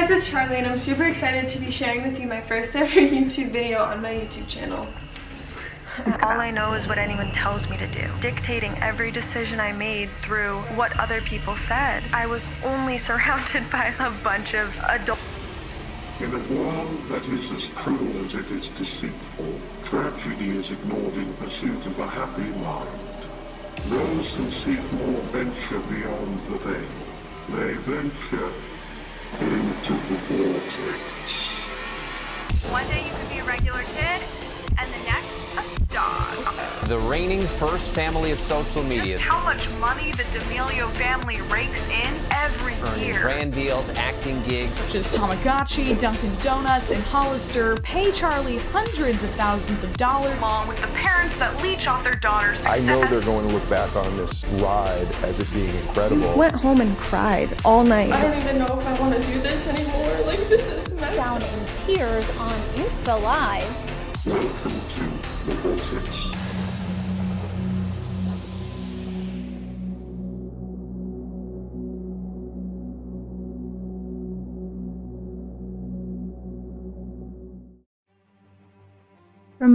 guys, it's Charli and I'm super excited to be sharing with you my first ever YouTube video on my YouTube channel. All I know is what anyone tells me to do, dictating every decision I made through what other people said. I was only surrounded by a bunch of adults. In a world that is as cruel as it is deceitful, tragedy is ignored in pursuit of a happy mind. Those who seek more venture beyond the veil. They venture into the vortex. One day you could be a regular kid, and the next. The reigning first family of social media. Just how much money the D'Amelio family rakes in every Earning year. brand deals, acting gigs. such as Tamagotchi, Dunkin' Donuts, and Hollister pay Charli hundreds of thousands of dollars. Along with the parents that leech off their daughter's I know they're going to look back on this ride as it being incredible. Went home and cried all night. I don't even know if I want to do this anymore. Like, this is messed down in tears on Insta Live. Welcome to the vortex. From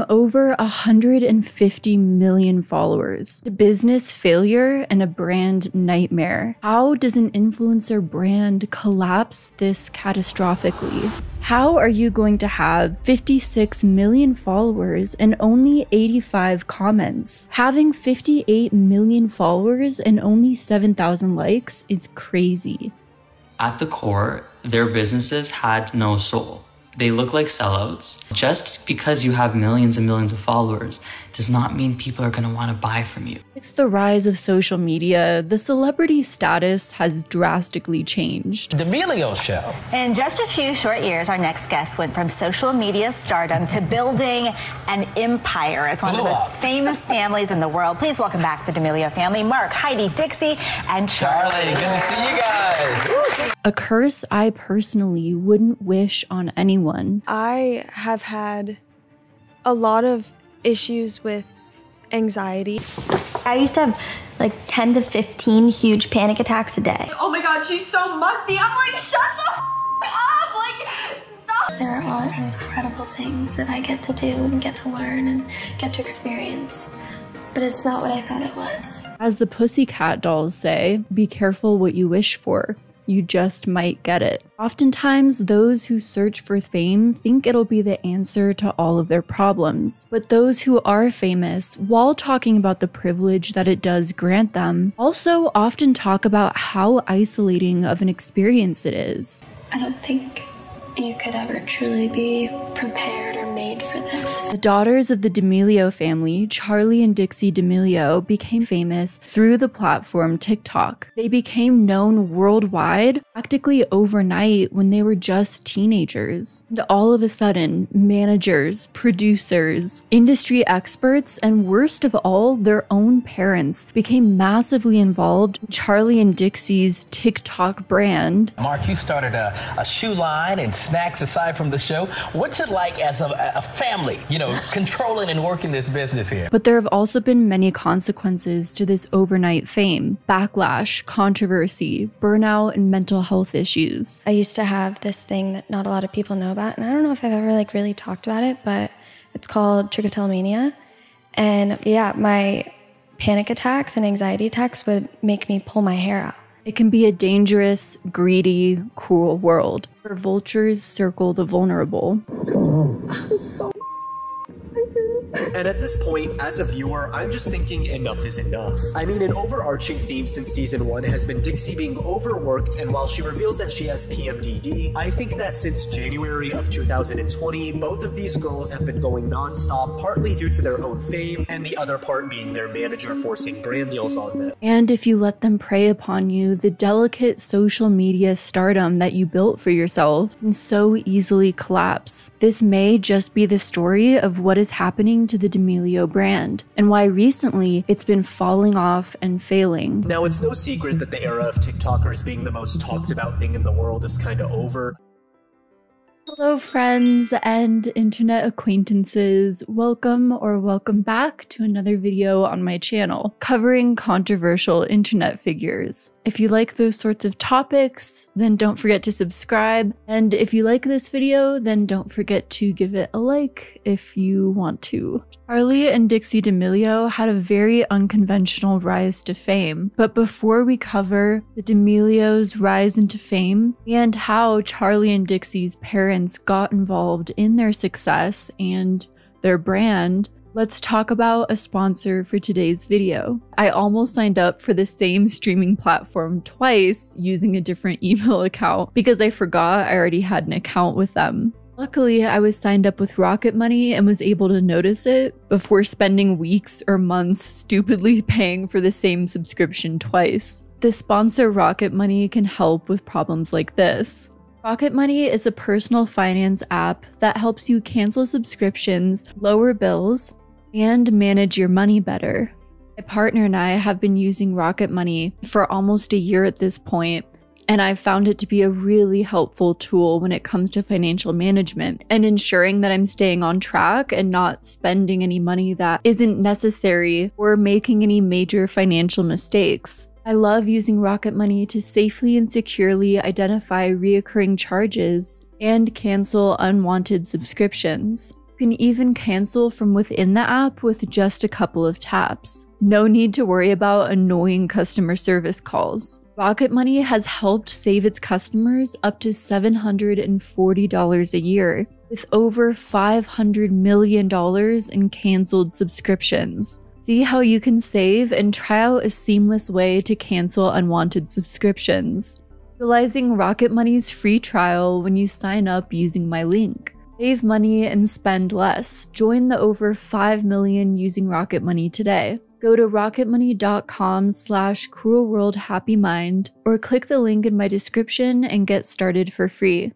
over 150 million followers to business failure and a brand nightmare. How does an influencer brand collapse this catastrophically? How are you going to have 56 million followers and only 85 comments? Having 58 million followers and only 7,000 likes is crazy. At the core, their businesses had no soul. They look like sellouts. Just because you have millions and millions of followers does not mean people are going to want to buy from you. With the rise of social media, the celebrity status has drastically changed. The D'Amelio Show. In just a few short years, our next guest went from social media stardom to building an empire as one of the most up. famous families in the world. Please welcome back the D'Amelio family, Mark, Heidi, Dixie, and Charli. Charli, good to see you guys. A curse I personally wouldn't wish on anyone. I have had a lot of issues with anxiety. I used to have like 10 to 15 huge panic attacks a day. Oh my god, she's so musty. I'm like, shut the f- up! Like, stop! There are incredible things that I get to do and get to learn and get to experience. But it's not what I thought it was. As the Pussycat dolls say, be careful what you wish for. You just might get it. Oftentimes, those who search for fame think it'll be the answer to all of their problems. But those who are famous, while talking about the privilege that it does grant them, also often talk about how isolating of an experience it is. I don't think you could ever truly be prepared or made for this. The daughters of the D'Amelio family, Charli and Dixie D'Amelio, became famous through the platform TikTok. They became known worldwide practically overnight when they were just teenagers. And all of a sudden, managers, producers, industry experts, and worst of all, their own parents became massively involved in Charli and Dixie's TikTok brand. Mark, you started a, a shoe line and snacks aside from the show. What's it like as a, a family, you know, controlling and working this business here? But there have also been many consequences to this overnight fame backlash, controversy, burnout, and mental health issues. I used to have this thing that not a lot of people know about, and I don't know if I've ever like really talked about it, but it's called trichotillomania. And yeah, my panic attacks and anxiety attacks would make me pull my hair out. It can be a dangerous, greedy, cruel world where vultures circle the vulnerable. And at this point, as a viewer, I'm just thinking enough is enough. I mean, an overarching theme since season 1 has been Dixie being overworked, and while she reveals that she has PMDD, I think that since January of 2020, both of these girls have been going non-stop, partly due to their own fame, and the other part being their manager forcing brand deals on them. And if you let them prey upon you, the delicate social media stardom that you built for yourself can so easily collapse. This may just be the story of what is happening to the D'Amelio brand, and why recently it's been falling off and failing. Now, it's no secret that the era of TikTokers being the most talked about thing in the world is kinda over. Hello, friends and internet acquaintances. Welcome or welcome back to another video on my channel covering controversial internet figures. If you like those sorts of topics, then don't forget to subscribe. And if you like this video, then don't forget to give it a like if you want to. Charli and Dixie D'Amelio had a very unconventional rise to fame. But before we cover the D'Amelios' rise into fame and how Charli and Dixie's parents got involved in their success and their brand, Let's talk about a sponsor for today's video. I almost signed up for the same streaming platform twice using a different email account because I forgot I already had an account with them. Luckily, I was signed up with Rocket Money and was able to notice it before spending weeks or months stupidly paying for the same subscription twice. The sponsor Rocket Money can help with problems like this. Rocket Money is a personal finance app that helps you cancel subscriptions, lower bills, and manage your money better. My partner and I have been using Rocket Money for almost a year at this point, and I've found it to be a really helpful tool when it comes to financial management and ensuring that I'm staying on track and not spending any money that isn't necessary or making any major financial mistakes. I love using Rocket Money to safely and securely identify reoccurring charges and cancel unwanted subscriptions can even cancel from within the app with just a couple of taps. No need to worry about annoying customer service calls. Rocket Money has helped save its customers up to $740 a year, with over $500 million in canceled subscriptions. See how you can save and try out a seamless way to cancel unwanted subscriptions. Utilizing Rocket Money's free trial when you sign up using my link. Save money and spend less. Join the over 5 million using Rocket Money today. Go to rocketmoney.com slash cruelworldhappymind or click the link in my description and get started for free.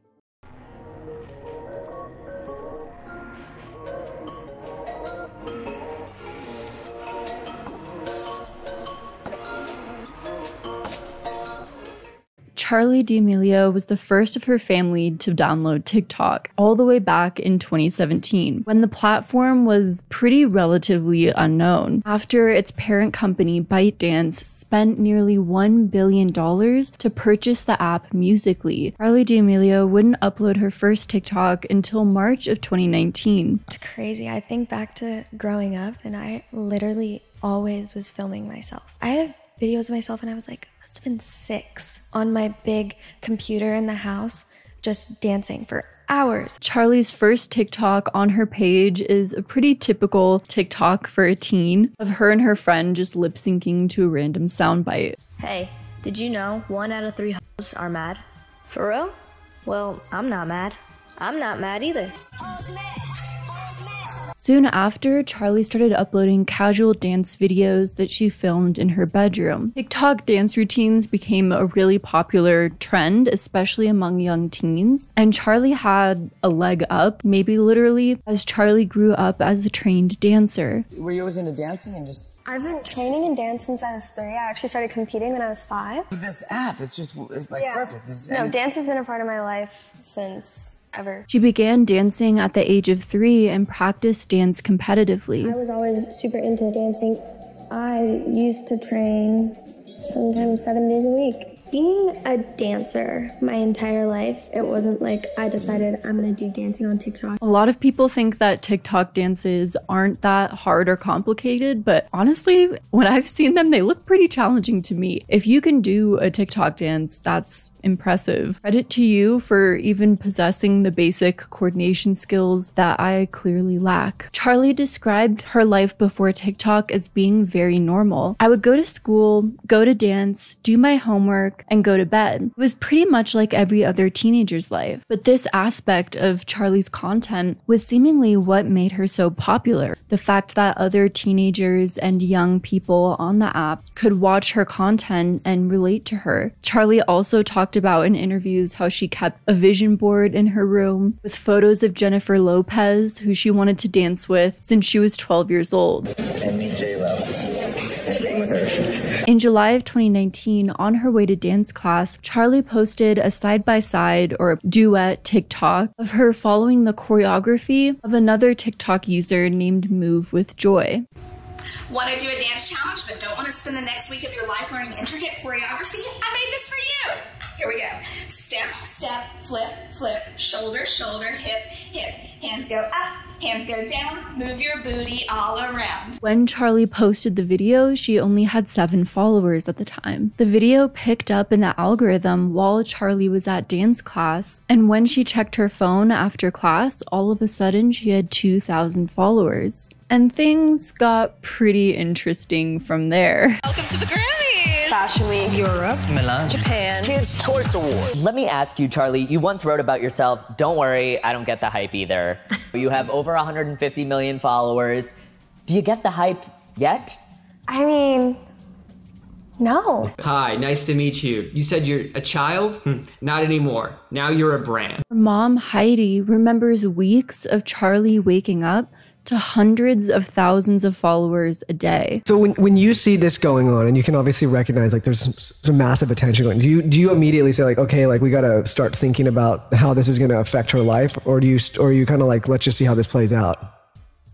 Charli D'Amelio was the first of her family to download TikTok all the way back in 2017 when the platform was pretty relatively unknown. After its parent company ByteDance spent nearly $1 billion to purchase the app Musical.ly, Charli D'Amelio wouldn't upload her first TikTok until March of 2019. It's crazy. I think back to growing up and I literally always was filming myself. I have videos of myself and I was like, must have been six on my big computer in the house, just dancing for hours. Charli's first TikTok on her page is a pretty typical TikTok for a teen of her and her friend just lip syncing to a random soundbite. Hey, did you know one out of three hoes are mad? For real? Well, I'm not mad. I'm not mad either. Soon after, Charli started uploading casual dance videos that she filmed in her bedroom. TikTok dance routines became a really popular trend, especially among young teens, and Charli had a leg up, maybe literally, as Charli grew up as a trained dancer. Were you always into dancing and just I've been training in dance since I was three. I actually started competing when I was five. This app, it's just it's like Yeah. perfect. This is- No, dance has been a part of my life since ever. She began dancing at the age of three and practiced dance competitively. I was always super into dancing. I used to train sometimes seven days a week. Being a dancer my entire life, it wasn't like I decided I'm gonna do dancing on TikTok. A lot of people think that TikTok dances aren't that hard or complicated, but honestly, when I've seen them, they look pretty challenging to me. If you can do a TikTok dance, that's impressive. Credit to you for even possessing the basic coordination skills that I clearly lack. Charli described her life before TikTok as being very normal. I would go to school, go to dance, do my homework, and go to bed. It was pretty much like every other teenager's life. But this aspect of Charli's content was seemingly what made her so popular. The fact that other teenagers and young people on the app could watch her content and relate to her. Charli also talked about in interviews how she kept a vision board in her room with photos of Jennifer Lopez, who she wanted to dance with since she was 12 years old. In July of 2019, on her way to dance class, Charli posted a side by side or duet TikTok of her following the choreography of another TikTok user named Move with Joy. Want to do a dance challenge but don't want to spend the next week of your life learning intricate choreography? I made this. Here we go. Step, step, flip, flip, shoulder, shoulder, hip, hip. Hands go up, hands go down. Move your booty all around. When Charli posted the video, she only had seven followers at the time. The video picked up in the algorithm while Charli was at dance class, and when she checked her phone after class, all of a sudden she had 2,000 followers. And things got pretty interesting from there. Welcome to the Grammys. Fashion Week. Europe. Milan. Japan. Kids Choice Award. Let me ask you, Charli, you once wrote about yourself, don't worry, I don't get the hype either. you have over 150 million followers. Do you get the hype yet? I mean, no. Hi, nice to meet you. You said you're a child? Hmm, Not anymore. Now you're a brand. Her mom, Heidi, remembers weeks of Charli waking up to hundreds of thousands of followers a day. So when, when you see this going on, and you can obviously recognize like there's some, some massive attention going, do you do you immediately say like, okay, like we got to start thinking about how this is going to affect her life, or do you st- or are you kind of like let's just see how this plays out?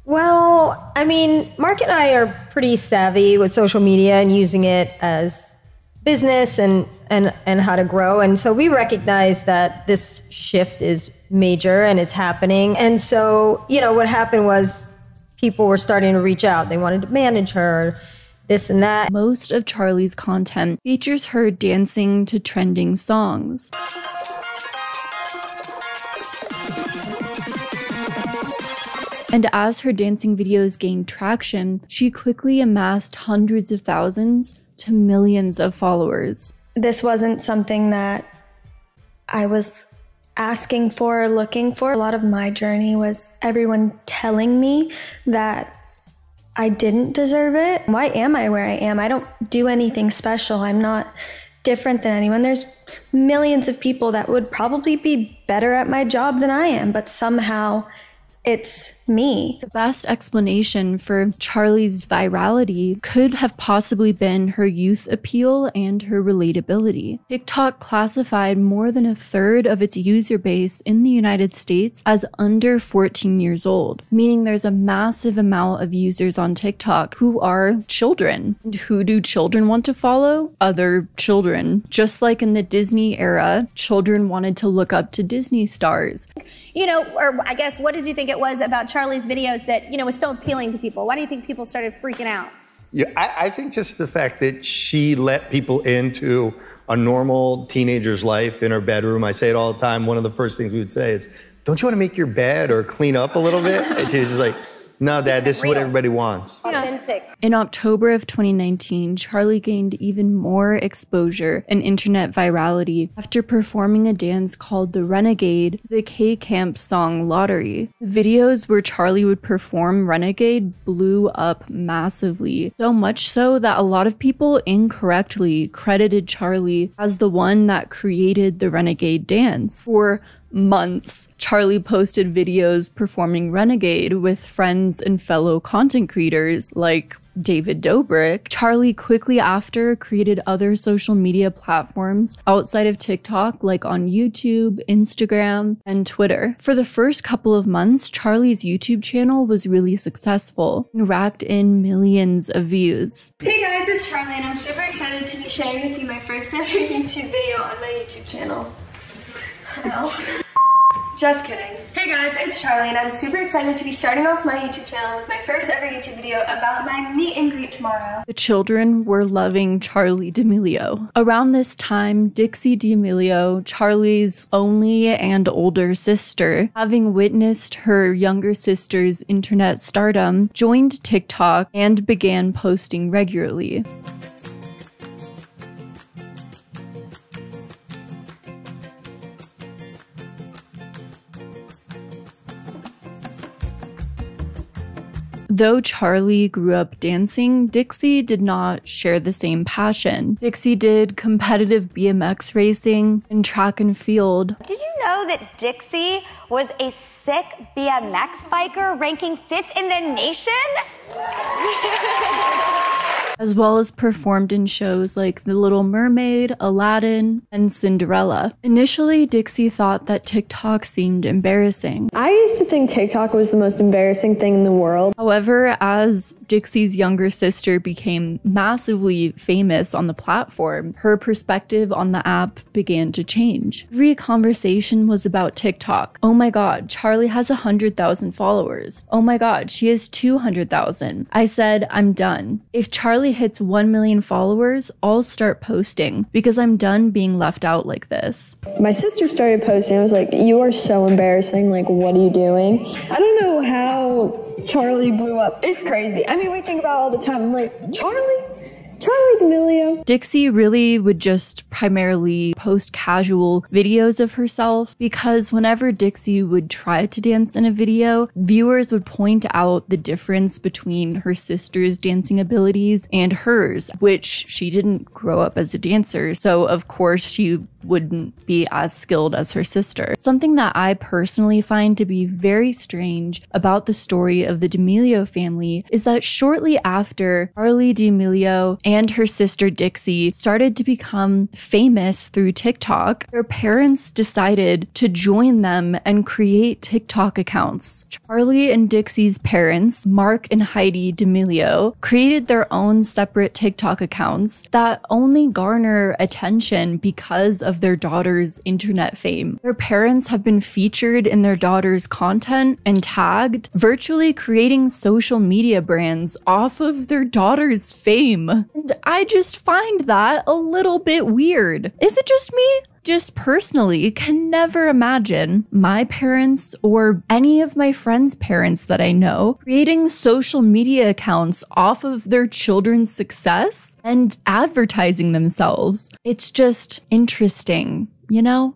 Well, I mean, Mark and I are pretty savvy with social media and using it as business and and and how to grow. And so we recognize that this shift is major and it's happening. And so, you know, what happened was people were starting to reach out. They wanted to manage her, this and that. Most of Charli's content features her dancing to trending songs. And as her dancing videos gained traction, she quickly amassed hundreds of thousands to millions of followers. This wasn't something that I was asking for or looking for. A lot of my journey was everyone telling me that I didn't deserve it. Why am I where I am? I don't do anything special. I'm not different than anyone. There's millions of people that would probably be better at my job than I am, but somehow it's me. The best explanation for Charli's virality could have possibly been her youth appeal and her relatability. TikTok classified more than a third of its user base in the United States as under 14 years old, meaning there's a massive amount of users on TikTok who are children. And who do children want to follow? Other children. Just like in the Disney era, children wanted to look up to Disney stars. You know, or I guess, what did you think it was about Charli's videos that, you know, was so appealing to people? Why do you think people started freaking out? Yeah, I, I think just the fact that she let people into a normal teenager's life in her bedroom. I say it all the time. One of the first things we would say is, "Don't you want to make your bed or clean up a little bit?" And she was just like, "No, Dad, this is what everybody wants." Authentic. In October of 2019, Charli gained even more exposure and internet virality after performing a dance called The Renegade, the K Camp song Lottery. Videos where Charli would perform Renegade blew up massively, so much so that a lot of people incorrectly credited Charli as the one that created the Renegade dance. For months, Charli posted videos performing Renegade with friends and fellow content creators like David Dobrik. Charli quickly after created other social media platforms outside of TikTok, like on YouTube, Instagram, and Twitter. For the first couple of months, Charli's YouTube channel was really successful and racked in millions of views. Hey guys, it's Charli, and I'm super excited to be sharing with you my first ever YouTube video on my YouTube channel. Just kidding. Hey guys, it's Charli and I'm super excited to be starting off my YouTube channel with my first ever YouTube video about my meet and greet tomorrow. The children were loving Charli D'Amelio. Around this time, Dixie D'Amelio, Charli's only and older sister, having witnessed her younger sister's internet stardom, joined TikTok and began posting regularly. Though Charli grew up dancing, Dixie did not share the same passion. Dixie did competitive BMX racing and track and field. Did you know that Dixie was a sick BMX biker ranking fifth in the nation? as well as performed in shows like The Little Mermaid, Aladdin, and Cinderella. Initially, Dixie thought that TikTok seemed embarrassing. I used to think TikTok was the most embarrassing thing in the world. However, as Dixie's younger sister became massively famous on the platform, her perspective on the app began to change. Every conversation was about TikTok. Oh my god, Charli has 100,000 followers. Oh my god, she has 200,000. I said, I'm done. If Hits 1 million followers, I'll start posting because I'm done being left out like this. My sister started posting. I was like, You are so embarrassing. Like, what are you doing? I don't know how Charli blew up. It's crazy. I mean, we think about all the time. I'm like, Charli? Charli D'Amelio. Dixie really would just primarily post casual videos of herself because whenever Dixie would try to dance in a video, viewers would point out the difference between her sister's dancing abilities and hers, which she didn't grow up as a dancer. So, of course, she wouldn't be as skilled as her sister. Something that I personally find to be very strange about the story of the D'Amelio family is that shortly after Charli D'Amelio and her sister Dixie started to become famous through TikTok, their parents decided to join them and create TikTok accounts. Charli and Dixie's parents, Mark and Heidi D'Amelio, created their own separate TikTok accounts that only garner attention because of their daughter's internet fame. Their parents have been featured in their daughter's content and tagged, virtually creating social media brands off of their daughter's fame. And I just find that a little bit weird. Is it just me? Just personally, can never imagine my parents or any of my friends' parents that I know creating social media accounts off of their children's success and advertising themselves. It's just interesting, you know?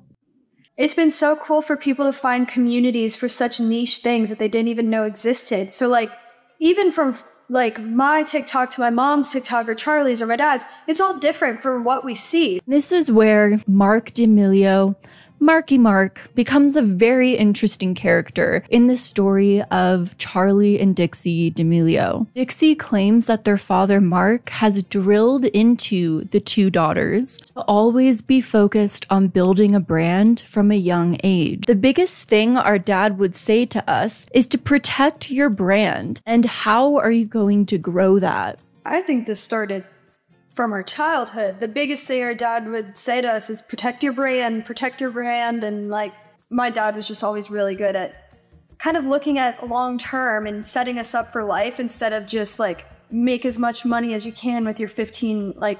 It's been so cool for people to find communities for such niche things that they didn't even know existed. So, like, even from like my TikTok to my mom's TikTok or Charli's or my dad's, it's all different for what we see. This is where Mark D'Amelio, Marky Mark, becomes a very interesting character in the story of Charli and Dixie D'Amelio. Dixie claims that their father Mark has drilled into the two daughters to always be focused on building a brand from a young age. The biggest thing our dad would say to us is to protect your brand. And how are you going to grow that? I think this started from our childhood. The biggest thing our dad would say to us is protect your brand, protect your brand. And like my dad was just always really good at kind of looking at long term and setting us up for life instead of just like make as much money as you can with your 15 like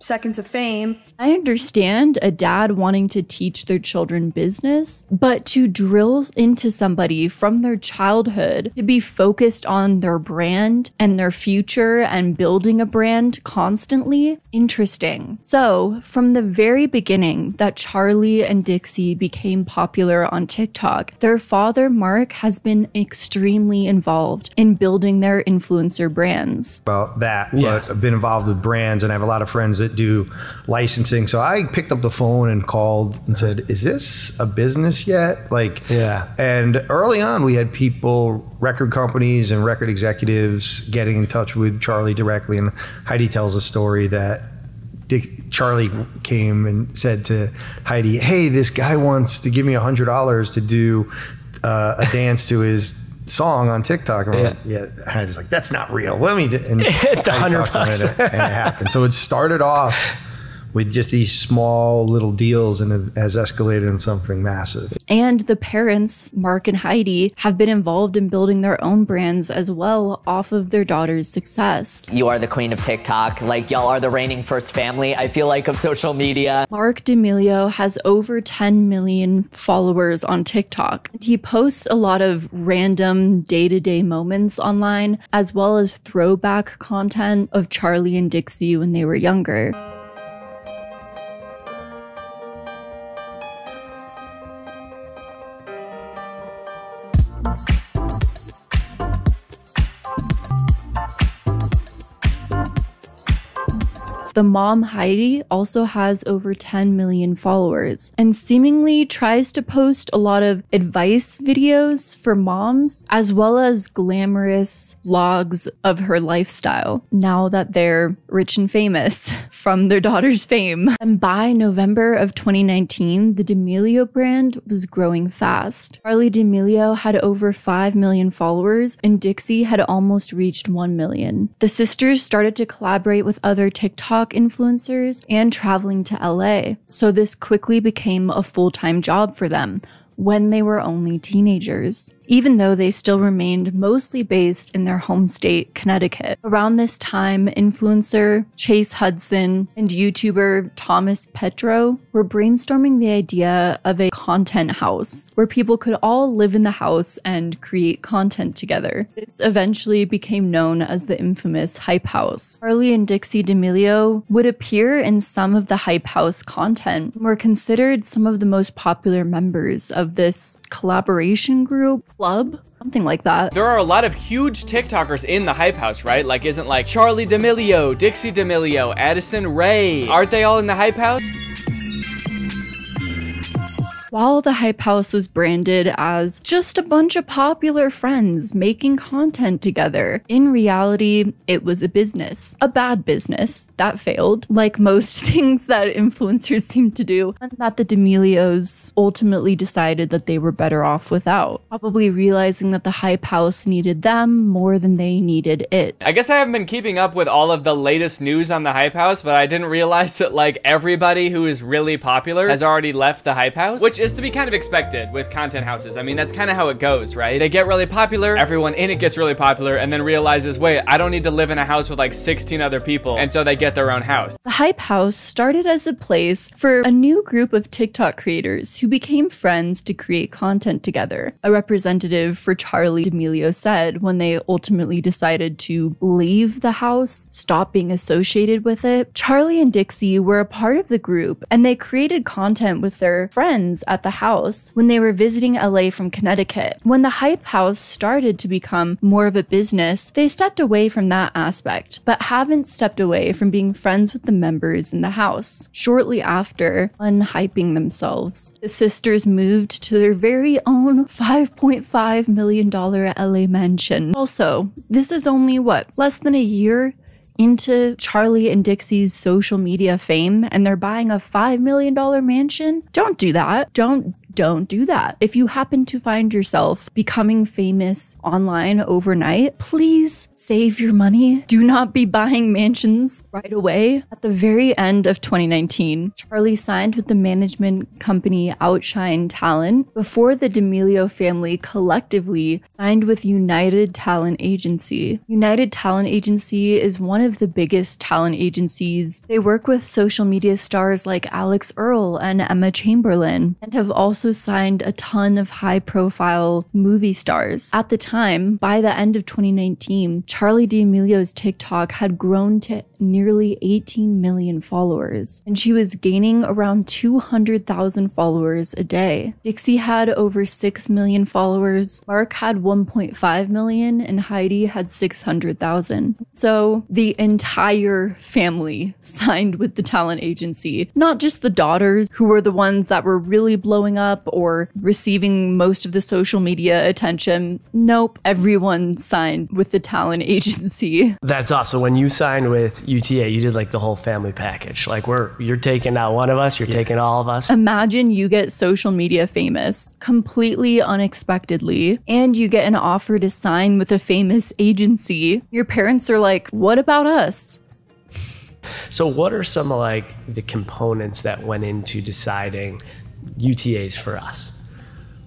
seconds of fame. I understand a dad wanting to teach their children business, but to drill into somebody from their childhood to be focused on their brand and their future and building a brand constantly, interesting. So, from the very beginning that Charli and Dixie became popular on TikTok, their father, Mark, has been extremely involved in building their influencer brands. about that, but I've been involved with brands and I have a lot of friends that do licensing. So I picked up the phone and called and said, Is this a business yet? Like, yeah. And early on, we had people, record companies and record executives getting in touch with Charli directly. And Heidi tells a story that Dick, Charlie came and said to Heidi, Hey, this guy wants to give me a $100 to do uh, a dance to his song on TikTok. And we're like, yeah. Heidi's like, that's not real. Let me, and, The 100 talked and it, and it happened. So it started off with just these small little deals and it has escalated into something massive. And the parents, Mark and Heidi, have been involved in building their own brands as well off of their daughter's success. You are the queen of TikTok. Like, y'all are the reigning first family, I feel like, of social media. Mark D'Amelio has over 10 million followers on TikTok. He posts a lot of random day to day moments online, as well as throwback content of Charli and Dixie when they were younger. The mom Heidi also has over 10 million followers and seemingly tries to post a lot of advice videos for moms as well as glamorous vlogs of her lifestyle now that they're rich and famous from their daughter's fame. And by November of 2019, the D'Amelio brand was growing fast. Charli D'Amelio had over 5 million followers and Dixie had almost reached 1 million. The sisters started to collaborate with other TikTok influencers and traveling to LA. So this quickly became a full-time job for them when they were only teenagers even though they still remained mostly based in their home state, Connecticut. Around this time, influencer Chase Hudson and YouTuber Thomas Petrou were brainstorming the idea of a content house where people could all live in the house and create content together. This eventually became known as the infamous Hype House. Charli and Dixie D'Amelio would appear in some of the Hype House content and were considered some of the most popular members of this collaboration group club something like that. There are a lot of huge TikTokers in the Hype House, right? Like, isn't like Charli D'Amelio, Dixie D'Amelio, Addison Rae. Aren't they all in the Hype House? While the Hype House was branded as just a bunch of popular friends making content together, in reality, it was a business. A bad business that failed, like most things that influencers seem to do, and that the D'Amelios ultimately decided that they were better off without, probably realizing that the Hype House needed them more than they needed it. I guess I haven't been keeping up with all of the latest news on the Hype House, but I didn't realize that like everybody who is really popular has already left the Hype House, which is to be kind of expected with content houses. I mean, that's kind of how it goes, right? They get really popular, everyone in it gets really popular, and then realizes, wait, I don't need to live in a house with like 16 other people, and so they get their own house. The Hype House started as a place for a new group of TikTok creators who became friends to create content together. A representative for Charli D'Amelio said when they ultimately decided to leave the house, stop being associated with it, Charli and Dixie were a part of the group and they created content with their friends at the house when they were visiting LA from Connecticut. When the Hype House started to become more of a business, they stepped away from that aspect, but haven't stepped away from being friends with the members in the house. Shortly after unhyping themselves, the sisters moved to their very own $5.5 million LA mansion. Also, this is only what, less than a year into Charli and Dixie's social media fame and they're buying a $5 million mansion? Don't do that. Don't don't do that. If you happen to find yourself becoming famous online overnight, please save your money. Do not be buying mansions right away. At the very end of 2019, Charli signed with the management company Outshine Talent before the D'Amelio family collectively signed with United Talent Agency. United Talent Agency is one of the biggest talent agencies. They work with social media stars like Alix Earle and Emma Chamberlain and have also signed a ton of high profile movie stars. At the time, by the end of 2019, Charli D'Amelio's TikTok had grown to nearly 18 million followers, and she was gaining around 200,000 followers a day. Dixie had over 6 million followers, Mark had 1.5 million, and Heidi had 600,000. So the entire family signed with the talent agency, not just the daughters who were the ones that were really blowing up or receiving most of the social media attention. Nope, everyone signed with the talent agency. That's awesome. When you signed with UTA, you did like the whole family package. Like we're you're taking out one of us, you're taking all of us. Imagine you get social media famous completely unexpectedly and you get an offer to sign with a famous agency. Your parents are like, "What about us?" So what are some of like the components that went into deciding UTAs for us?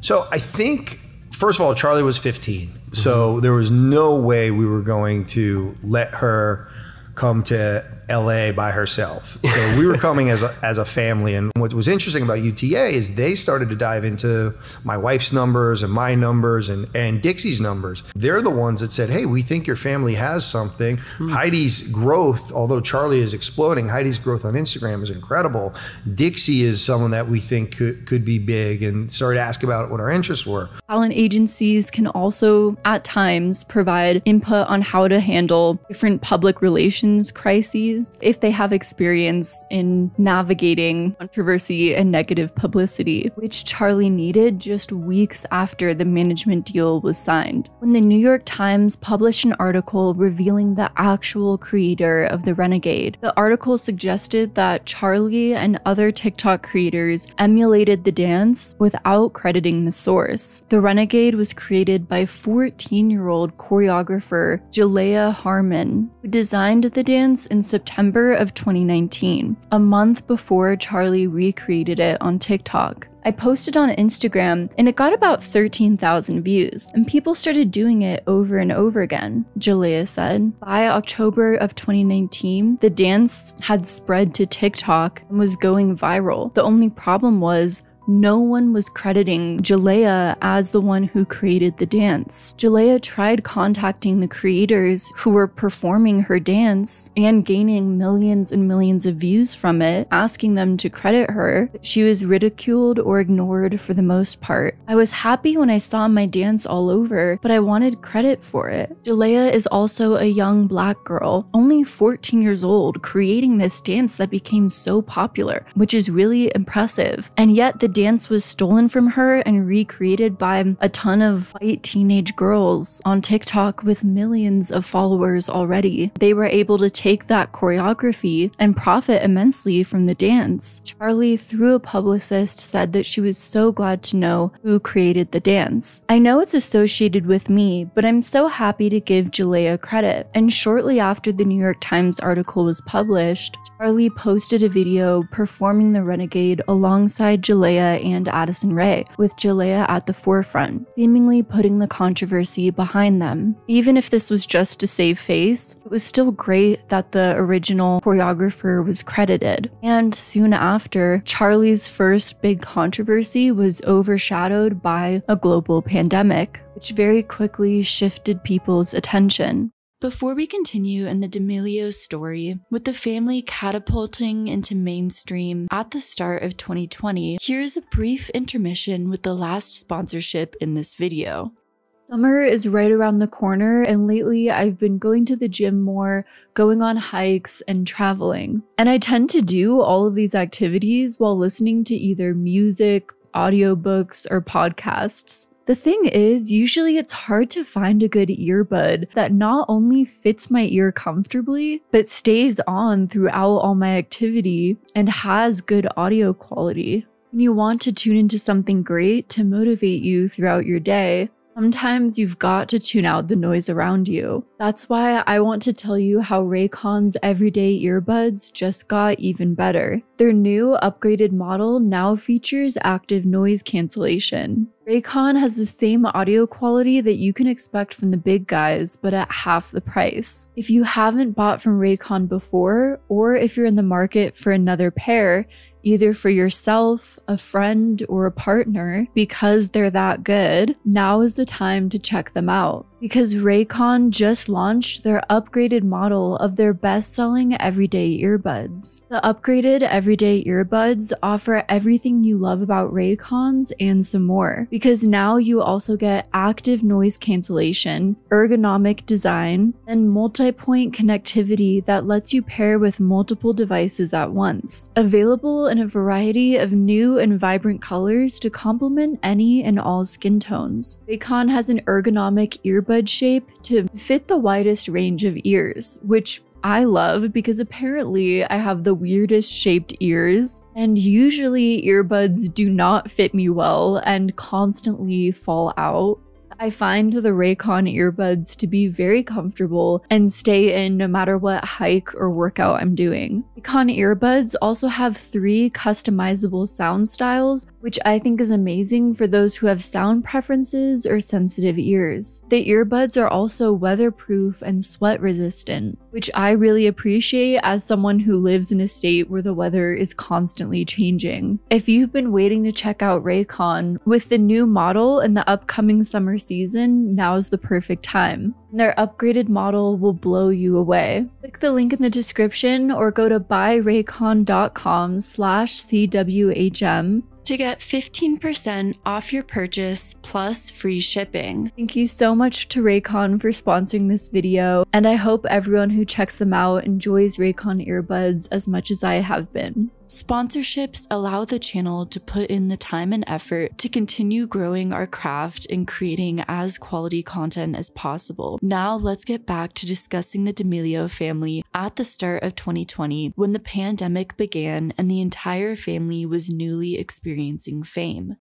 So I think, first of all, Charli was 15. So there was no way we were going to let her come to LA by herself. So we were coming as a, as a family. And what was interesting about UTA is they started to dive into my wife's numbers and my numbers and, and Dixie's numbers. They're the ones that said, hey, we think your family has something. Hmm. Heidi's growth, although Charli is exploding, Heidi's growth on Instagram is incredible. Dixie is someone that we think could, could be big and started to ask about what our interests were. Talent agencies can also, at times, provide input on how to handle different public relations crises celebrities if they have experience in navigating controversy and negative publicity, which Charli needed just weeks after the management deal was signed. When the New York Times published an article revealing the actual creator of the Renegade, the article suggested that Charli and other TikTok creators emulated the dance without crediting the source. The Renegade was created by 14 year old choreographer Jalaiah Harmon, who designed the dance in September of 2019, a month before Charli recreated it on TikTok. I posted on Instagram and it got about 13,000 views, and people started doing it over and over again, Jalaiah said. By October of 2019, the dance had spread to TikTok and was going viral. The only problem was no one was crediting Jalaiah as the one who created the dance. Jalaiah tried contacting the creators who were performing her dance and gaining millions and millions of views from it, asking them to credit her. She was ridiculed or ignored for the most part. I was happy when I saw my dance all over, but I wanted credit for it. Jalaiah is also a young black girl, only 14 years old, creating this dance that became so popular, which is really impressive. And yet the dance was stolen from her and recreated by a ton of white teenage girls on TikTok with millions of followers already. They were able to take that choreography and profit immensely from the dance. Charli, through a publicist, said that she was so glad to know who created the dance. I know it's associated with me, but I'm so happy to give Jalaiah credit. And shortly after the New York Times article was published, Charli posted a video performing the Renegade alongside Jalaiah and Addison Rae, with Jalaiah at the forefront, seemingly putting the controversy behind them. Even if this was just to save face, it was still great that the original choreographer was credited. And soon after, Charli's first big controversy was overshadowed by a global pandemic, which very quickly shifted people's attention. Before we continue in the D'Amelio story, with the family catapulting into mainstream at the start of 2020, here's a brief intermission with the last sponsorship in this video. Summer is right around the corner, and lately I've been going to the gym more, going on hikes, and traveling. And I tend to do all of these activities while listening to either music, audiobooks, or podcasts. The thing is, usually it's hard to find a good earbud that not only fits my ear comfortably, but stays on throughout all my activity and has good audio quality. When you want to tune into something great to motivate you throughout your day, Sometimes you've got to tune out the noise around you. That's why I want to tell you how Raycon's everyday earbuds just got even better. Their new upgraded model now features active noise cancellation. Raycon has the same audio quality that you can expect from the big guys, but at half the price. If you haven't bought from Raycon before, or if you're in the market for another pair, either for yourself, a friend, or a partner, because they're that good, now is the time to check them out. Because Raycon just launched their upgraded model of their best selling everyday earbuds. The upgraded everyday earbuds offer everything you love about Raycons and some more, because now you also get active noise cancellation, ergonomic design, and multi point connectivity that lets you pair with multiple devices at once. Available in a variety of new and vibrant colors to complement any and all skin tones. Raycon has an ergonomic earbud shape to fit the widest range of ears, which I love because apparently I have the weirdest shaped ears, and usually earbuds do not fit me well and constantly fall out. I find the Raycon earbuds to be very comfortable and stay in no matter what hike or workout I'm doing. Raycon earbuds also have three customizable sound styles, which I think is amazing for those who have sound preferences or sensitive ears. The earbuds are also weatherproof and sweat resistant, which I really appreciate as someone who lives in a state where the weather is constantly changing. If you've been waiting to check out Raycon, with the new model and the upcoming summer season, now's the perfect time. Their upgraded model will blow you away. Click the link in the description or go to buyraycon.com slash CWHM to get 15% off your purchase plus free shipping. Thank you so much to Raycon for sponsoring this video, and I hope everyone who checks them out enjoys Raycon earbuds as much as I have been. Sponsorships allow the channel to put in the time and effort to continue growing our craft and creating as quality content as possible. Now let's get back to discussing the D'Amelio family at the start of 2020 when the pandemic began and the entire family was newly experiencing fame.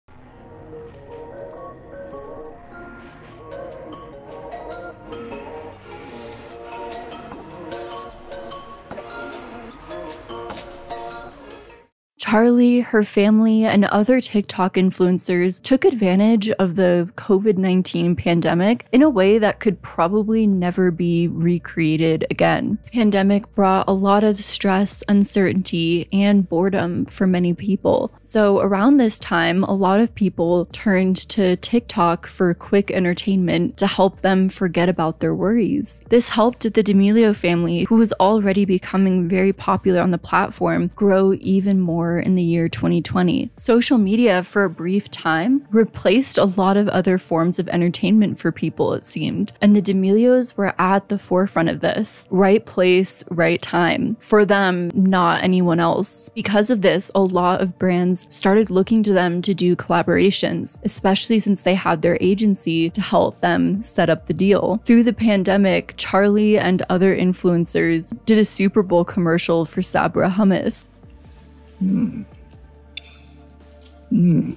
Charli, her family, and other TikTok influencers took advantage of the COVID 19 pandemic in a way that could probably never be recreated again. Pandemic brought a lot of stress, uncertainty, and boredom for many people. So, around this time, a lot of people turned to TikTok for quick entertainment to help them forget about their worries. This helped the D'Amelio family, who was already becoming very popular on the platform, grow even more in the year 2020. Social media, for a brief time, replaced a lot of other forms of entertainment for people, it seemed. And the D'Amelios were at the forefront of this right place, right time. For them, not anyone else. Because of this, a lot of brands started looking to them to do collaborations, especially since they had their agency to help them set up the deal. Through the pandemic, Charli and other influencers did a Super Bowl commercial for Sabra hummus. Mm. Mm.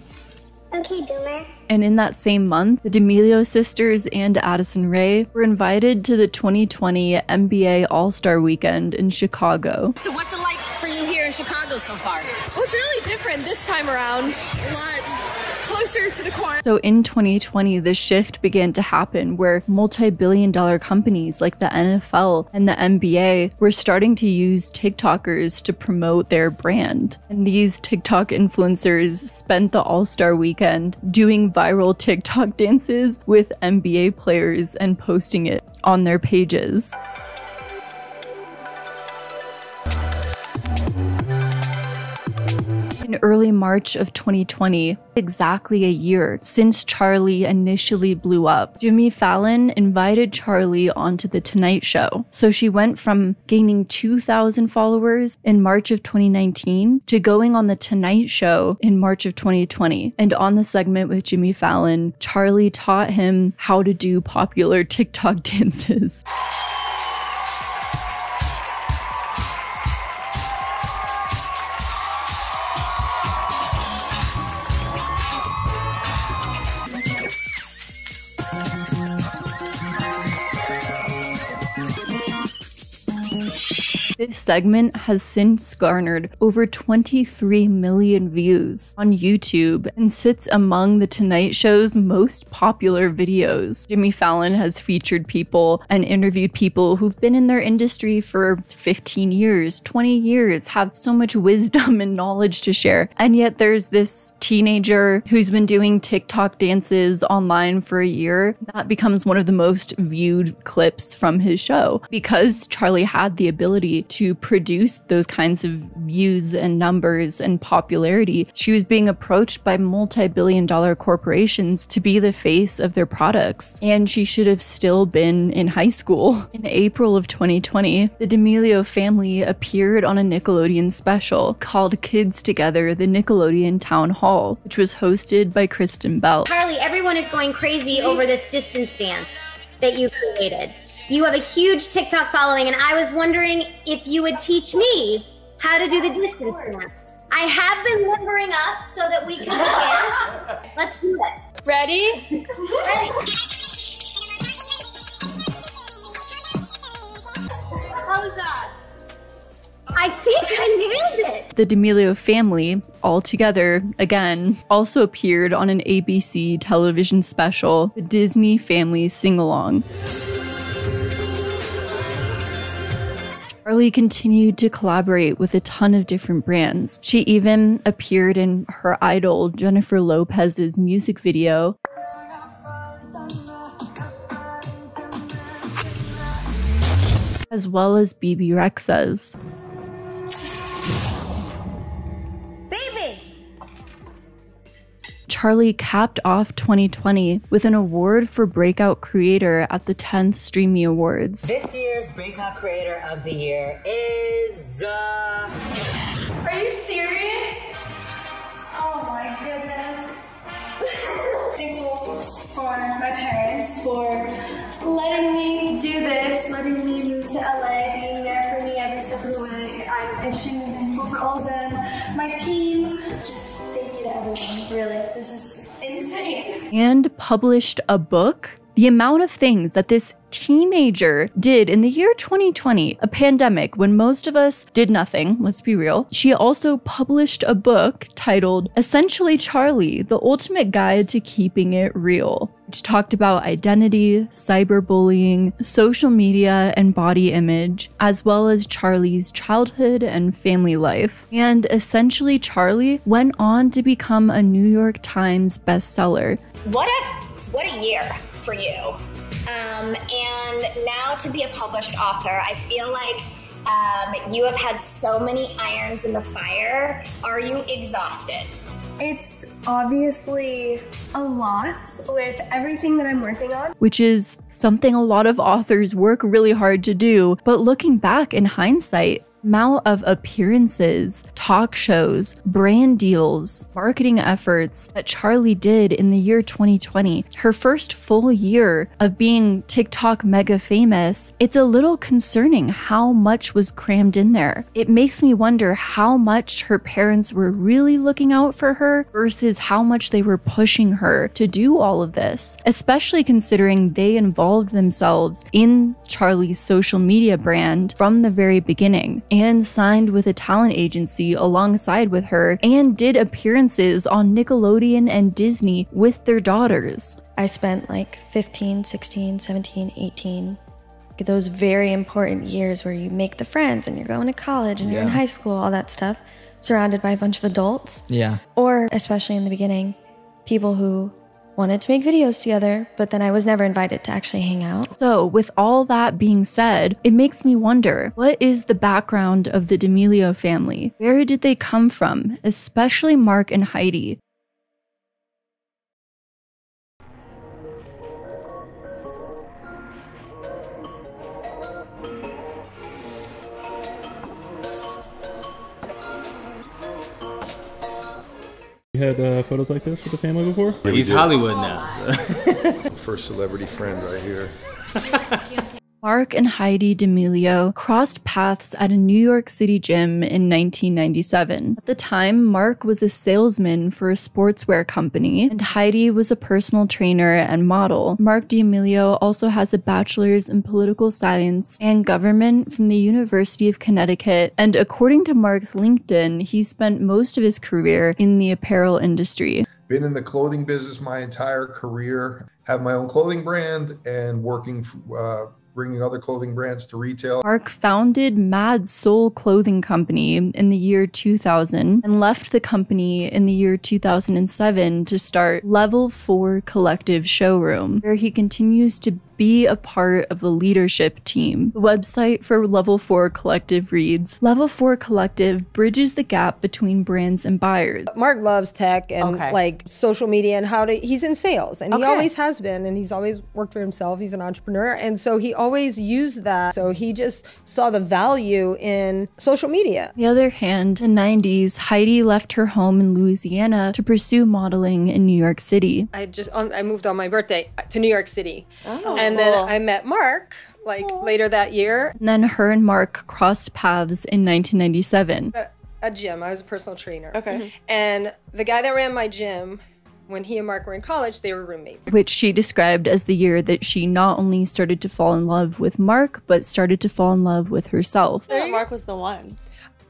Okay, Boomer. And in that same month, the D'Amelio sisters and Addison Rae were invited to the 2020 NBA All Star Weekend in Chicago. So, what's it like for you here in Chicago so far? Well, it's really different this time around. A lot closer to the core. So in 2020, the shift began to happen where multi billion dollar companies like the NFL and the NBA were starting to use TikTokers to promote their brand. And these TikTok influencers spent the All Star weekend doing viral TikTok dances with NBA players and posting it on their pages. Early March of 2020, exactly a year since Charli initially blew up, Jimmy Fallon invited Charli onto The Tonight Show. So she went from gaining 2,000 followers in March of 2019 to going on The Tonight Show in March of 2020. And on the segment with Jimmy Fallon, Charli taught him how to do popular TikTok dances. This segment has since garnered over 23 million views on YouTube and sits among The Tonight Show's most popular videos. Jimmy Fallon has featured people and interviewed people who've been in their industry for 15 years, 20 years, have so much wisdom and knowledge to share. And yet there's this teenager who's been doing TikTok dances online for a year. That becomes one of the most viewed clips from his show because Charli had the ability to produce those kinds of views and numbers and popularity. She was being approached by multi billion dollar corporations to be the face of their products. And she should have still been in high school. In April of 2020, the D'Amelio family appeared on a Nickelodeon special called Kids Together, the Nickelodeon Town Hall, which was hosted by Kristen Bell. Charli, everyone is going crazy over this distance dance that you created. You have a huge TikTok following, and I was wondering if you would teach me how to do the distance dance. I have been limbering up so that we can begin. Let's do it. Ready? Ready. How was that? I think I nailed it. The D'Amelio family, all together, again, also appeared on an ABC television special, The Disney Family Sing Along. Charli continued to collaborate with a ton of different brands. She even appeared in her idol Jennifer Lopez's music video. As well as Bebe Rexha's. Charli capped off 2020 with an award for Breakout Creator at the 10th Streamy Awards. This year's Breakout Creator of the Year is. Uh... Are you serious? Oh my goodness. Thankful for my parents for letting me do this, letting me move to LA, being there for me every step of the way. I'm extremely thankful for all of them, my team. To everyone. Really, this is insane. and published a book. The amount of things that this teenager did in the year 2020, a pandemic when most of us did nothing, let's be real. She also published a book titled Essentially Charli The Ultimate Guide to Keeping It Real, which talked about identity, cyberbullying, social media, and body image, as well as Charli's childhood and family life. And Essentially Charli went on to become a New York Times bestseller. What a what a year for you. Um, and now to be a published author, I feel like um, you have had so many irons in the fire. Are you exhausted? It's obviously a lot with everything that I'm working on. which is something a lot of authors work really hard to do. But looking back in hindsight, amount of appearances, talk shows, brand deals, marketing efforts that Charli did in the year 2020, her first full year of being TikTok mega famous, it's a little concerning how much was crammed in there. It makes me wonder how much her parents were really looking out for her versus how much they were pushing her to do all of this, especially considering they involved themselves in Charli's social media brand from the very beginning and signed with a talent agency alongside with her and did appearances on Nickelodeon and Disney with their daughters. I spent like 15, 16, 17, 18, those very important years where you make the friends and you're going to college and you're in high school, all that stuff, surrounded by a bunch of adults. Yeah. Or, especially in the beginning, people who wanted to make videos together, but then I was never invited to actually hang out. So, with all that being said, it makes me wonder what is the background of the D'Amelio family? Where did they come from, especially Mark and Heidi? You had uh, photos like this with the family before? He's Hollywood now. First celebrity friend right here. Mark and Heidi D'Amelio crossed paths at a New York City gym in 1997. At the time, Mark was a salesman for a sportswear company, and Heidi was a personal trainer and model. Mark D'Amelio also has a bachelor's in political science and government from the University of Connecticut, and according to Mark's LinkedIn, he spent most of his career in the apparel industry. Been in the clothing business my entire career. Have my own clothing brand and working, uh, bringing other clothing brands to retail. Mark founded Mad Soul Clothing Company in the year 2000 and left the company in the year 2007 to start Level 4 Collective Showroom, where he continues to be a part of the leadership team. The website for Level 4 Collective reads Level 4 Collective bridges the gap between brands and buyers. Mark loves tech and Okay. like social media and how to. He's in sales and he always has been, and he's always worked for himself. He's an entrepreneur, and so he always used that. So he just saw the value in social media. On the other hand, in the 90s, Heidi left her home in Louisiana to pursue modeling in New York City. I just um, I moved on my birthday to New York City, Oh, and then. I met Mark like later that year And then her and Mark crossed paths in 1997. at a gym. I was a personal trainer. Okay. Mm-hmm. And the guy that ran my gym, when he and Mark were in college, they were roommates. Which she described as the year that she not only started to fall in love with Mark, but started to fall in love with herself. Mark was the one.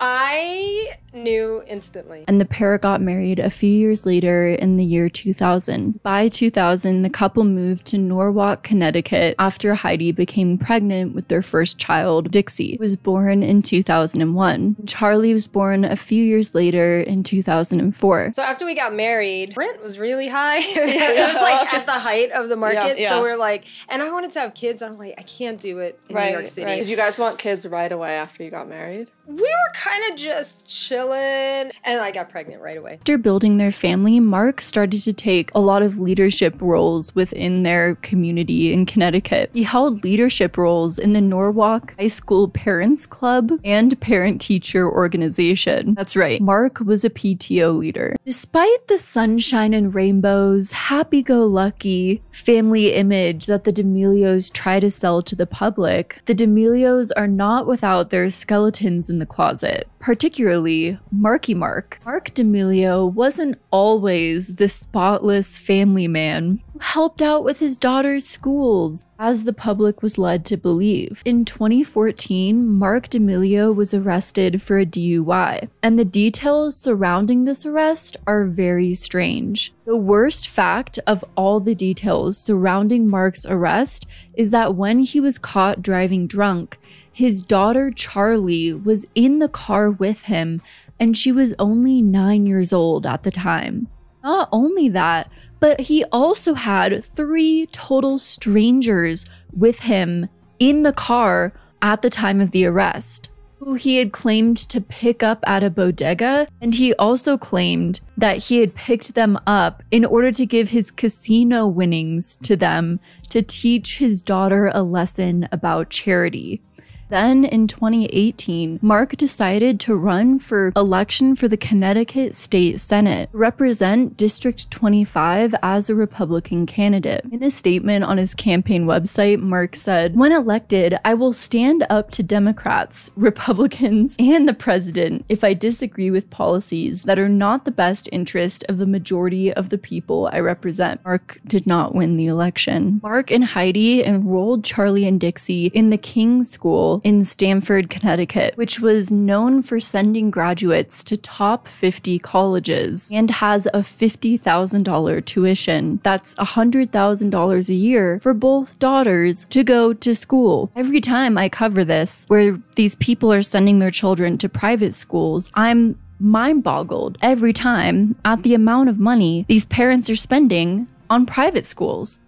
I knew instantly. And the pair got married a few years later in the year 2000. By 2000, the couple moved to Norwalk, Connecticut after Heidi became pregnant with their first child, Dixie, who was born in 2001. Charli was born a few years later in 2004. So after we got married, rent was really high. it was like at the height of the market. Yeah. So we're like, and I wanted to have kids. I'm like, I can't do it in right, New York City. right. Did you guys want kids right away after you got married? we were kind kind of just chilling. And I got pregnant right away. After building their family, Mark started to take a lot of leadership roles within their community in Connecticut. He held leadership roles in the Norwalk High School Parents Club and Parent Teacher Organization. That's right, Mark was a PTO leader. Despite the sunshine and rainbows, happy go lucky family image that the D'Amelios try to sell to the public, the D'Amelios are not without their skeletons in the closet, particularly Marky Mark. Mark D'Amelio wasn't always the spotless family man who helped out with his daughter's schools, as the public was led to believe. In 2014, Mark D'Amelio was arrested for a DUI, and the details surrounding this arrest are very strange. The worst fact of all the details surrounding Mark's arrest is that when he was caught driving drunk, his daughter Charli was in the car with him, and she was only nine years old at the time. Not only that, but he also had three total strangers with him in the car at the time of the arrest, who he had claimed to pick up at a bodega, and he also claimed that he had picked them up in order to give his casino winnings to them to teach his daughter a lesson about charity. Then in 2018, Mark decided to run for election for the Connecticut State Senate, represent District 25 as a Republican candidate. In a statement on his campaign website, Mark said, When elected, I will stand up to Democrats, Republicans, and the president if I disagree with policies that are not the best interest of the majority of the people I represent. Mark did not win the election. Mark and Heidi enrolled Charli and Dixie in the King School in Stamford, Connecticut, which was known for sending graduates to top 50 colleges and has a $50,000 tuition. That's $100,000 a year for both daughters to go to school. Every time I cover this, where these people are sending their children to private schools, I'm mind boggled every time at the amount of money these parents are spending on private schools.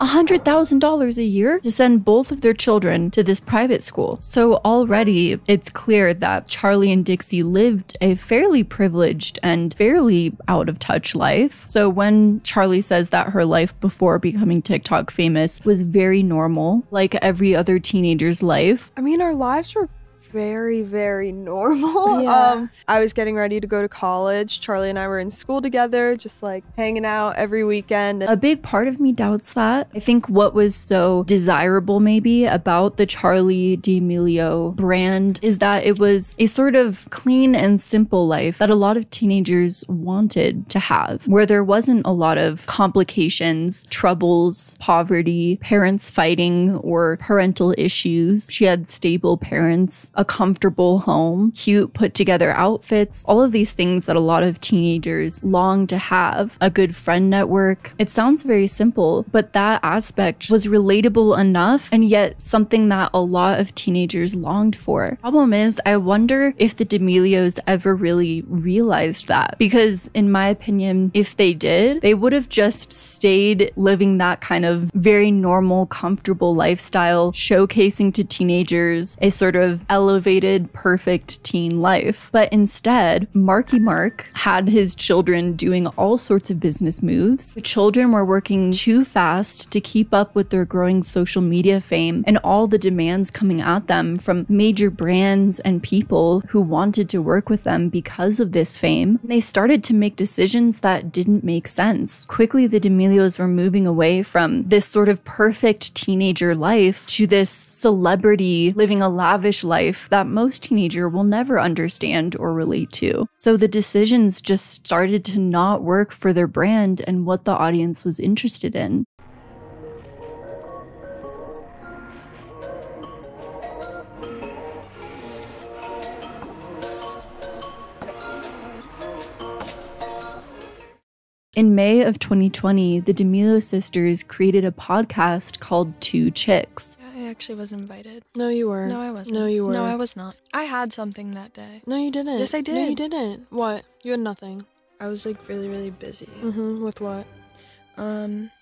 $100,000 a year to send both of their children to this private school. So already it's clear that Charli and Dixie lived a fairly privileged and fairly out of touch life. So when Charli says that her life before becoming TikTok famous was very normal, like every other teenager's life, I mean, our lives were very, very normal. Yeah. Um, I was getting ready to go to college. Charli and I were in school together, just like hanging out every weekend. A big part of me doubts that. I think what was so desirable, maybe, about the Charli D'Amelio brand is that it was a sort of clean and simple life that a lot of teenagers wanted to have, where there wasn't a lot of complications, troubles, poverty, parents fighting, or parental issues. She had stable parents, a comfortable home, cute put together outfits, all of these things that a lot of teenagers long to have, a good friend network. It sounds very simple, but that aspect was relatable enough and yet something that a lot of teenagers longed for. Problem is, I wonder if the D'Amelios ever really realized that because in my opinion, if they did, they would have just stayed living that kind of very normal, comfortable lifestyle, showcasing to teenagers a sort of elevated, perfect teen life. But instead, Marky Mark had his children doing all sorts of business moves. The children were working too fast to keep up with their growing social media fame and all the demands coming at them from major brands and people who wanted to work with them because of this fame. They started to make decisions that didn't make sense. Quickly, the D'Amelios were moving away from this sort of perfect teenager life to this celebrity living a lavish life that most teenager will never understand or relate to. So the decisions just started to not work for their brand and what the audience was interested in. In May of 2020, the D'Amelio sisters created a podcast called Two Chicks. I actually was invited. No, you were. No, I wasn't. No, you were. No, I was not. I had something that day. No, you didn't. Yes, I did. No, you didn't. What? You had nothing. I was like really, really busy. Mm-hmm. With what? Um,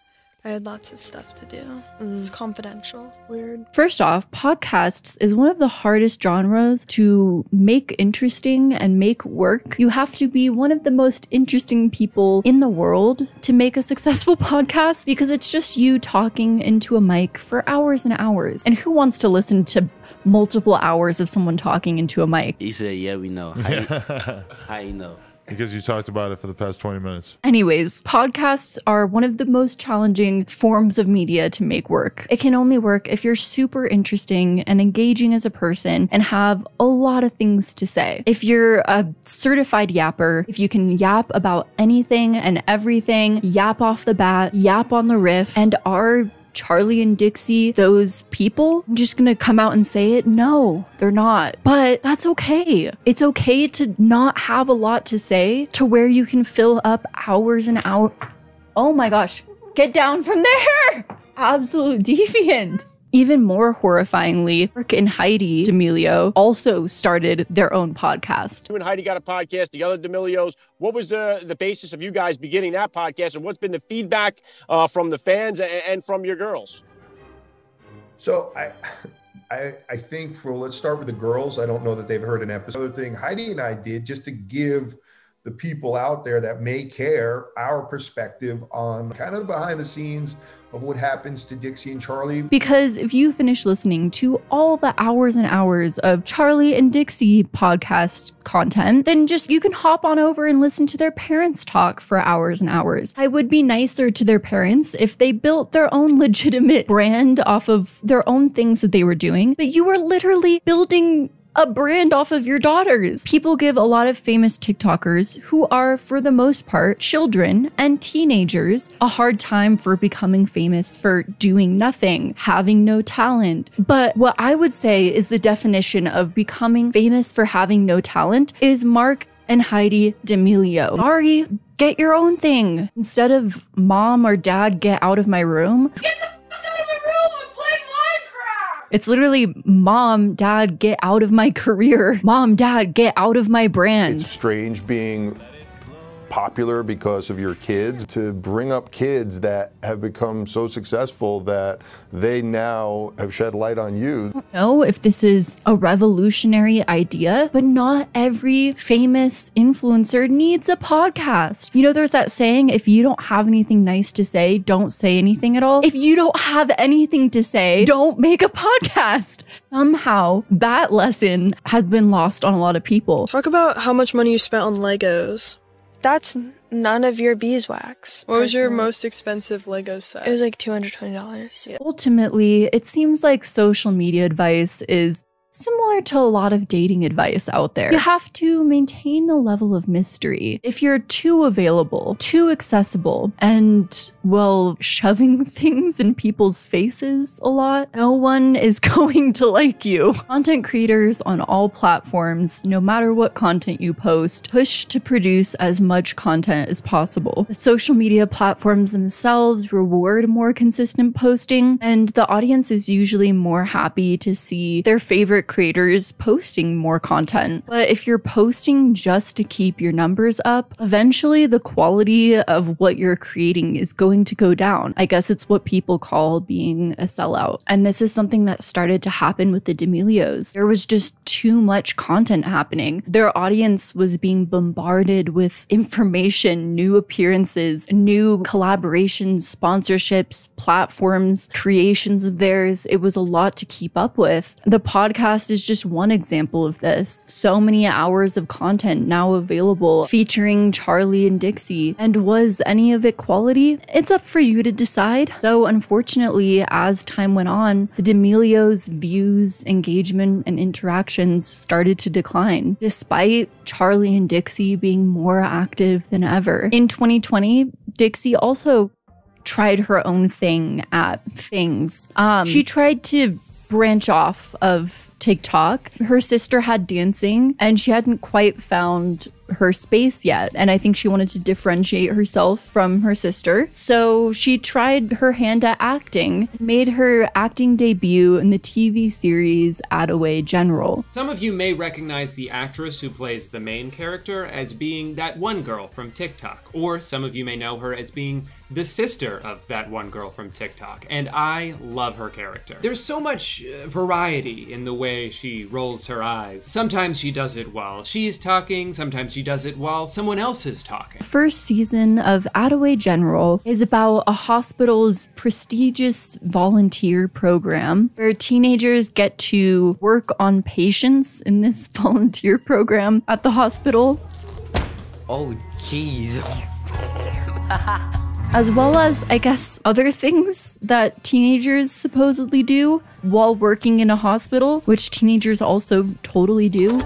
I had lots of stuff to do. Mm. It's confidential. Weird. First off, podcasts is one of the hardest genres to make interesting and make work. You have to be one of the most interesting people in the world to make a successful podcast because it's just you talking into a mic for hours and hours. And who wants to listen to multiple hours of someone talking into a mic? He said, "Yeah, we know." I, you, how you know? Because you talked about it for the past 20 minutes. Anyways, podcasts are one of the most challenging forms of media to make work. It can only work if you're super interesting and engaging as a person and have a lot of things to say. If you're a certified yapper, if you can yap about anything and everything, yap off the bat, yap on the riff, and are Charli and Dixie, those people, I'm just gonna come out and say it. No, they're not. But that's okay. It's okay to not have a lot to say to where you can fill up hours and hours. Oh my gosh, get down from there! Absolute deviant. Even more horrifyingly, Mark and Heidi D'Amelio also started their own podcast. You and Heidi got a podcast, the other D'Amelios. What was the, the basis of you guys beginning that podcast, and what's been the feedback uh, from the fans and, and from your girls? So I, I, I think for let's start with the girls. I don't know that they've heard an episode. Other thing Heidi and I did just to give the people out there that may care our perspective on kind of behind the scenes of what happens to Dixie and Charli. Because if you finish listening to all the hours and hours of Charli and Dixie podcast content, then just you can hop on over and listen to their parents talk for hours and hours. I would be nicer to their parents if they built their own legitimate brand off of their own things that they were doing, but you were literally building a brand off of your daughters. People give a lot of famous TikTokers, who are for the most part children and teenagers, a hard time for becoming famous for doing nothing, having no talent. But what I would say is the definition of becoming famous for having no talent is Mark and Heidi D'Amelio. Sorry, get your own thing. Instead of mom or dad, get out of my room. It's literally, mom, dad, get out of my career. Mom, dad, get out of my brand. It's strange being popular because of your kids to bring up kids that have become so successful that they now have shed light on you. I don't know if this is a revolutionary idea, but not every famous influencer needs a podcast. You know, there's that saying if you don't have anything nice to say, don't say anything at all. If you don't have anything to say, don't make a podcast. Somehow, that lesson has been lost on a lot of people. Talk about how much money you spent on Legos. That's none of your beeswax. What was your most expensive Lego set? It was like two hundred twenty dollars. Ultimately, it seems like social media advice is similar to a lot of dating advice out there. You have to maintain a level of mystery. If you're too available, too accessible, and, well, shoving things in people's faces a lot, no one is going to like you. Content creators on all platforms, no matter what content you post, push to produce as much content as possible. The social media platforms themselves reward more consistent posting, and the audience is usually more happy to see their favorite creators posting more content. But if you're posting just to keep your numbers up, eventually the quality of what you're creating is going to go down. I guess it's what people call being a sellout. And this is something that started to happen with the D'Amelios. There was just too much content happening. Their audience was being bombarded with information, new appearances, new collaborations, sponsorships, platforms, creations of theirs. It was a lot to keep up with. The podcast is just one example of this. So many hours of content now available featuring Charli and Dixie. And was any of it quality? It's up for you to decide. So, unfortunately, as time went on, the D'Amelios' views, engagement, and interactions started to decline, despite Charli and Dixie being more active than ever. In 2020, Dixie also tried her own thing at things. Um, she tried to branch off of TikTok. Her sister had dancing and she hadn't quite found her space yet. And I think she wanted to differentiate herself from her sister. So she tried her hand at acting, made her acting debut in the TV series Attaway General. Some of you may recognize the actress who plays the main character as being that one girl from TikTok, or some of you may know her as being the sister of that one girl from TikTok, and I love her character. There's so much uh, variety in the way she rolls her eyes. Sometimes she does it while she's talking, sometimes she does it while someone else is talking. First season of Attaway General is about a hospital's prestigious volunteer program where teenagers get to work on patients in this volunteer program at the hospital. Oh, jeez. as well as, I guess, other things that teenagers supposedly do while working in a hospital, which teenagers also totally do.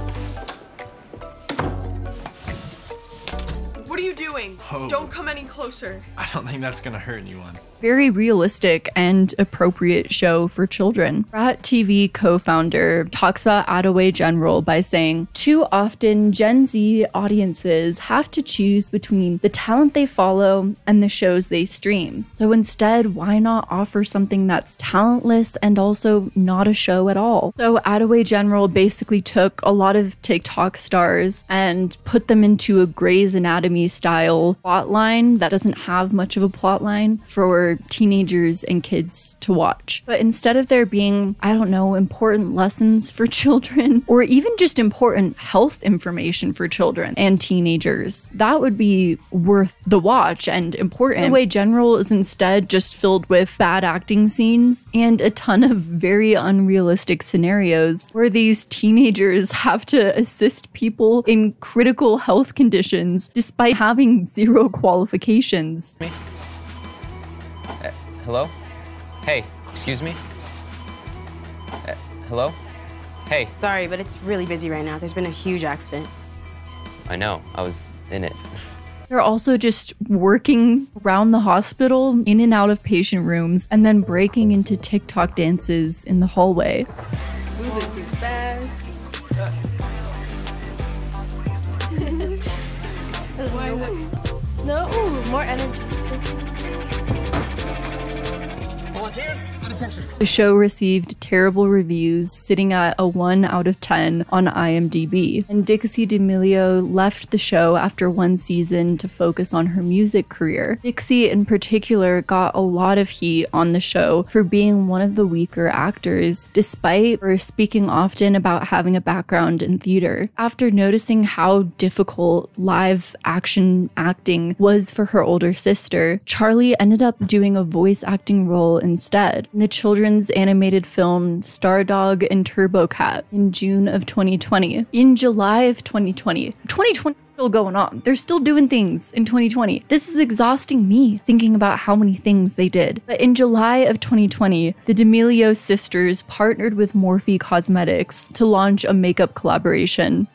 What are you doing? Oh. Don't come any closer. I don't think that's gonna hurt anyone. Very realistic and appropriate show for children. Brat TV co founder talks about Attaway General by saying, Too often, Gen Z audiences have to choose between the talent they follow and the shows they stream. So instead, why not offer something that's talentless and also not a show at all? So Attaway General basically took a lot of TikTok stars and put them into a Grey's Anatomy style plot line that doesn't have much of a plot line teenagers and kids to watch. But instead of there being, I don't know, important lessons for children or even just important health information for children and teenagers, that would be worth the watch and important. Attaway General is instead just filled with bad acting scenes and a ton of very unrealistic scenarios where these teenagers have to assist people in critical health conditions despite having zero qualifications. Uh, hello? Hey, excuse me? Uh, hello? Hey, Sorry, but it's really busy right now. There's been a huge accident. I know, I was in it. They're also just working around the hospital, in and out of patient rooms, and then breaking into TikTok dances in the hallway. Moving too fast. Why is it? No, ooh, more energy. Volunteers, attention. The show received terrible reviews, sitting at a 1 out of 10 on IMDb. And Dixie D'Amelio left the show after one season to focus on her music career. Dixie, in particular, got a lot of heat on the show for being one of the weaker actors, despite her speaking often about having a background in theater. After noticing how difficult live action acting was for her older sister, Charli ended up doing a voice acting role instead in the children's animated film Stardog and Turbo Cat in June of 2020. In July of 2020, 2020 is still going on. They're still doing things in 2020. This is exhausting me thinking about how many things they did. But in July of 2020, the D'Amelio sisters partnered with Morphe Cosmetics to launch a makeup collaboration.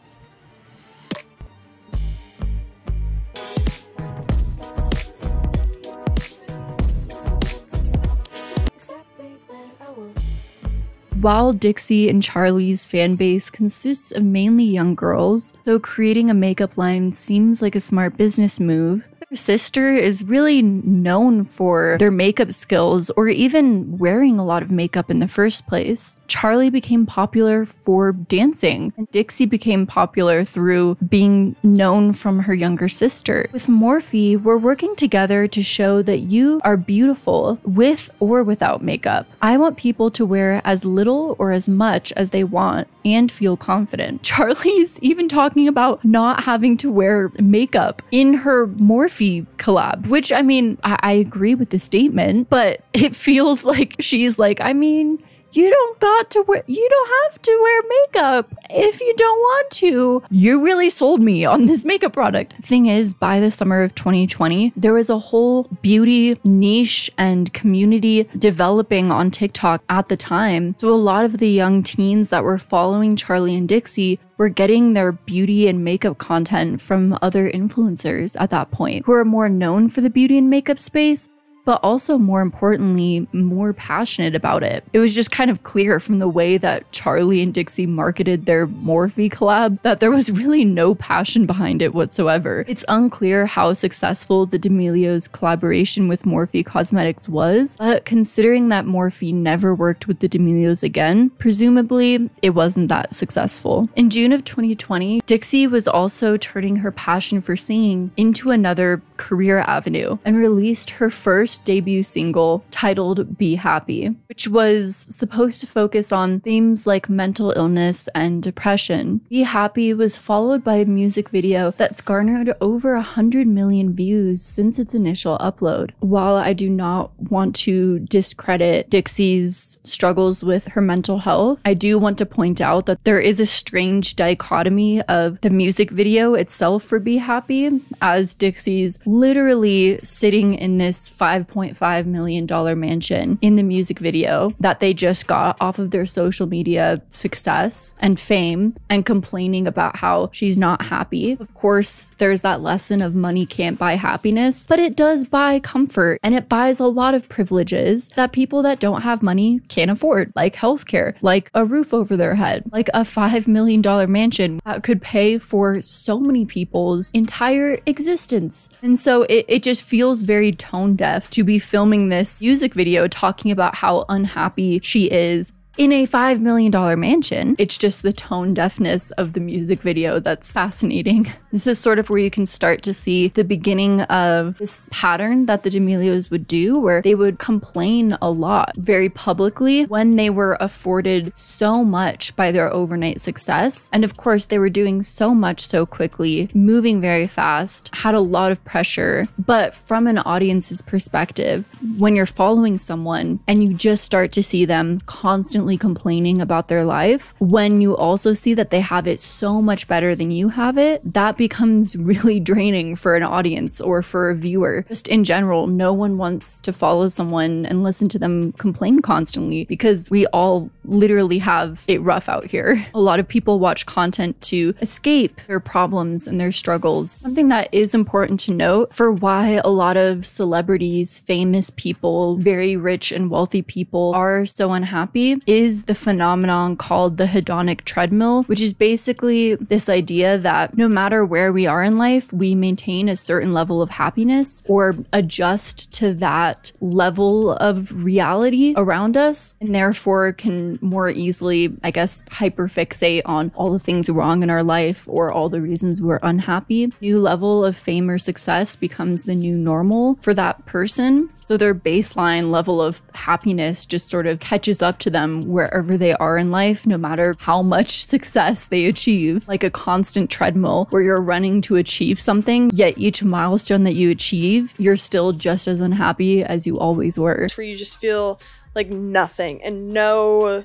While Dixie and Charli's fan base consists of mainly young girls, so creating a makeup line seems like a smart business move, sister is really known for their makeup skills or even wearing a lot of makeup in the first place. Charli became popular for dancing, and Dixie became popular through being known from her younger sister. With Morphe, we're working together to show that you are beautiful with or without makeup. I want people to wear as little or as much as they want and feel confident. Charli's even talking about not having to wear makeup in her Morphe collab, which I mean, I, I agree with the statement, but it feels like she's like, I mean, you don't got to wear you don't have to wear makeup if you don't want to. You really sold me on this makeup product. Thing is by the summer of 2020 there was a whole beauty niche and community developing on tiktok at the time. So a lot of the young teens that were following charli and dixie were getting their beauty and makeup content from other influencers at that point who are more known for the beauty and makeup space but also more importantly, more passionate about it. It was just kind of clear from the way that Charli and Dixie marketed their Morphe collab that there was really no passion behind it whatsoever. It's unclear how successful the D'Amelios collaboration with Morphe Cosmetics was, but considering that Morphe never worked with the D'Amelios again, presumably it wasn't that successful. In June of 2020, Dixie was also turning her passion for singing into another career avenue and released her first debut single titled Be Happy, which was supposed to focus on themes like mental illness and depression. Be Happy was followed by a music video that's garnered over 100 million views since its initial upload. While I do not want to discredit Dixie's struggles with her mental health, I do want to point out that there is a strange dichotomy of the music video itself for Be Happy, as Dixie's literally sitting in this $5.5 million mansion in the music video that they just got off of their social media success and fame and complaining about how she's not happy. Of course, there's that lesson of money can't buy happiness, but it does buy comfort and it buys a lot of privileges that people that don't have money can't afford, like healthcare, like a roof over their head, like a $5 million mansion that could pay for so many people's entire existence. And so it, it just feels very tone deaf to be filming this music video talking about how unhappy she is in a $5 million mansion. It's just the tone deafness of the music video that's fascinating. This is sort of where you can start to see the beginning of this pattern that the D'Amelios would do, where they would complain a lot very publicly when they were afforded so much by their overnight success. And of course, they were doing so much so quickly, moving very fast, had a lot of pressure. But from an audience's perspective, when you're following someone and you just start to see them constantly complaining about their life, when you also see that they have it so much better than you have it, that becomes really draining for an audience or for a viewer. Just in general, no one wants to follow someone and listen to them complain constantly because we all literally have it rough out here. A lot of people watch content to escape their problems and their struggles. Something that is important to note for why a lot of celebrities, famous people, very rich and wealthy people are so unhappy is the phenomenon called the hedonic treadmill, which is basically this idea that no matter where we are in life, we maintain a certain level of happiness or adjust to that level of reality around us, and therefore can more easily, I guess, hyperfixate on all the things wrong in our life or all the reasons we're unhappy. New level of fame or success becomes the new normal for that person. So their baseline level of happiness just sort of catches up to them wherever they are in life, no matter how much success they achieve, like a constant treadmill where you're running to achieve something, yet each milestone that you achieve, you're still just as unhappy as you always were. Where you just feel like nothing and no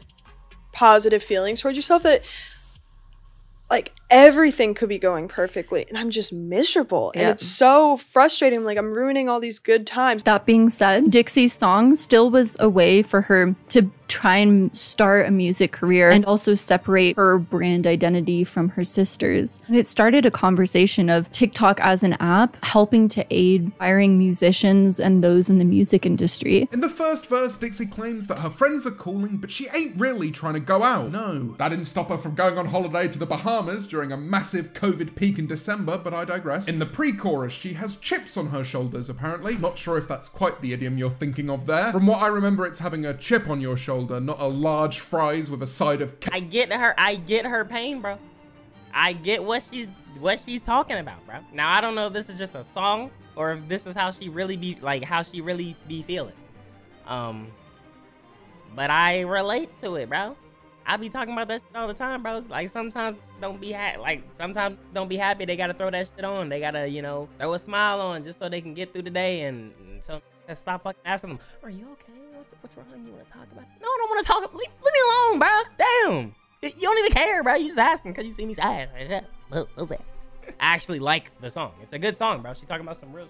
positive feelings towards yourself that like everything could be going perfectly and I'm just miserable. And it's so frustrating. Like I'm ruining all these good times. That being said, Dixie's song still was a way for her to try and start a music career and also separate her brand identity from her sisters. And it started a conversation of TikTok as an app helping to aid hiring musicians and those in the music industry. In the first verse, Dixie claims that her friends are calling, but she ain't really trying to go out. No, that didn't stop her from going on holiday to the Bahamas during a massive COVID peak in December, but I digress. In the pre chorus, she has chips on her shoulders, apparently. Not sure if that's quite the idiom you're thinking of there. From what I remember, it's having a chip on your shoulder, not a large fries with a side of I get her. I get her pain, bro. I get what she's what she's talking about, bro. Now I don't know if this is just a song or if this is how she really be like how she really be feeling. Um, but I relate to it, bro. I be talking about that shit all the time, bro. Like sometimes don't be happy. Like sometimes don't be happy. They gotta throw that shit on. They gotta, you know, throw a smile on just so they can get through the day and, and so and stop fucking asking them, "Are you okay? What's, what's wrong? You wanna talk about?" No, I don't wanna talk. Leave, leave me alone, bro. Damn. You don't even care, bro. You just asking because you see sad. What- What's that? I actually like the song. It's a good song, bro. She's talking about some real.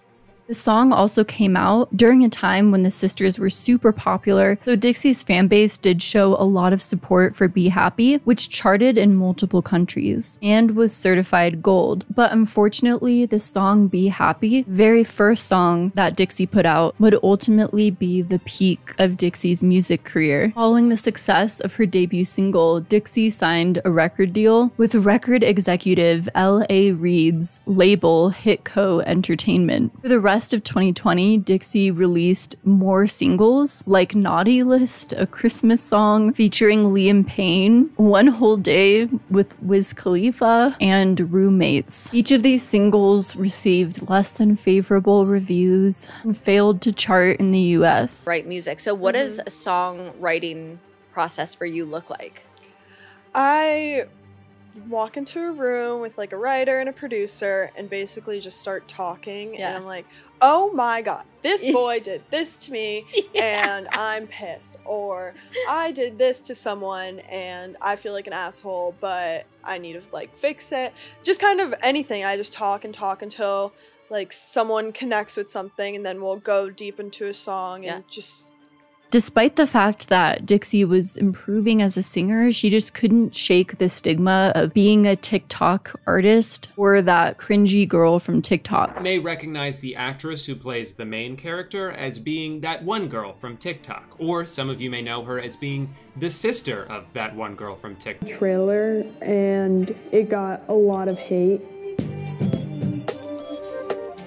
The song also came out during a time when the sisters were super popular, so Dixie's fan base did show a lot of support for Be Happy, which charted in multiple countries and was certified gold. But unfortunately, the song Be Happy, very first song that Dixie put out, would ultimately be the peak of Dixie's music career. Following the success of her debut single, Dixie signed a record deal with record executive L.A. Reid's label Hitco Entertainment. For the rest of 2020, Dixie released more singles like Naughty List, a Christmas song featuring Liam Payne, One Whole Day with Wiz Khalifa, and Roommates. Each of these singles received less than favorable reviews and failed to chart in the US. Write music. So, what does mm-hmm. a songwriting process for you look like? I walk into a room with like a writer and a producer and basically just start talking Yeah. and I'm like, "Oh my god, this boy did this to me and I'm pissed." Or I did this to someone and I feel like an asshole, but I need to like fix it. Just kind of anything. I just talk and talk until like someone connects with something and then we'll go deep into a song and just Despite the fact that Dixie was improving as a singer, she just couldn't shake the stigma of being a TikTok artist or that cringy girl from TikTok. may recognize the actress who plays the main character as being that one girl from TikTok, or some of you may know her as being the sister of that one girl from TikTok. trailer and it got a lot of hate.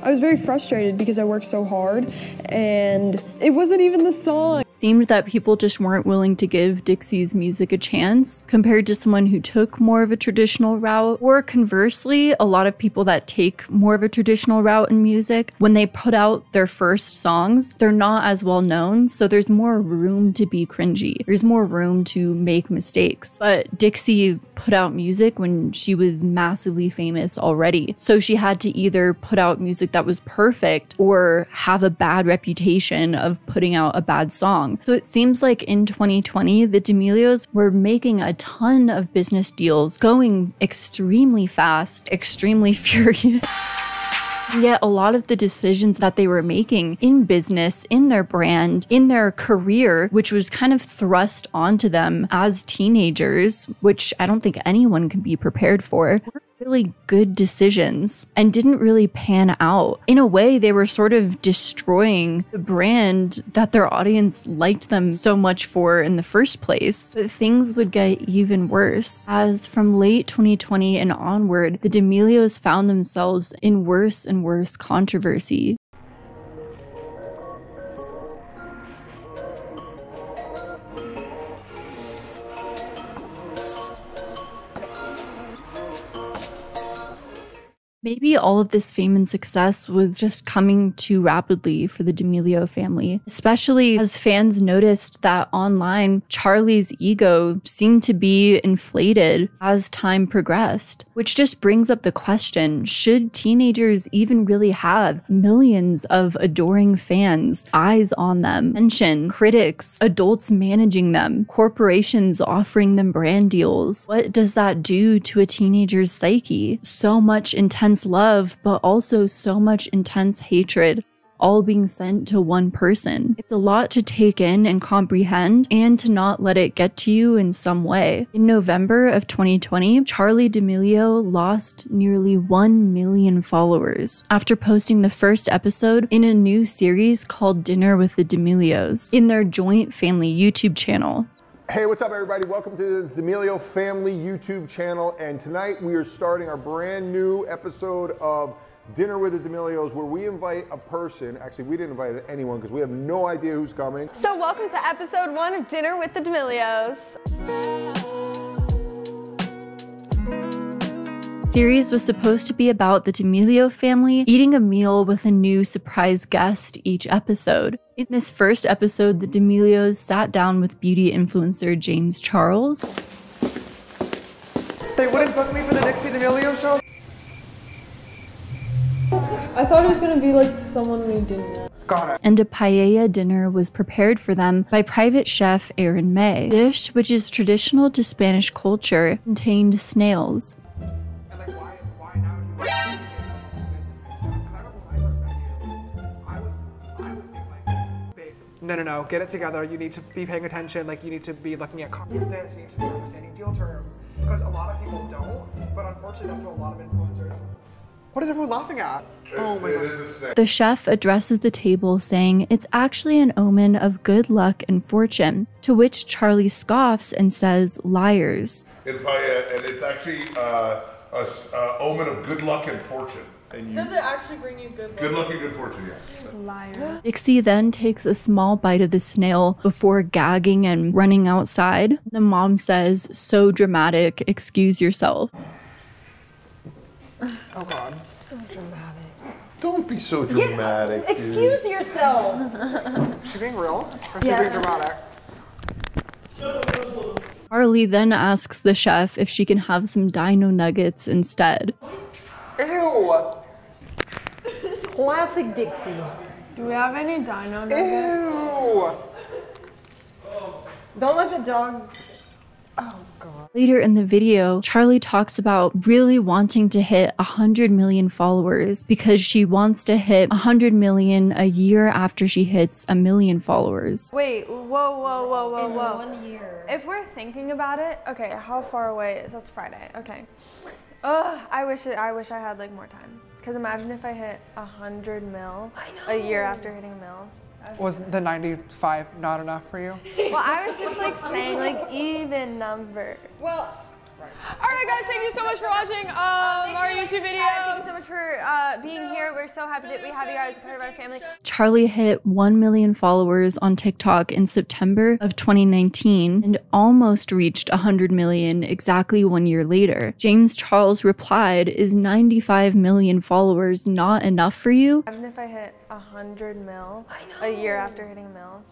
I was very frustrated because I worked so hard and it wasn't even the song. It seemed that people just weren't willing to give Dixie's music a chance compared to someone who took more of a traditional route. Or conversely, a lot of people that take more of a traditional route in music, when they put out their first songs, they're not as well known. So there's more room to be cringy. There's more room to make mistakes. But Dixie put out music when she was massively famous already. So she had to either put out music that was perfect or have a bad reputation of putting out a bad song. So it seems like in 2020, the D'Amelios were making a ton of business deals, going extremely fast, extremely furious. Yet a lot of the decisions that they were making in business, in their brand, in their career, which was kind of thrust onto them as teenagers, which I don't think anyone can be prepared for, really good decisions and didn't really pan out. In a way, they were sort of destroying the brand that their audience liked them so much for in the first place. But things would get even worse as from late 2020 and onward, the D'Amelios found themselves in worse and worse controversy. Maybe all of this fame and success was just coming too rapidly for the D'Amelio family, especially as fans noticed that online Charli's ego seemed to be inflated as time progressed, which just brings up the question should teenagers even really have millions of adoring fans, eyes on them, attention, critics, adults managing them, corporations offering them brand deals? What does that do to a teenager's psyche? So much intense love, but also so much intense hatred. All being sent to one person. It's a lot to take in and comprehend, and to not let it get to you in some way. In November of 2020, Charli D'Amelio lost nearly 1 million followers after posting the first episode in a new series called Dinner with the D'Amelios in their joint family YouTube channel. Hey, what's up, everybody? Welcome to the D'Amelio Family YouTube channel. And tonight we are starting our brand new episode of Dinner with the D'Amelios, where we invite a person. Actually, we didn't invite anyone because we have no idea who's coming. So, welcome to episode one of Dinner with the D'Amelios. Series was supposed to be about the D'Amelio family eating a meal with a new surprise guest each episode. In this first episode, the D'Amelios sat down with beauty influencer James Charles. They wouldn't book me for the Dixie D'Amelio show? I thought it was gonna be like someone we didn't know. and a paella dinner was prepared for them by private chef Aaron May. The dish, which is traditional to Spanish culture, contained snails. No, no, no, get it together. You need to be paying attention. Like, you need to be looking at this, you need to be understanding deal terms. Because a lot of people don't, but unfortunately, that's what a lot of influencers. What is everyone laughing at? Oh my god. The chef addresses the table, saying it's actually an omen of good luck and fortune, to which Charli scoffs and says, liars. It's uh, and it's actually uh, a s- uh, omen of good luck and fortune. And you, Does it actually bring you good luck? good luck and good fortune, yes. Liar. Dixie then takes a small bite of the snail before gagging and running outside. The mom says, so dramatic, excuse yourself. Oh god. So dramatic. Don't be so dramatic. dude. Excuse yourself. Is she being real? Or is she being dramatic? Charli then asks the chef if she can have some dino nuggets instead. Ew! Classic Dixie. Do we have any dino nuggets? Ew! Don't let the dogs. Oh, God. Later in the video, Charli talks about really wanting to hit 100 million followers because she wants to hit 100 million a year after she hits a million followers. Wait, whoa, whoa, whoa, whoa, In whoa. one year. If we're thinking about it, okay, how far away? Is that's Friday. Okay. Ugh, I wish it, I wish I had like more time. Cause imagine if I hit a hundred mil a year after hitting a mil. Was the 95 not enough for you? Well, I was just like saying like even numbers. Well. All right, guys, thank you so much for watching um, our YouTube video. Thank you so much for uh, being here. We're so happy that we have you guys as part of our family. Charli hit 1 million followers on TikTok in September of 2019 and almost reached 100 million exactly one year later. James Charles replied, Is 95 million followers not enough for you? Even if I hit a hundred mil a year after hitting a mil.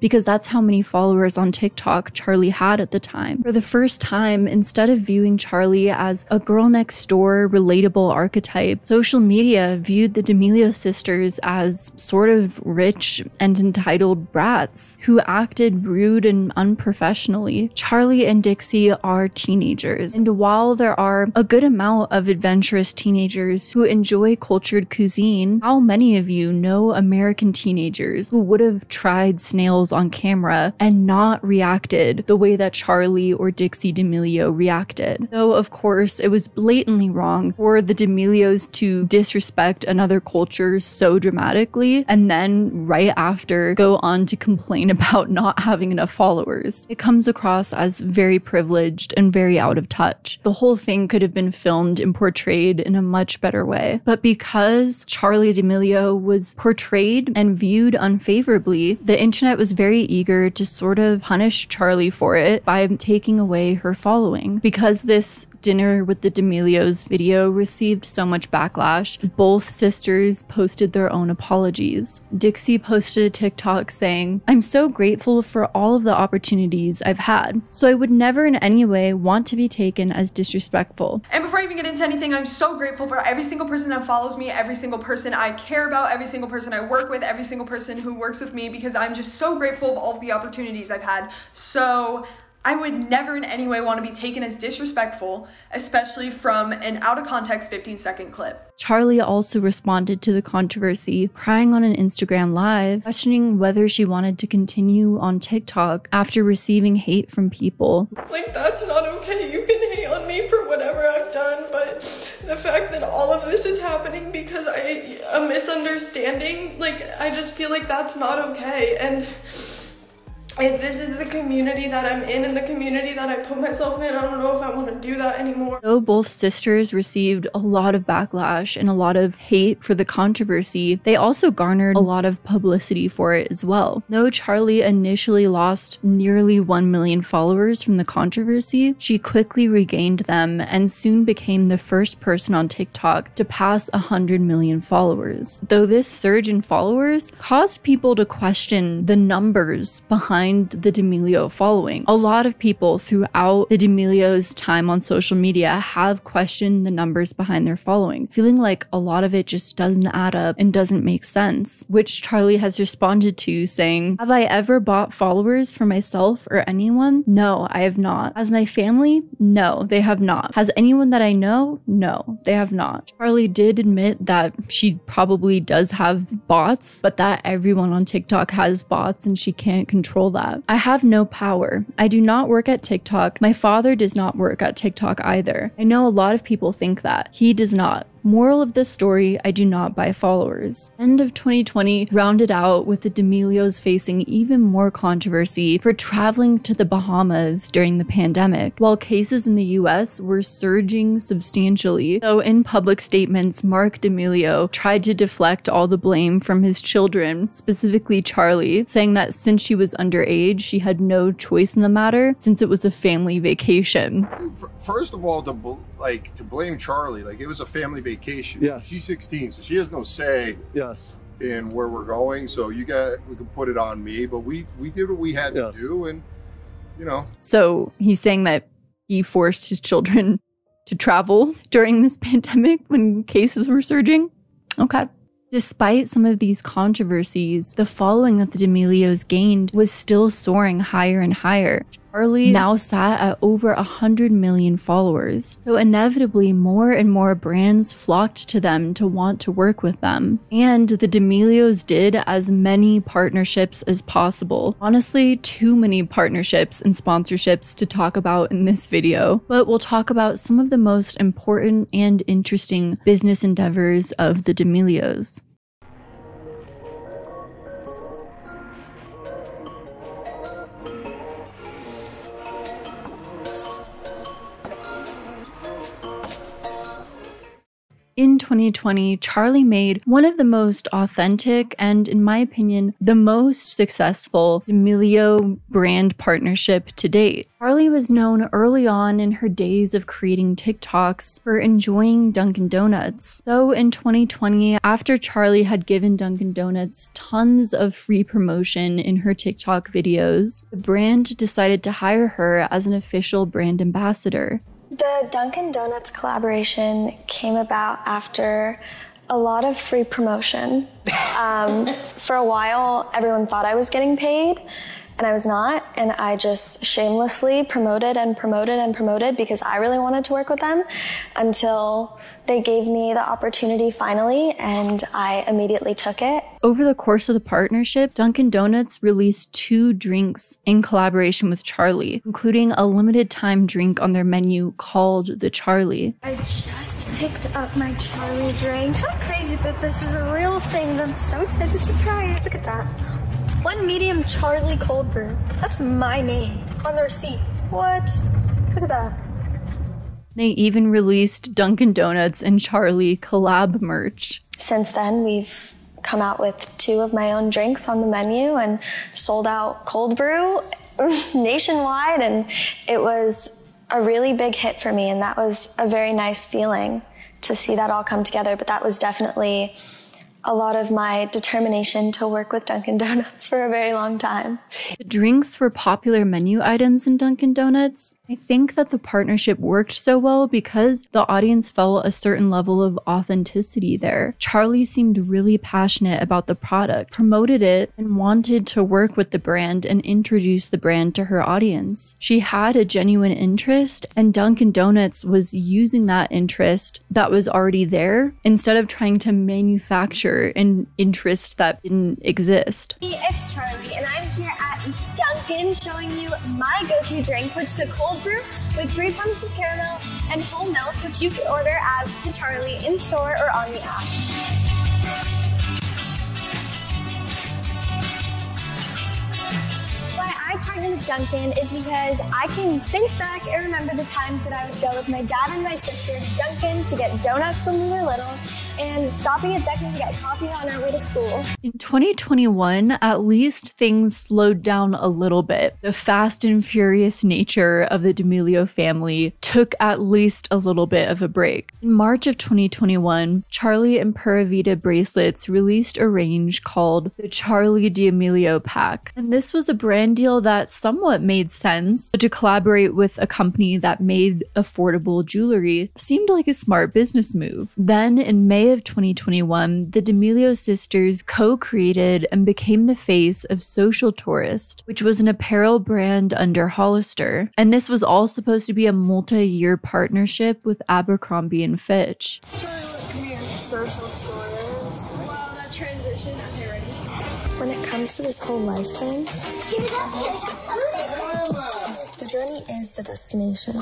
Because that's how many followers on TikTok Charli had at the time. For the first time, instead of viewing Charli as a girl next door, relatable archetype, social media viewed the D'Amelio sisters as sort of rich and entitled brats who acted rude and unprofessionally. Charli and Dixie are teenagers, and while there are a good amount of adventurous teenagers who enjoy cultured cuisine, how many of you know American teenagers who would have tried snails on camera and not reacted the way that Charli or Dixie D'Amelio reacted? Though, of course, it was blatantly wrong for the D'Amelios to disrespect another culture so dramatically and then right after go on to complain about not having enough followers. It comes across as very privileged and very out of touch. The whole thing could have been filmed and portrayed in a much better way. But because Charli D'Amelio was portrayed and viewed unfavorably, the internet was very eager to sort of punish Charli for it by taking away her following. Because this dinner with the D'Amelios video received so much backlash, both sisters posted their own apologies. Dixie posted a TikTok saying, I'm so grateful for all of the opportunities I've had, so I would never in any way want to be taken as disrespectful. And before I even get into anything, I'm so grateful for every single person that follows me, every single person I care about, every single person I work with, every single person who works with me, because I'm just so grateful of all of the opportunities I've had. So I would never in any way want to be taken as disrespectful, especially from an out of context 15 second clip. Charli also responded to the controversy, crying on an Instagram live, questioning whether she wanted to continue on TikTok after receiving hate from people. Like, that's not okay. You can hate on me for whatever I've done, but the fact that all of this is happening because I, a misunderstanding, like, I just feel like that's not okay. And if this is the community that I'm in and the community that I put myself in, I don't know if I want to do that anymore. Though both sisters received a lot of backlash and a lot of hate for the controversy, they also garnered a lot of publicity for it as well. Though Charli initially lost nearly 1 million followers from the controversy, she quickly regained them and soon became the first person on TikTok to pass 100 million followers. Though this surge in followers caused people to question the numbers behind behind the D'Amelio following. A lot of people throughout the D'Amelio's time on social media have questioned the numbers behind their following, feeling like a lot of it just doesn't add up and doesn't make sense, which Charli has responded to saying, Have I ever bought followers for myself or anyone? No, I have not. As my family? No, they have not. Has anyone that I know? No, they have not. Charli did admit that she probably does have bots, but that everyone on TikTok has bots and she can't control that. I have no power. I do not work at TikTok. My father does not work at TikTok either. I know a lot of people think that. He does not. Moral of this story, I do not buy followers. End of 2020 rounded out with the D'Amelios facing even more controversy for traveling to the Bahamas during the pandemic, while cases in the US were surging substantially. So in public statements, Mark D'Amelio tried to deflect all the blame from his children, specifically Charli, saying that since she was underage, she had no choice in the matter since it was a family vacation. First of all, to like to blame Charli, like it was a family vacation. Yes. She's 16, so she has no say. Yes. In where we're going, so you got we can put it on me, but we we did what we had Yes. to do, and you know, So he's saying that he forced his children to travel during this pandemic when cases were surging. Okay. Despite some of these controversies, the following that the D'Amelios gained was still soaring higher and higher. Now sat at over 100 million followers. So inevitably, more and more brands flocked to them to want to work with them. And the D'Amelios did as many partnerships as possible. Honestly, too many partnerships and sponsorships to talk about in this video, but we'll talk about some of the most important and interesting business endeavors of the D'Amelios. In 2020, Charli made one of the most authentic and, in my opinion, the most successful D'Amelio brand partnership to date. Charli was known early on in her days of creating TikToks for enjoying Dunkin' Donuts. So in 2020, after Charli had given Dunkin' Donuts tons of free promotion in her TikTok videos, the brand decided to hire her as an official brand ambassador. The Dunkin' Donuts collaboration came about after a lot of free promotion. Um, for a while, everyone thought I was getting paid, and I was not. And I just shamelessly promoted and promoted and promoted because I really wanted to work with them until they gave me the opportunity finally, and I immediately took it. Over the course of the partnership, Dunkin' Donuts released two drinks in collaboration with Charli, including a limited time drink on their menu called the Charli. I just picked up my Charli drink. How crazy that this is a real thing. I'm so excited to try it. Look at that. One medium Charli cold brew. That's my name on the receipt. What? Look at that. They even released Dunkin' Donuts and Charli collab merch. Since then, we've come out with two of my own drinks on the menu and sold out cold brew nationwide. And it was a really big hit for me. And that was a very nice feeling to see that all come together. But that was definitely a lot of my determination to work with Dunkin' Donuts for a very long time. Drinks were popular menu items in Dunkin' Donuts. I think that the partnership worked so well because the audience felt a certain level of authenticity there. Charli seemed really passionate about the product, promoted it, and wanted to work with the brand and introduce the brand to her audience. She had a genuine interest, and Dunkin' Donuts was using that interest that was already there instead of trying to manufacture an interest that didn't exist. Hey, it's Charli, and I'm here at Dunkin' showing you my go-to drink, which is a cold with three pumps of caramel and whole milk, which you can order as the Charli in store or on the app. Why I partnered with Dunkin' is because I can think back and remember the times that I would go with my dad and my sister to Dunkin' to get donuts when we were little. And stopping at Beckham to get coffee on our way to school. In 2021, at least things slowed down a little bit. The fast and furious nature of the D'Amelio family took at least a little bit of a break. In March of 2021, Charli and Pura Vida Bracelets released a range called the Charli D'Amelio Pack. And this was a brand deal that somewhat made sense. To collaborate with a company that made affordable jewelry seemed like a smart business move. Then in May of 2021, the D'Amelio sisters co-created and became the face of Social Tourist, which was an apparel brand under Hollister. And this was all supposed to be a multi-year partnership with Abercrombie and Fitch. Social tourist. Wow, that transition. Okay, ready? When it comes to this whole life thing, the journey is the destination.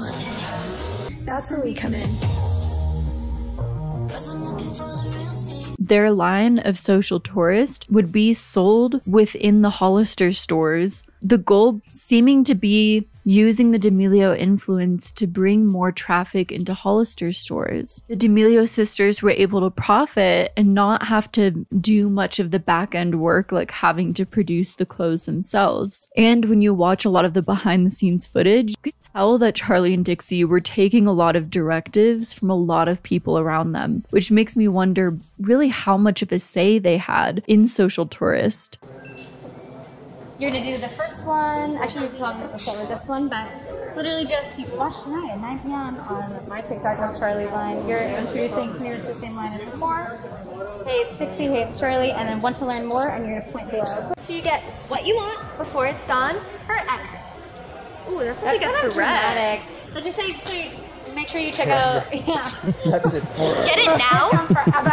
That's where we come in. Their line of social tourist would be sold within the Hollister stores, the goal seeming to be using the D'Amelio influence to bring more traffic into Hollister stores. The D'Amelio sisters were able to profit and not have to do much of the back end work like having to produce the clothes themselves. And when you watch a lot of the behind the scenes footage, you could tell that Charli and Dixie were taking a lot of directives from a lot of people around them, which makes me wonder really how much of a say they had in Social Tourist. You're gonna do the first one. Actually, you can we'll start with this one, but literally just you can watch tonight at 9 p.m. on my TikTok with Charli's line. You're introducing pretty much the same line as before. Hey, it's Dixie. Hey, it's Charli. And then want to learn more, and you're gonna point below. So you get what you want before it's gone, forever. Ooh, that sounds That's like a kind of threat. dramatic. So just say, so make sure you check out. Yeah. That's it. Get it now?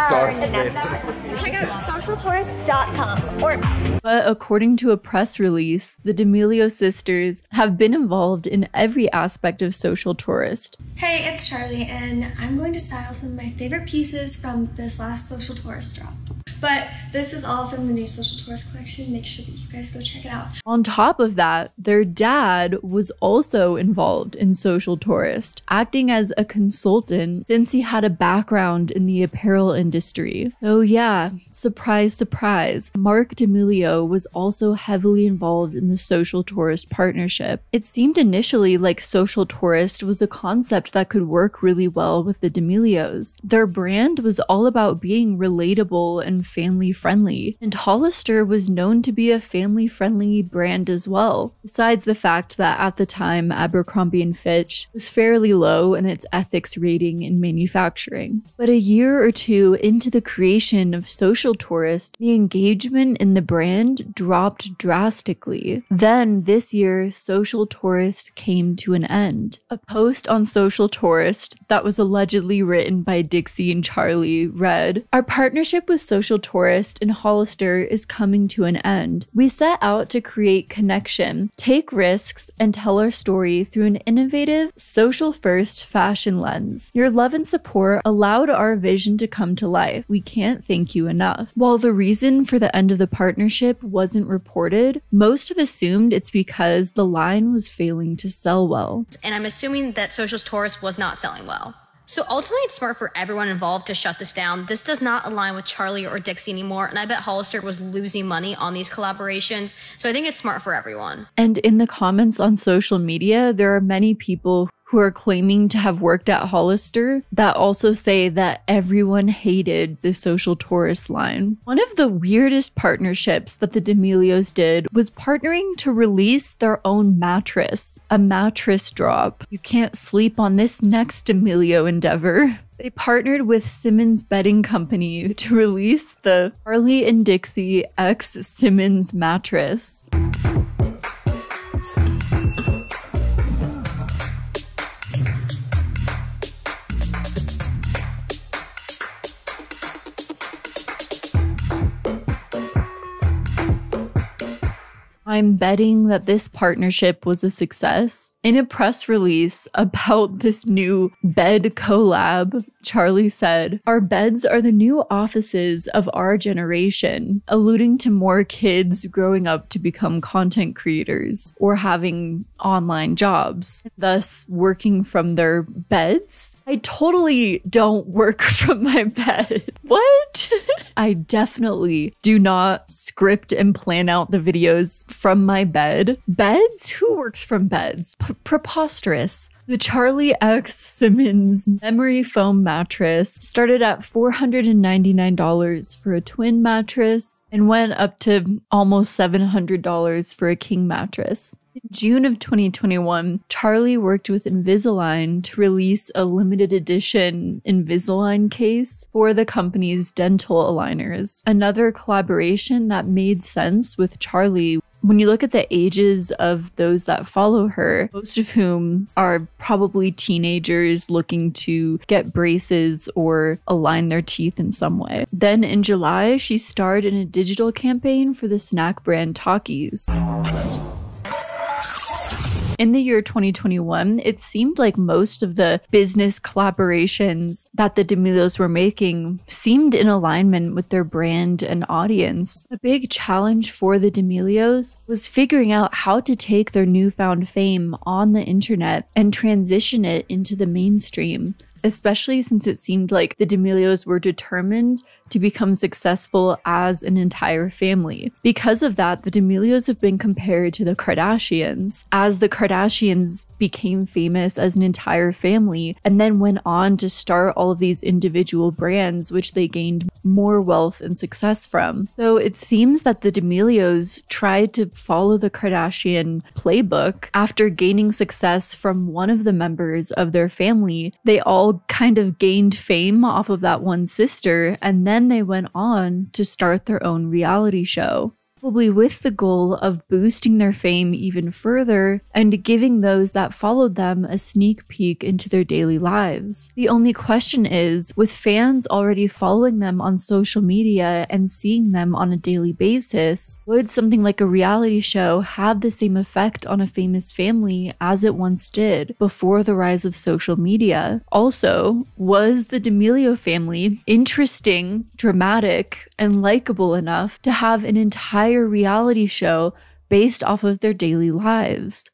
Darth Never. Check out socialtourist.com or But according to a press release, the D'Amelio sisters have been involved in every aspect of Social Tourist. Hey, it's Charli, and I'm going to style some of my favorite pieces from this last Social Tourist drop. But this is all from the new Social Tourist collection. Make sure that you guys go check it out. On top of that, their dad was also involved in Social Tourist, acting as a consultant since he had a background in the apparel industry. Oh, yeah, surprise, surprise. Mark D'Amelio was also heavily involved in the Social Tourist partnership. It seemed initially like Social Tourist was a concept that could work really well with the D'Amelios. Their brand was all about being relatable and family friendly, and Hollister was known to be a family friendly brand as well. Besides the fact that at the time Abercrombie and Fitch was fairly low in its ethics rating in manufacturing. But a year or two into the creation of Social Tourist, the engagement in the brand dropped drastically. Then this year, Social Tourist came to an end. A post on Social Tourist that was allegedly written by Dixie and Charli read Our partnership with Social Tourist and Hollister is coming to an end. We set out to create connection, take risks, and tell our story through an innovative, social first fashion lens. Your love and support allowed our vision to come to life. We can't thank you enough. While the reason for the end of the partnership wasn't reported, most have assumed it's because the line was failing to sell well. and I'm assuming that Social Tourist was not selling well. So ultimately, it's smart for everyone involved to shut this down. This does not align with Charli or Dixie anymore, and I bet Hollister was losing money on these collaborations. So I think it's smart for everyone. And in the comments on social media, there are many people who are claiming to have worked at Hollister that also say that everyone hated the social tourist line. One of the weirdest partnerships that the D'Amelios did was partnering to release their own mattress, a mattress drop. You can't sleep on this next D'Amelio endeavor. They partnered with Simmons Bedding Company to release the Charli and Dixie X Simmons mattress. I'm betting that this partnership was a success. In a press release about this new bed collab, Charli said, Our beds are the new offices of our generation, alluding to more kids growing up to become content creators or having online jobs, thus working from their beds. I totally don't work from my bed. What? I definitely do not script and plan out the videos from my bed. Beds? Who works from beds? P- preposterous. The Charli X Simmons memory foam mattress started at $499 for a twin mattress and went up to almost $700 for a king mattress. In June of 2021, Charli worked with Invisalign to release a limited edition Invisalign case for the company's dental aligners. Another collaboration that made sense with Charlie when you look at the ages of those that follow her, most of whom are probably teenagers looking to get braces or align their teeth in some way. Then in July, she starred in a digital campaign for the snack brand Takis. In the year 2021, it seemed like most of the business collaborations that the D'Amelios were making seemed in alignment with their brand and audience. A big challenge for the D'Amelios was figuring out how to take their newfound fame on the internet and transition it into the mainstream especially since it seemed like the D'Amelios were determined to become successful as an entire family. Because of that, the D'Amelios have been compared to the Kardashians, as the Kardashians became famous as an entire family and then went on to start all of these individual brands, which they gained more wealth and success from. So it seems that the D'Amelios tried to follow the Kardashian playbook after gaining success from one of the members of their family. They all kind of gained fame off of that one sister and then they went on to start their own reality show probably with the goal of boosting their fame even further and giving those that followed them a sneak peek into their daily lives. The only question is with fans already following them on social media and seeing them on a daily basis, would something like a reality show have the same effect on a famous family as it once did before the rise of social media? Also, was the D'Amelio family interesting, dramatic, and likable enough to have an entire reality show based off of their daily lives.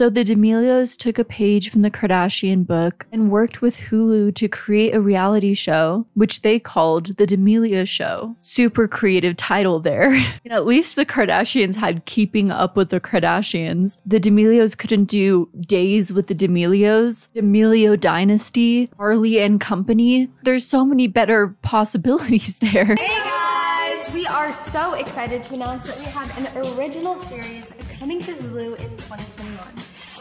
So the D'Amelios took a page from the Kardashian book and worked with Hulu to create a reality show, which they called The D'Amelio Show. Super creative title there. and at least the Kardashians had Keeping Up with the Kardashians. The D'Amelios couldn't do Days with the D'Amelios, D'Amelio Dynasty, Charli and Company. There's so many better possibilities there. Hey guys! We are so excited to announce that we have an original series coming to Hulu in 2021.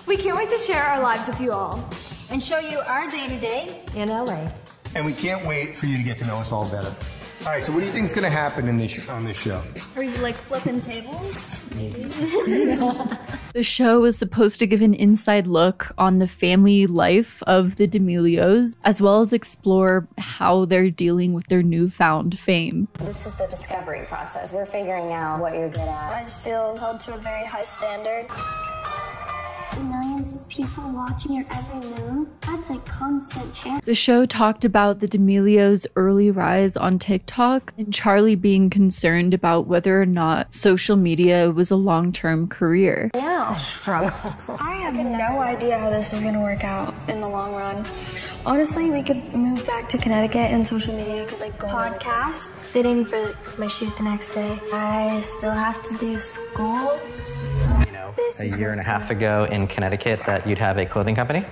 We can't wait to share our lives with you all and show you our day to day in LA. And we can't wait for you to get to know us all better. All right, so what do you think is going to happen in this on this show? Are you like flipping tables? The show is supposed to give an inside look on the family life of the D'Amelios, as well as explore how they're dealing with their newfound fame. This is the discovery process. We're figuring out what you're good at. I just feel held to a very high standard. Millions of people watching your every move. That's like constant share. The show talked about the D'Amelios' early rise on TikTok and Charli being concerned about whether or not social media was a long term career. Yeah. struggle. I have no idea how this is going to work out in the long run. Honestly, we could move back to Connecticut and social media could like go podcast, fitting for my shoot the next day. I still have to do school. This a year and a half ago in Connecticut that you'd have a clothing company?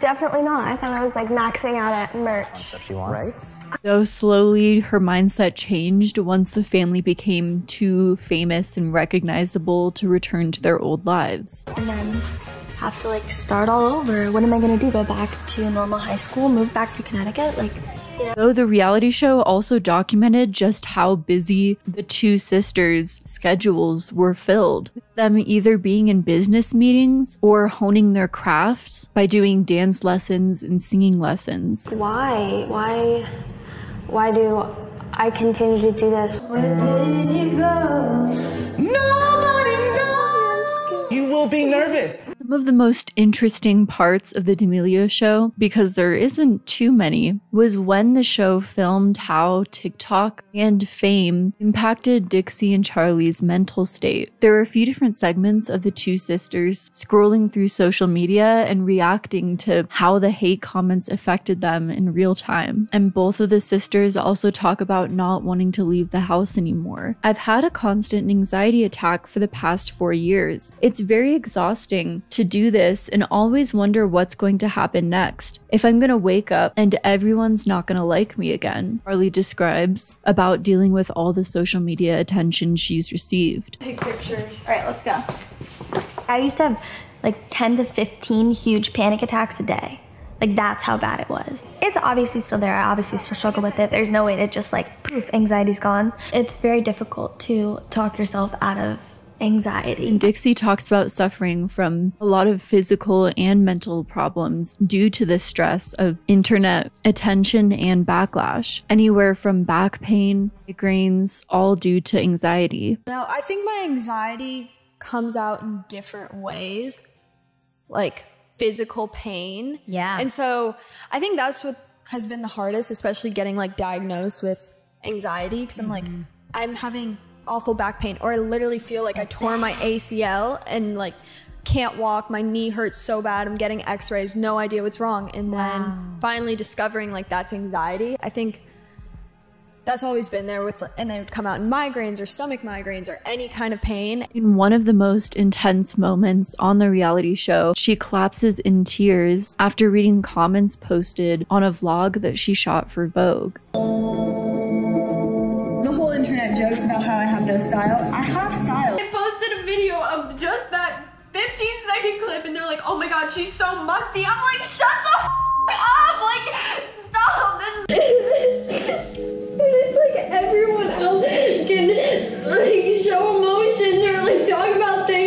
Definitely not. I thought I was like maxing out at merch. She wants. Though slowly her mindset changed once the family became too famous and recognizable to return to their old lives. And then have to like start all over. What am I gonna do? Go back to normal high school? Move back to Connecticut? Like, Though the reality show also documented just how busy the two sisters' schedules were filled, them either being in business meetings or honing their crafts by doing dance lessons and singing lessons. Why? Why? Why do I continue to do this? Where did you go? Nobody knows. You will be nervous. Some of the most interesting parts of the D'Amelio show, because there isn't too many, was when the show filmed how TikTok and fame impacted Dixie and Charli's mental state. There were a few different segments of the two sisters scrolling through social media and reacting to how the hate comments affected them in real time. And both of the sisters also talk about not wanting to leave the house anymore. I've had a constant anxiety attack for the past four years. It's very exhausting to do this and always wonder what's going to happen next. If I'm going to wake up and everyone's not going to like me again, Charli describes about dealing with all the social media attention she's received. Take pictures. All right, let's go. I used to have like 10 to 15 huge panic attacks a day. Like that's how bad it was. It's obviously still there. I obviously still struggle with it. There's no way to just like poof, anxiety's gone. It's very difficult to talk yourself out of anxiety. And Dixie talks about suffering from a lot of physical and mental problems due to the stress of internet attention and backlash, anywhere from back pain, migraines, all due to anxiety. Now, I think my anxiety comes out in different ways, like physical pain. Yeah. And so I think that's what has been the hardest, especially getting like diagnosed with anxiety, because I'm like, mm-hmm. I'm having awful back pain, or I literally feel like I tore my ACL and like can't walk. My knee hurts so bad. I'm getting x rays, no idea what's wrong. And then finally discovering like that's anxiety. I think that's always been there with, and then it would come out in migraines or stomach migraines or any kind of pain. In one of the most intense moments on the reality show, she collapses in tears after reading comments posted on a vlog that she shot for Vogue. The whole internet jokes about how I have no style. I have style. I posted a video of just that 15 second clip and they're like, oh my god, she's so musty. I'm like, shut the f- up! Like, stop! This it's like everyone else can like show emotions or like talk about things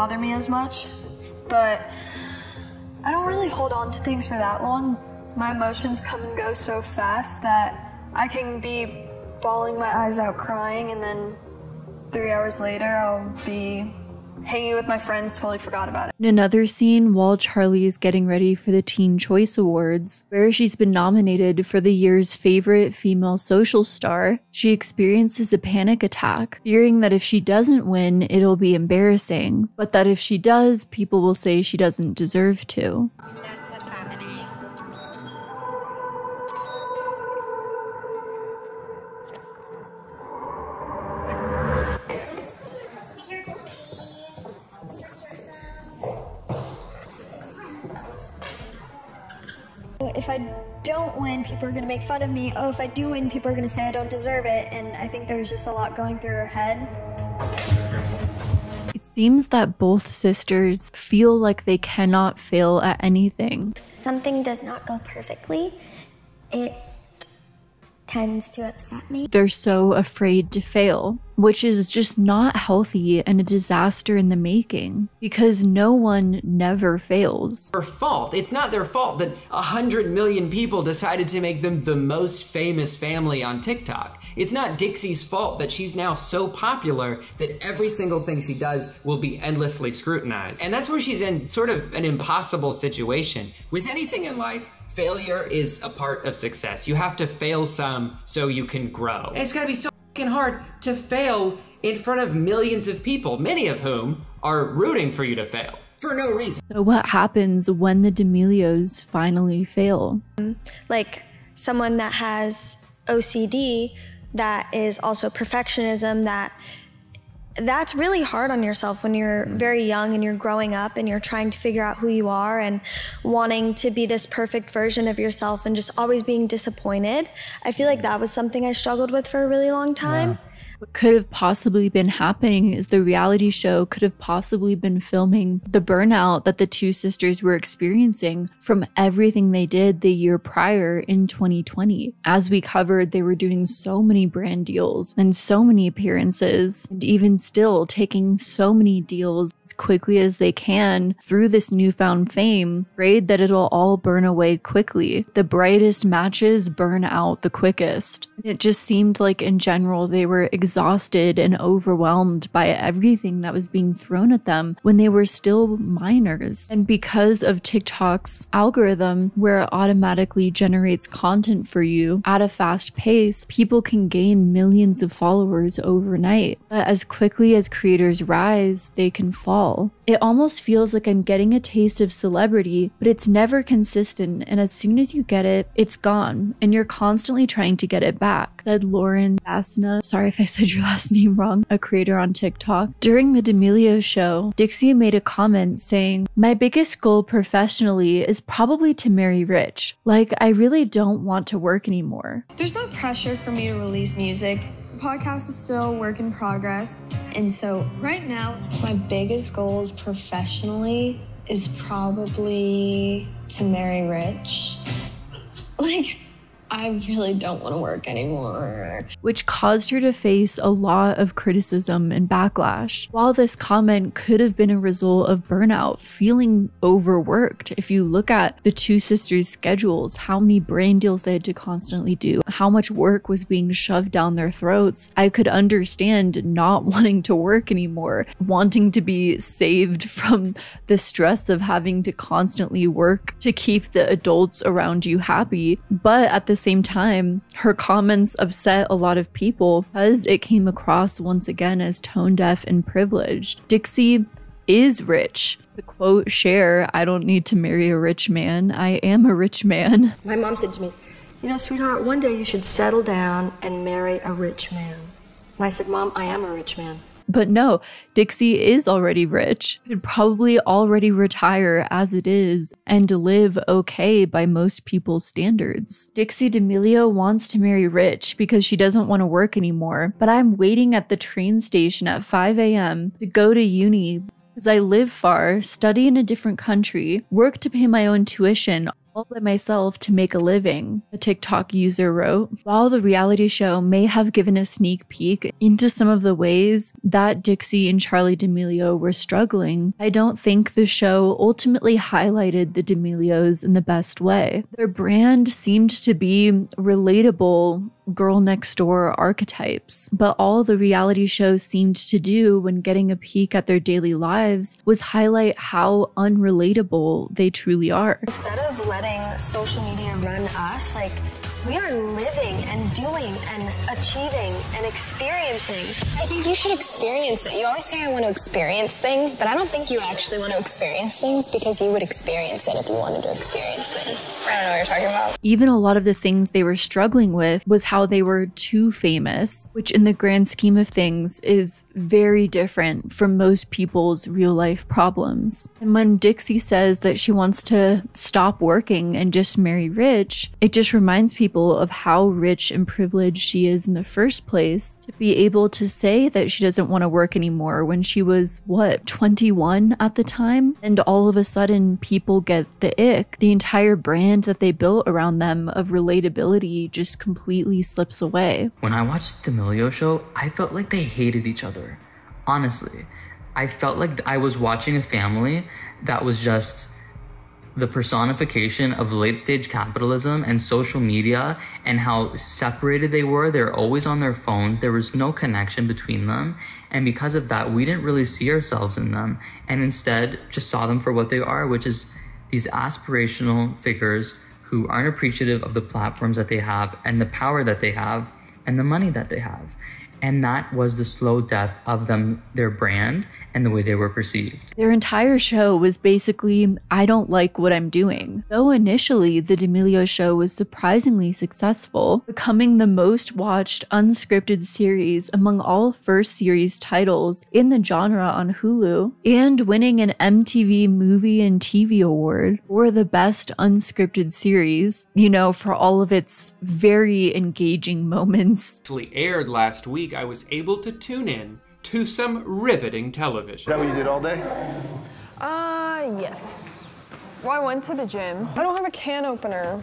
bother me as much, but I don't really hold on to things for that long. My emotions come and go so fast that I can be bawling my eyes out crying and then three hours later I'll be hanging with my friends, totally forgot about it. In another scene, while Charli is getting ready for the Teen Choice Awards, where she's been nominated for the year's favorite female social star, she experiences a panic attack, fearing that if she doesn't win, it'll be embarrassing, but that if she does, people will say she doesn't deserve to. If I don't win, people are gonna make fun of me. Oh, if I do win, people are gonna say I don't deserve it. And I think there's just a lot going through her head. It seems that both sisters feel like they cannot fail at anything. Something does not go perfectly. It tends to upset me. They're so afraid to fail, which is just not healthy and a disaster in the making because no one never fails. Their fault. It's not their fault that a hundred million people decided to make them the most famous family on TikTok. It's not Dixie's fault that she's now so popular that every single thing she does will be endlessly scrutinized. And that's where she's in sort of an impossible situation. With anything in life, failure is a part of success. You have to fail some so you can grow. And it's gotta be so fucking hard to fail in front of millions of people, many of whom are rooting for you to fail for no reason. So, what happens when the D'Amelios finally fail? Like someone that has OCD, that is also perfectionism, that that's really hard on yourself when you're mm. very young and you're growing up and you're trying to figure out who you are and wanting to be this perfect version of yourself and just always being disappointed. I feel like mm. that was something I struggled with for a really long time. What could have possibly been happening is the reality show could have possibly been filming the burnout that the two sisters were experiencing from everything they did the year prior in 2020. As we covered, they were doing so many brand deals and so many appearances, and even still taking so many deals as quickly as they can through this newfound fame, afraid that it'll all burn away quickly. The brightest matches burn out the quickest. It just seemed like, in general, they were exhausted and overwhelmed by everything that was being thrown at them when they were still minors. And because of TikTok's algorithm, where it automatically generates content for you at a fast pace, people can gain millions of followers overnight. But as quickly as creators rise, they can fall. It almost feels like I'm getting a taste of celebrity, but it's never consistent. And as soon as you get it, it's gone. And you're constantly trying to get it back, said Lauren Bassina. Sorry if I said your last name wrong, a creator on TikTok. During the D'Amelio show, Dixie made a comment saying, My biggest goal professionally is probably to marry rich. Like, I really don't want to work anymore. There's no pressure for me to release music. Podcast is still work in progress. And so right now, My biggest goals professionally is probably to marry rich. Like, I really don't want to work anymore. which caused her to face a lot of criticism and backlash. While this comment could have been a result of burnout, feeling overworked, if you look at the two sisters' schedules, how many brain deals they had to constantly do, how much work was being shoved down their throats, I could understand not wanting to work anymore, wanting to be saved from the stress of having to constantly work to keep the adults around you happy. But at the same time, her comments upset a lot of people because it came across once again as tone deaf and privileged. Dixie is rich. The quote share, I don't need to marry a rich man. I am a rich man. My mom said to me, You know, sweetheart, one day you should settle down and marry a rich man. And I said, Mom, I am a rich man. But no, Dixie is already rich, could probably already retire as it is and live okay by most people's standards. Dixie D'Amelio wants to marry Rich because she doesn't want to work anymore, but I'm waiting at the train station at 5 a.m. to go to uni because I live far, study in a different country, work to pay my own tuition, all by myself to make a living, a TikTok user wrote. While the reality show may have given a sneak peek into some of the ways that Dixie and Charli D'Amelio were struggling, I don't think the show ultimately highlighted the D'Amelios in the best way. Their brand seemed to be relatable girl next door archetypes. But all the reality show seemed to do when getting a peek at their daily lives was highlight how unrelatable they truly are. Instead of letting social media run us, like, we are living and doing and achieving and experiencing. I think you should experience it. You always say I want to experience things, but I don't think you actually want to experience things because you would experience it if you wanted to experience things. I don't know what you're talking about. Even a lot of the things they were struggling with was how they were too famous, which in the grand scheme of things is very different from most people's real life problems. And when Dixie says that she wants to stop working and just marry rich, it just reminds people of how rich and privileged she is in the first place to be able to say that she doesn't want to work anymore when she was, what, 21 at the time? And all of a sudden, people get the ick. The entire brand that they built around them of relatability just completely slips away. When I watched the D'Amelio show, I felt like they hated each other. Honestly, I felt like I was watching a family that was just the personification of late stage capitalism and social media and how separated they were. They're always on their phones. There was no connection between them. And because of that, we didn't really see ourselves in them and instead just saw them for what they are, which is these aspirational figures who aren't appreciative of the platforms that they have and the power that they have and the money that they have. And that was the slow death of them, their brand, and the way they were perceived. Their entire show was basically, I don't like what I'm doing. Though initially, The D'Amelio Show was surprisingly successful, becoming the most watched unscripted series among all first series titles in the genre on Hulu, and winning an MTV Movie and TV Award for the best unscripted series, you know, for all of its very engaging moments. Actually aired last week, I was able to tune in to some riveting television. Is that what you did all day? Uh, yes. Well, I went to the gym. I don't have a can opener.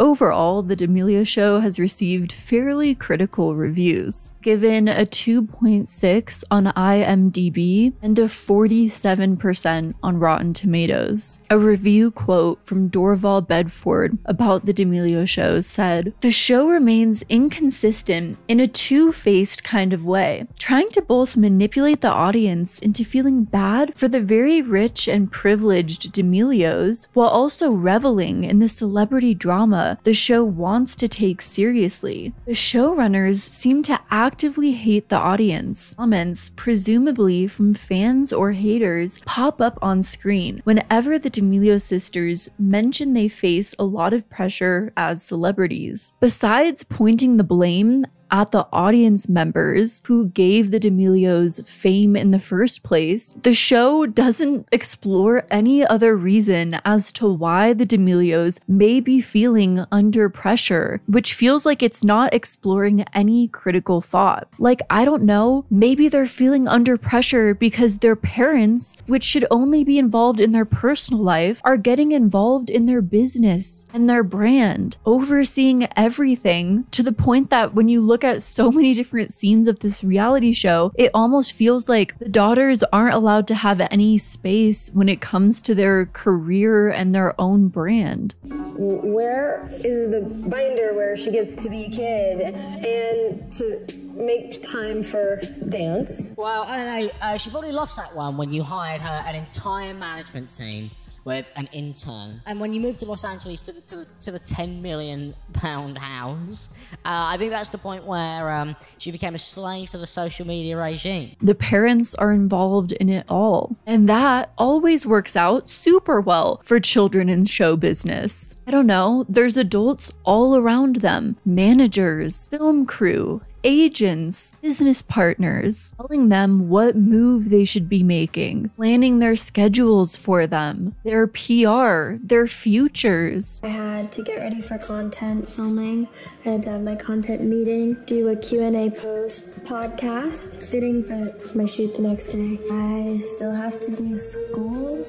Overall, The D'Amelio Show has received fairly critical reviews, given a 2.6 on IMDb and a 47% on Rotten Tomatoes. A review quote from Dorval Bedford about The D'Amelio Show said, The show remains inconsistent in a two-faced kind of way, trying to both manipulate the audience into feeling bad for the very rich and privileged D'Amelios, while also reveling in the celebrity drama the show wants to take seriously. The showrunners seem to actively hate the audience. Comments, presumably from fans or haters, pop up on screen whenever the D'Amelio sisters mention they face a lot of pressure as celebrities. Besides pointing the blame at the audience members who gave the D'Amelios fame in the first place, the show doesn't explore any other reason as to why the D'Amelios may be feeling under pressure, which feels like it's not exploring any critical thought. Like, I don't know, maybe they're feeling under pressure because their parents, which should only be involved in their personal life, are getting involved in their business and their brand, overseeing everything to the point that when you look at so many different scenes of this reality show, it almost feels like the daughters aren't allowed to have any space when it comes to their career and their own brand. Where is the binder where she gets to be a kid and to make time for dance? Well, I don't know. Uh, she probably lost that one when you hired her an entire management team with an intern. And when you move to Los Angeles to the, to, to the 10 million pound house, uh, I think that's the point where um, she became a slave to the social media regime. The parents are involved in it all. And that always works out super well for children in show business. I don't know, there's adults all around them managers, film crew, agents, business partners, telling them what move they should be making, planning their schedules for them, their PR, their futures. I had to get ready for content filming. I had to have my content meeting, do a Q&A post, podcast, fitting for my shoot the next day. I still have to do school.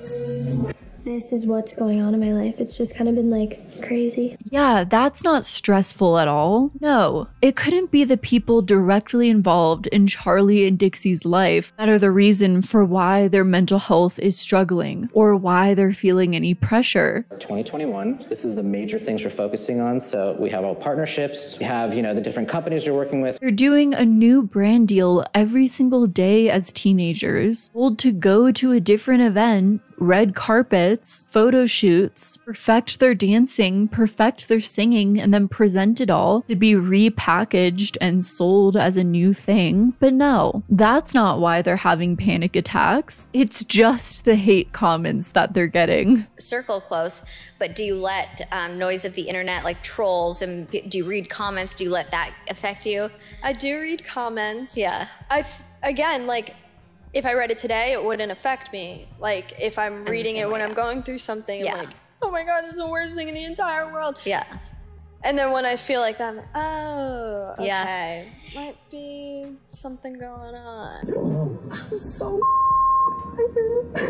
This is what's going on in my life. It's just kind of been like crazy. Yeah, that's not stressful at all. No, it couldn't be the people directly involved in Charli and Dixie's life that are the reason for why their mental health is struggling or why they're feeling any pressure. 2021, this is the major things we're focusing on. So we have all partnerships, we have, you know, the different companies you're working with. They're doing a new brand deal every single day as teenagers, told to go to a different event red carpets, photo shoots, perfect their dancing, perfect their singing, and then present it all to be repackaged and sold as a new thing. But no, that's not why they're having panic attacks. It's just the hate comments that they're getting. Circle close, but do you let um, noise of the internet, like trolls, and do you read comments? Do you let that affect you? I do read comments. Yeah. I again like if I read it today, it wouldn't affect me. Like if I'm reading it when I'm going through something, Yeah. I'm like, oh my god, this is the worst thing in the entire world. Yeah. And then when I feel like that, I'm like, oh, okay, Yeah. might be something going on. I'm so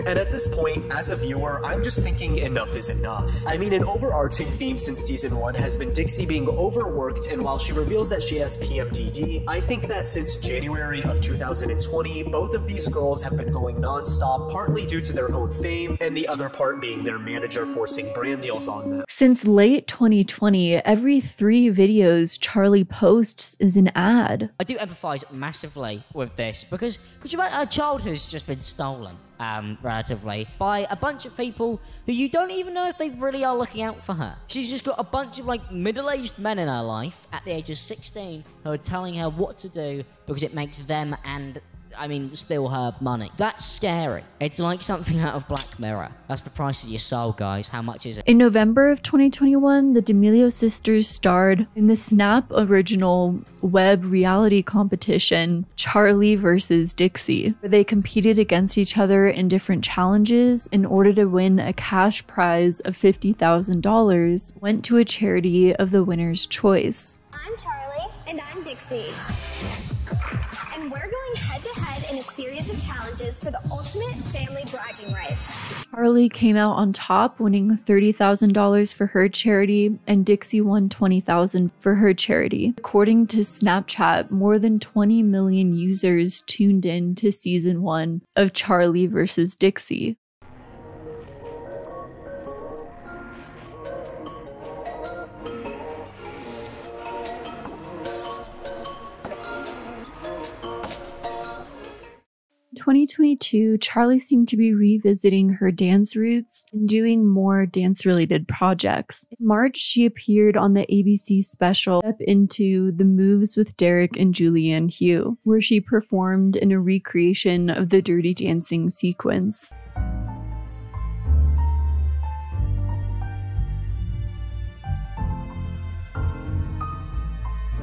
And at this point, as a viewer, I'm just thinking enough is enough. I mean, an overarching theme since season 1 has been Dixie being overworked, and while she reveals that she has PMDD, I think that since January of 2020, both of these girls have been going non-stop, partly due to their own fame, and the other part being their manager forcing brand deals on them. Since late 2020, every three videos Charli posts is an ad. I do empathise massively with this because because her child has just been stolen. Stolen, um, relatively, by a bunch of people who you don't even know if they really are looking out for her. She's just got a bunch of like middle-aged men in her life at the age of 16 who are telling her what to do because it makes them and I mean, steal her money. That's scary. It's like something out of Black Mirror. That's the price of your soul, guys. How much is it? In November of 2021, the D'Amelio sisters starred in the Snap original web reality competition, Charli versus Dixie, where they competed against each other in different challenges in order to win a cash prize of $50,000 went to a charity of the winner's choice. I'm Charli. And I'm Dixie. And we're going head to for the ultimate family bragging rights. Charli came out on top, winning $30,000 for her charity, and Dixie won 20,000 for her charity. According to Snapchat, more than 20 million users tuned in to season one of Charli versus Dixie. 2022, Charli seemed to be revisiting her dance roots and doing more dance related projects. In March, she appeared on the ABC special Step Into the Movies with Derek and Julianne Hough, where she performed in a recreation of the Dirty Dancing sequence.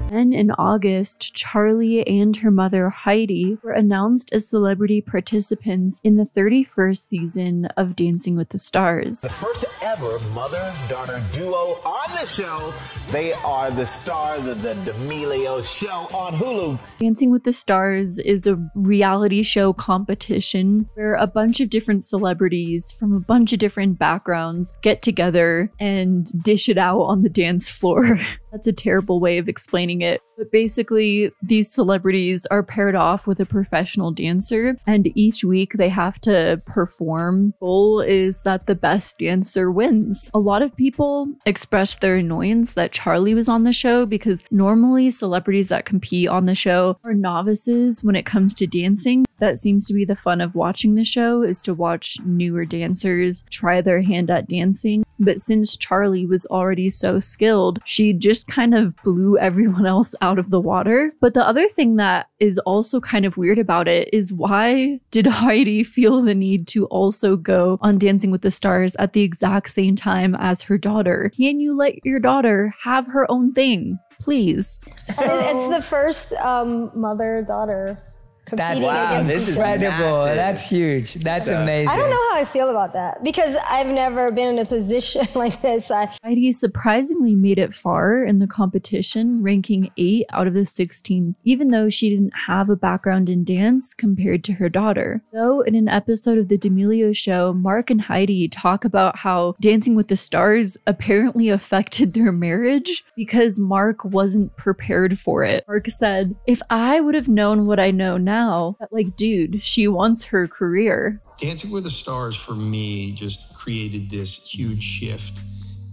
Then in August, Charli and her mother Heidi were announced as celebrity participants in the 31st season of Dancing with the Stars. The first ever mother daughter duo on the show. They are the stars of the D'Amelio show on Hulu. Dancing with the Stars is a reality show competition where a bunch of different celebrities from a bunch of different backgrounds get together and dish it out on the dance floor. That's a terrible way of explaining it. But basically, these celebrities are paired off with a professional dancer, and each week they have to perform. Goal is that the best dancer wins. A lot of people expressed their annoyance that Charli was on the show because normally celebrities that compete on the show are novices when it comes to dancing. That seems to be the fun of watching the show is to watch newer dancers try their hand at dancing. But since Charli was already so skilled, she just kind of blew everyone else out of the water. But the other thing that is also kind of weird about it is why did Heidi feel the need to also go on Dancing with the Stars at the exact same time as her daughter? Can you let your daughter have her own thing? Please. So it's the first um, mother daughter. That's competing against this is other. incredible. That's huge. That's amazing. I don't know how I feel about that because I've never been in a position like this. I, Heidi surprisingly made it far in the competition, ranking 8 out of the 16, even though she didn't have a background in dance compared to her daughter. Though, in an episode of The D'Amelio Show, Mark and Heidi talk about how Dancing with the Stars apparently affected their marriage because Mark wasn't prepared for it. Mark said, If I would have known what I know now, that, like, dude, she wants her career. Dancing with the Stars for me just created this huge shift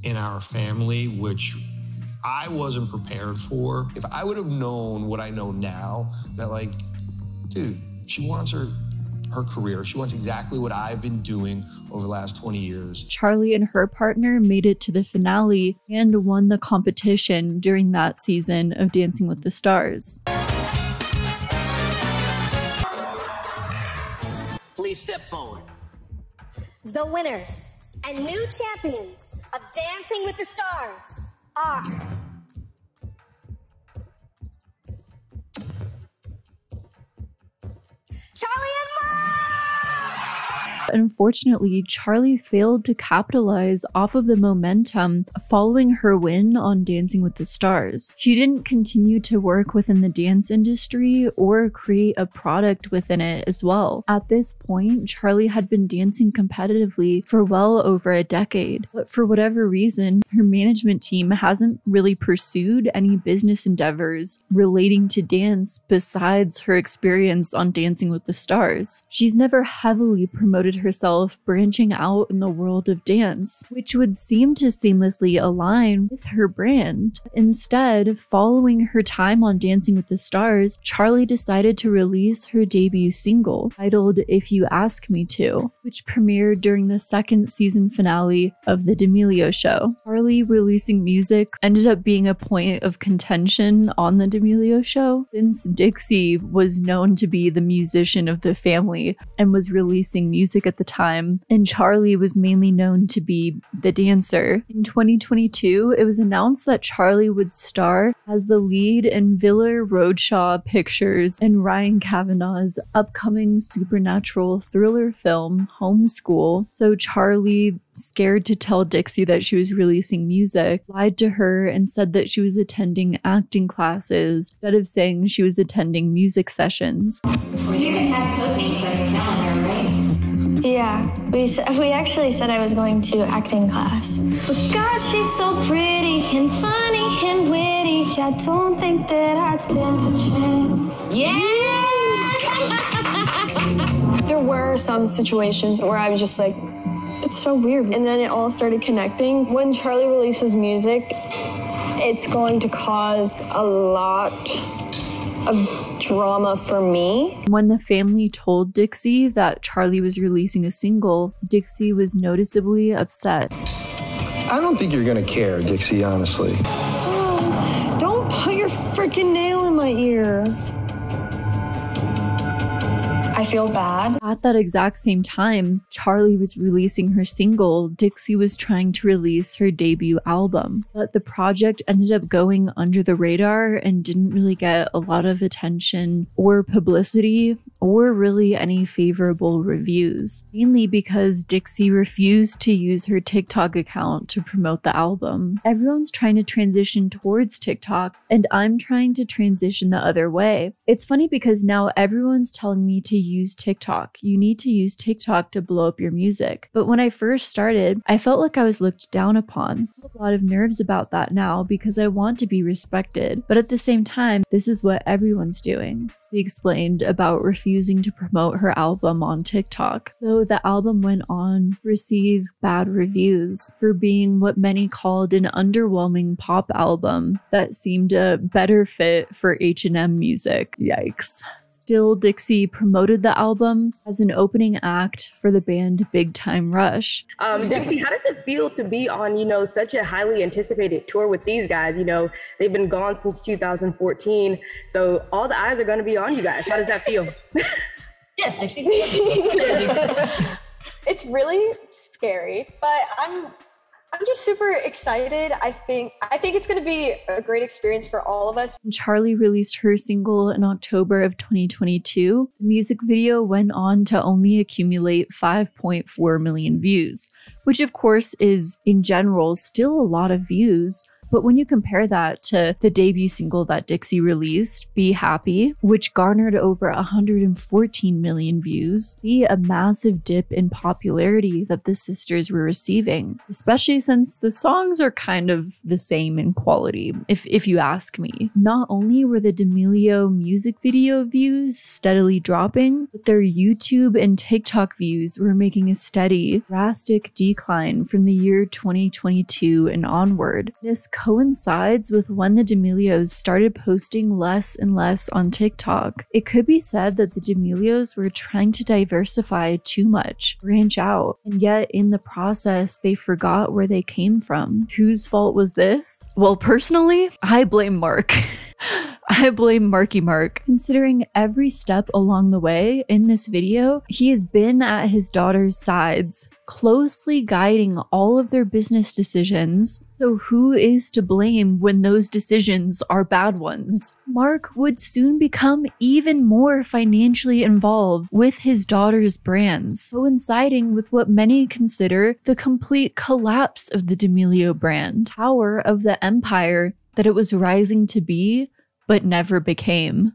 in our family, which I wasn't prepared for. If I would have known what I know now, that like, dude, she wants her her career. She wants exactly what I've been doing over the last 20 years. Charli and her partner made it to the finale and won the competition during that season of Dancing with the Stars. Please step forward. The winners and new champions of Dancing with the Stars are. Charli and Unfortunately, Charli failed to capitalize off of the momentum following her win on Dancing with the Stars. She didn't continue to work within the dance industry or create a product within it as well. At this point, Charli had been dancing competitively for well over a decade, but for whatever reason, her management team hasn't really pursued any business endeavors relating to dance besides her experience on Dancing with the Stars. She's never heavily promoted herself branching out in the world of dance, which would seem to seamlessly align with her brand. Instead, following her time on Dancing with the Stars, Charli decided to release her debut single, titled If You Ask Me To, which premiered during the second season finale of The D'Amelio Show. Charli releasing music ended up being a point of contention on The D'Amelio Show, since Dixie was known to be the musician of the family and was releasing music at the time, and Charli was mainly known to be the dancer. In 2022, it was announced that Charli would star as the lead in Village Roadshow Pictures and Ryan Kavanaugh's upcoming supernatural thriller film, Homeschool. So Charli scared to tell Dixie that she was releasing music, lied to her and said that she was attending acting classes instead of saying she was attending music sessions. Yeah, we, we actually said I was going to acting class. But God, she's so pretty and funny and witty. I don't think that I'd stand a chance. There were some situations where I was just like, it's so weird. And then it all started connecting. When Charli releases music, it's going to cause a lot of drama for me. When the family told Dixie that Charli was releasing a single, Dixie was noticeably upset. I don't think you're gonna care, Dixie, honestly. Don't put your freaking nail in my ear. I feel bad. At that exact same time, Charli was releasing her single, Dixie was trying to release her debut album. But the project ended up going under the radar and didn't really get a lot of attention or publicity or really any favorable reviews. Mainly because Dixie refused to use her TikTok account to promote the album. Everyone's trying to transition towards TikTok, and I'm trying to transition the other way. It's funny because now everyone's telling me to use TikTok. You need to use TikTok to blow up your music. But when I first started, I felt like I was looked down upon. A lot of nerves about that now because I want to be respected. But at the same time, this is what everyone's doing. Explained about refusing to promote her album on TikTok. though the album went on to receive bad reviews for being what many called an underwhelming pop album that seemed a better fit for H&M music. Yikes. Still, Dixie promoted the album as an opening act for the band Big Time Rush. Um, Dixie, how does it feel to be on, you know, such a highly anticipated tour with these guys? You know, they've been gone since 2014, so all the eyes are going to be on you guys. How does that feel? Yes, Dixie. it's really scary, but I'm I'm just super excited. I think I think it's going to be a great experience for all of us. Charli released her single in October of 2022. The music video went on to only accumulate 5.4 million views, which, of course, is in general still a lot of views. But when you compare that to the debut single that Dixie released, Be Happy, which garnered over 114 million views, see a massive dip in popularity that the sisters were receiving, especially since the songs are kind of the same in quality, if, if you ask me. Not only were the D'Amelio music video views steadily dropping, but their YouTube and TikTok views were making a steady, drastic decline from the year 2022 and onward. This coincides with when the D'Amelios started posting less and less on TikTok. It could be said that the D'Amelios were trying to diversify too much, branch out, and yet in the process, they forgot where they came from. Whose fault was this? Well, personally, I blame Mark. I blame Marky Mark. Considering every step along the way in this video, he has been at his daughter's sides, closely guiding all of their business decisions. So, who is to blame when those decisions are bad ones? Mark would soon become even more financially involved with his daughter's brands, coinciding with what many consider the complete collapse of the D'Amelio brand, power of the empire that it was rising to be but never became.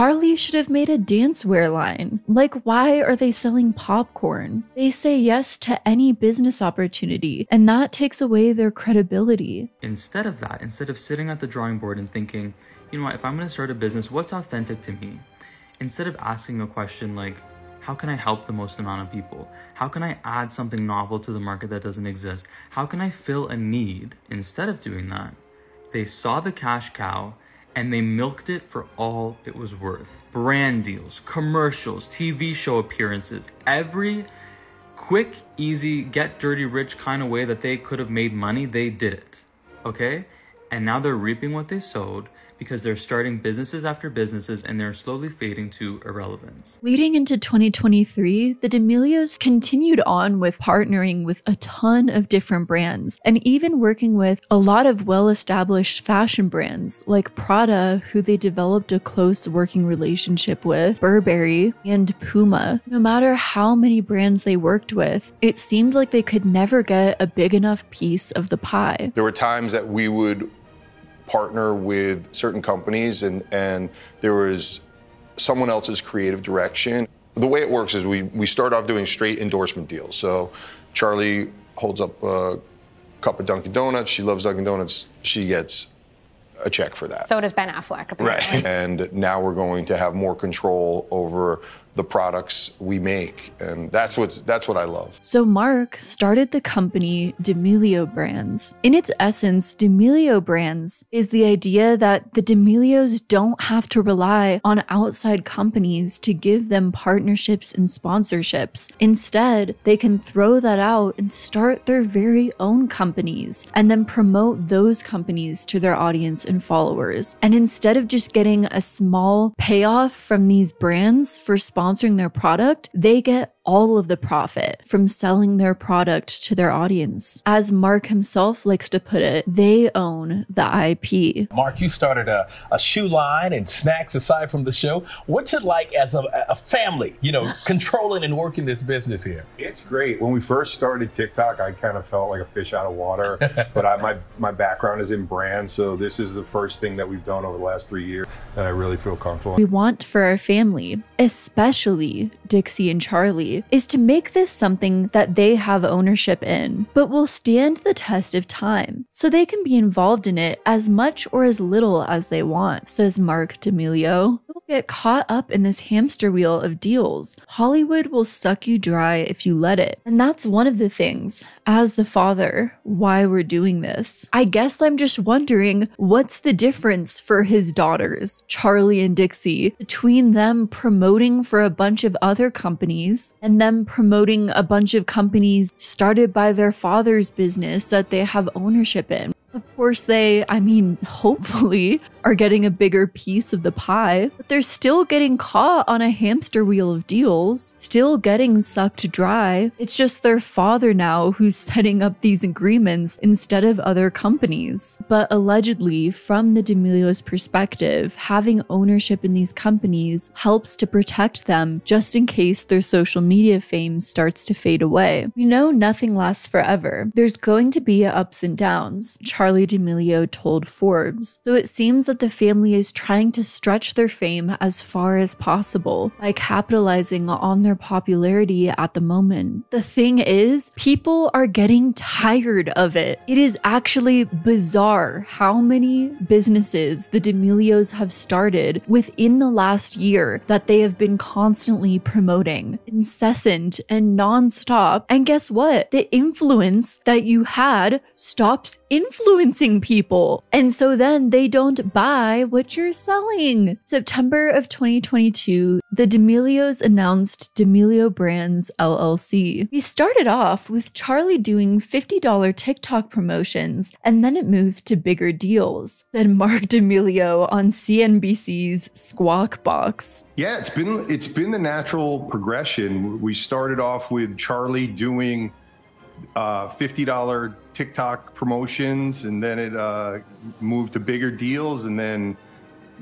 Charli should have made a dancewear line. Like, why are they selling popcorn? They say yes to any business opportunity, and that takes away their credibility. Instead of that, instead of sitting at the drawing board and thinking, you know what, if I'm gonna start a business, what's authentic to me? Instead of asking a question like, how can I help the most amount of people? How can I add something novel to the market that doesn't exist? How can I fill a need? Instead of doing that, they saw the cash cow and they milked it for all it was worth. Brand deals, commercials, TV show appearances, every quick, easy, get dirty rich kind of way that they could have made money, they did it. Okay? And now they're reaping what they sowed because they're starting businesses after businesses and they're slowly fading to irrelevance. Leading into 2023, the D'Amelios continued on with partnering with a ton of different brands and even working with a lot of well established fashion brands like Prada, who they developed a close working relationship with, Burberry, and Puma. No matter how many brands they worked with, it seemed like they could never get a big enough piece of the pie. There were times that we would partner with certain companies and, and there was someone else's creative direction. The way it works is we, we start off doing straight endorsement deals. So Charli holds up a cup of Dunkin' Donuts. She loves Dunkin' Donuts. She gets a check for that. So does Ben Affleck. Apparently. Right. And now we're going to have more control over the products we make. And that's what's that's what I love. So Mark started the company D'Amelio Brands. In its essence, D'Amelio Brands is the idea that the D'Amelios don't have to rely on outside companies to give them partnerships and sponsorships. Instead, they can throw that out and start their very own companies and then promote those companies to their audience and followers. And instead of just getting a small payoff from these brands for sponsoring sponsoring their product, they get all of the profit from selling their product to their audience. As Mark himself likes to put it, they own the IP. Mark, you started a, a shoe line and snacks aside from the show. What's it like as a, a family, you know, controlling and working this business here? It's great. When we first started TikTok, I kind of felt like a fish out of water, but I, my, my background is in brand, so this is the first thing that we've done over the last three years that I really feel comfortable. We want for our family, especially Dixie and Charli, is to make this something that they have ownership in, but will stand the test of time, so they can be involved in it as much or as little as they want, says Mark D'Amelio. Get caught up in this hamster wheel of deals. Hollywood will suck you dry if you let it. And that's one of the things, as the father, why we're doing this. I guess I'm just wondering what's the difference for his daughters, Charli and Dixie, between them promoting for a bunch of other companies and them promoting a bunch of companies started by their father's business that they have ownership in. Of course, they, I mean, hopefully, are getting a bigger piece of the pie, but they're still getting caught on a hamster wheel of deals, still getting sucked dry. It's just their father now who's setting up these agreements instead of other companies. But allegedly, from the D'Amelios perspective, having ownership in these companies helps to protect them just in case their social media fame starts to fade away. We know nothing lasts forever. There's going to be ups and downs. Charli D'Amelio told Forbes. So it seems that the family is trying to stretch their fame as far as possible by capitalizing on their popularity at the moment. The thing is, people are getting tired of it. It is actually bizarre how many businesses the D'Amelios have started within the last year that they have been constantly promoting, incessant and nonstop. And guess what? The influence that you had stops influencing people. And so then they don't buy what you're selling. September of 2022, the D'Amelios announced D'Amelio Brands LLC. We started off with Charli doing $50 TikTok promotions, and then it moved to bigger deals, said Mark D'Amelio on CNBC's Squawk Box. Yeah, it's been it's been the natural progression. We started off with Charli doing uh, $50 TikTok promotions, and then it uh, moved to bigger deals, and then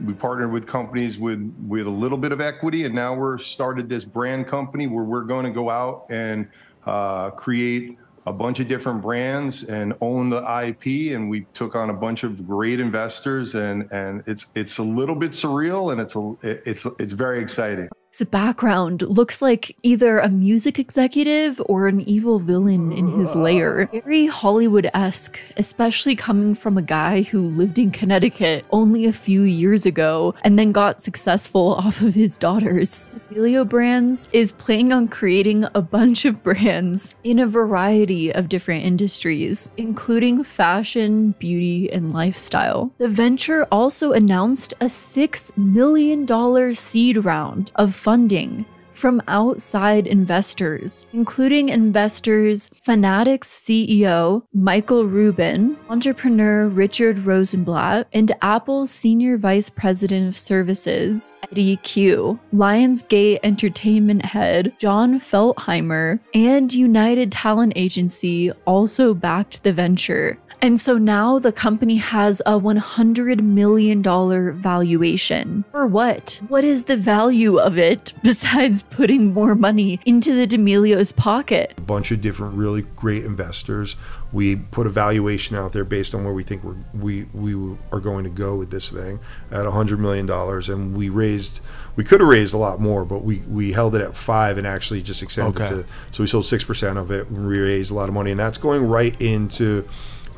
we partnered with companies with with a little bit of equity, and now we're started this brand company where we're going to go out and uh, create a bunch of different brands and own the IP. And we took on a bunch of great investors, and and it's it's a little bit surreal, and it's a it's it's very exciting. His background looks like either a music executive or an evil villain in his lair. Very Hollywood esque, especially coming from a guy who lived in Connecticut only a few years ago and then got successful off of his daughters. D'Amelio Brands is planning on creating a bunch of brands in a variety of different industries, including fashion, beauty, and lifestyle. The venture also announced a $6 million seed round of funding from outside investors, including investors Fanatics CEO Michael Rubin, entrepreneur Richard Rosenblatt, and Apple's Senior Vice President of Services Eddy Cue, Lionsgate Entertainment head Jon Feltheimer, and United Talent Agency also backed the venture. And so now the company has a $100 million valuation. For what? What is the value of it besides putting more money into the D'Amelio's pocket? a bunch of different really great investors. We put a valuation out there based on where we think we're, we we are going to go with this thing at hundred million dollars, and we raised. We could have raised a lot more, but we, we held it at five and actually just extended Okay. to. So we sold six percent of it. We raised a lot of money, and that's going right into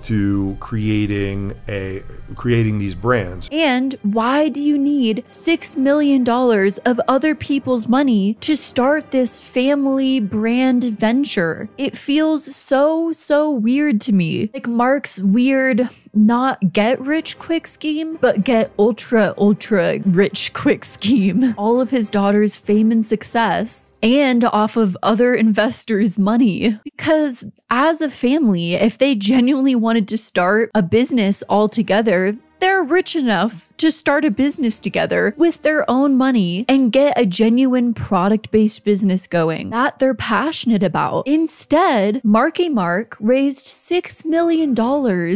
to creating a creating these brands. And why do you need $6 million of other people's money to start this family brand venture? It feels so, so weird to me. Like Mark's weird, not get rich quick scheme, but get ultra, ultra rich quick scheme. All of his daughter's fame and success, and off of other investors' money. Because as a family, if they genuinely wanted to start a business all together, they're rich enough to start a business together with their own money and get a genuine product based business going that they're passionate about. Instead, Marky Mark raised $6 million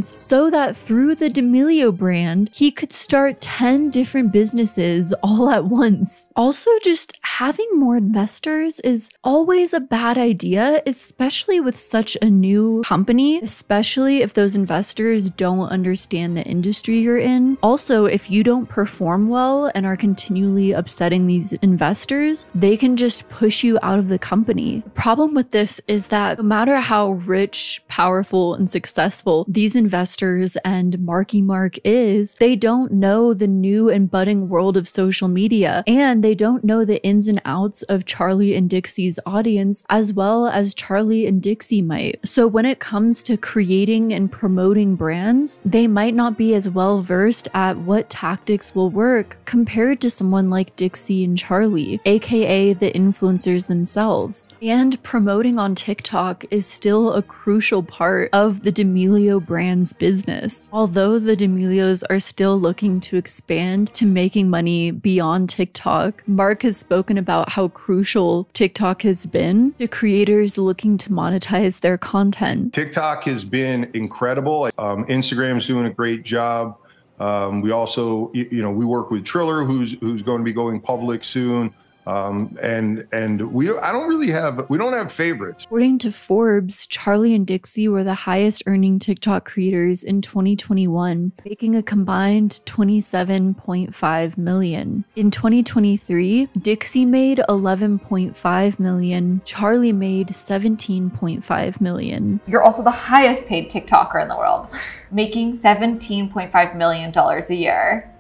so that through the D'Amelio brand, he could start 10 different businesses all at once. Also, just having more investors is always a bad idea, especially with such a new company, especially if those investors don't understand the industry you're in. Also, if you don't perform well and are continually upsetting these investors, they can just push you out of the company. The problem with this is that no matter how rich, powerful, and successful these investors and Marky Mark is, they don't know the new and budding world of social media and they don't know the ins and outs of Charli and Dixie's audience as well as Charli and Dixie might. So when it comes to creating and promoting brands, they might not be as well versed at what tactics will work compared to someone like Dixie and Charli, aka the influencers themselves. And promoting on TikTok is still a crucial part of the D'Amelio brand's business. Although the D'Amelios are still looking to expand to making money beyond TikTok, Mark has spoken about how crucial TikTok has been to creators looking to monetize their content. TikTok has been incredible. Um, Instagram's doing a great job. Um, we also, you know, we work with Triller, who's who's going to be going public soon. Um, and and we don't, I don't really have we don't have favorites. According to Forbes, Charli and Dixie were the highest earning TikTok creators in 2021, making a combined 27.5 million. In 2023, Dixie made 11.5 million, Charli made 17.5 million. You're also the highest paid TikToker in the world, making $17.5 million a year.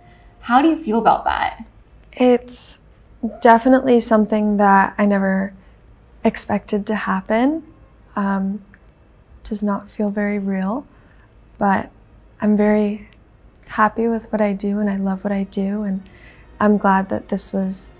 How do you feel about that? It's definitely something that I never expected to happen. Um, does not feel very real, but I'm very happy with what I do and I love what I do. And I'm glad that this was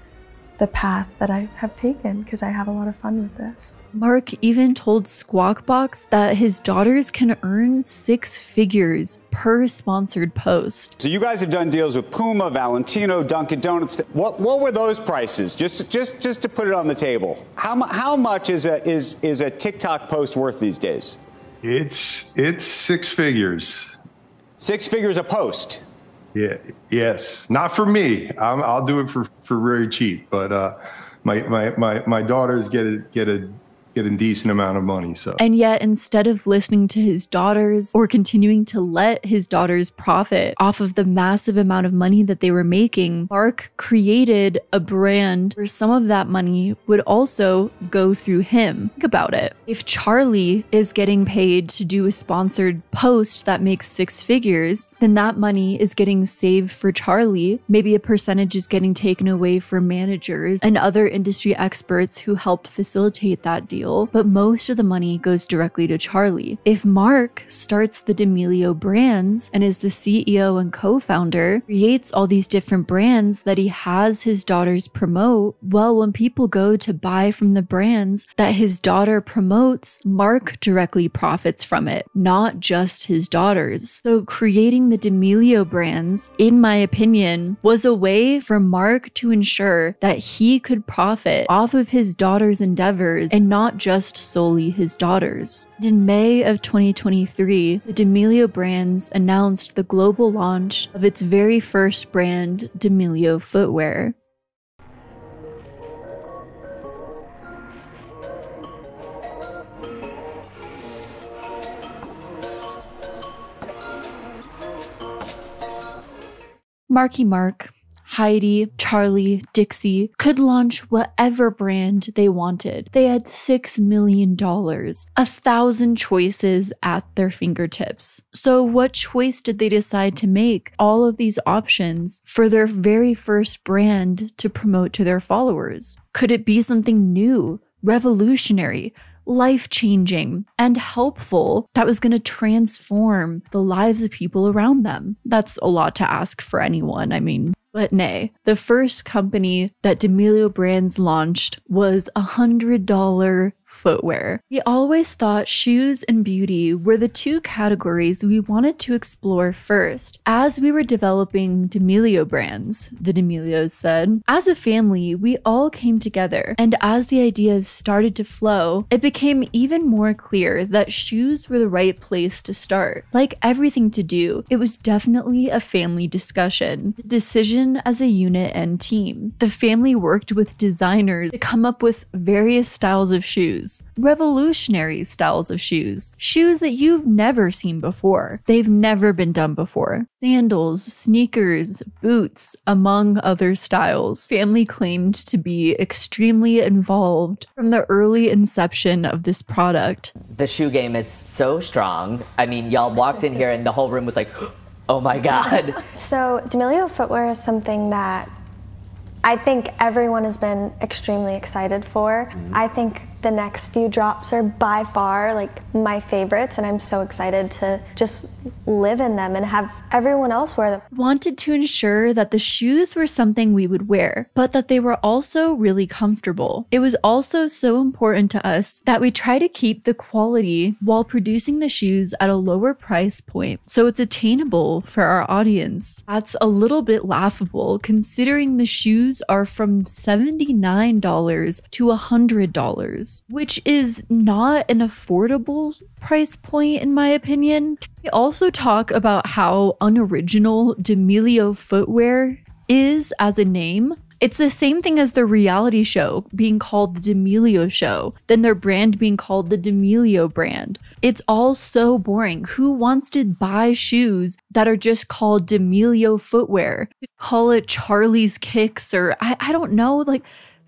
the path that I have taken because I have a lot of fun with this. Mark even told Squawkbox that his daughters can earn six figures per sponsored post. So you guys have done deals with Puma, Valentino, Dunkin' Donuts. What what were those prices? Just just just to put it on the table. How how much is a is is a TikTok post worth these days? It's it's six figures. Six figures a post. Yeah. Yes. Not for me. I'm, I'll do it for for very cheap. But uh, my my my my daughters get a get a get a decent amount of money. So And yet, instead of listening to his daughters or continuing to let his daughters profit off of the massive amount of money that they were making, Mark created a brand where some of that money would also go through him. Think about it. If Charli is getting paid to do a sponsored post that makes six figures, then that money is getting saved for Charli. Maybe a percentage is getting taken away for managers and other industry experts who helped facilitate that deal but most of the money goes directly to Charli. If Mark starts the D'Amelio brands and is the CEO and co founder, creates all these different brands that he has his daughters promote, well, when people go to buy from the brands that his daughter promotes, Mark directly profits from it, not just his daughters. So creating the D'Amelio brands, in my opinion, was a way for Mark to ensure that he could profit off of his daughter's endeavors and not just solely his daughters. In May of 2023, the D'Amelio Brands announced the global launch of its very first brand, D'Amelio Footwear. Marky Mark, Heidi, Charli, Dixie could launch whatever brand they wanted. They had $6 million, a thousand choices at their fingertips. So, what choice did they decide to make? All of these options for their very first brand to promote to their followers. Could it be something new, revolutionary? life changing and helpful that was going to transform the lives of people around them. That's a lot to ask for anyone. I mean, but nay, the first company that D'Amelio Brands launched was a $100 footwear. We always thought shoes and beauty were the two categories we wanted to explore first. As we were developing D'Amelio brands, the D'Amelios said, as a family, we all came together, and as the ideas started to flow, it became even more clear that shoes were the right place to start. Like everything to do, it was definitely a family discussion, The decision as a unit and team. The family worked with designers to come up with various styles of shoes shoes, revolutionary styles of shoes, shoes that you've never seen before. They've never been done before. Sandals, sneakers, boots, among other styles. Family claimed to be extremely involved from the early inception of this product. The shoe game is so strong. I mean, y'all walked in here and the whole room was like, oh my God. So, D'Amelio footwear is something that I think everyone has been extremely excited for. Mm-hmm. I think the next few drops are by far like my favorites and I'm so excited to just live in them and have everyone else wear them. Wanted to ensure that the shoes were something we would wear, but that they were also really comfortable. It was also so important to us that we try to keep the quality while producing the shoes at a lower price point so it's attainable for our audience. That's a little bit laughable considering the shoes are from $79 to $100 which is not an affordable price point, in my opinion. We also talk about how unoriginal D'Amelio footwear is as a name. It's the same thing as their reality show being called the D'Amelio show, then their brand being called the D'Amelio brand. It's all so boring. Who wants to buy shoes that are just called D'Amelio footwear? Call it Charli's Kicks or I, I don't know. Like,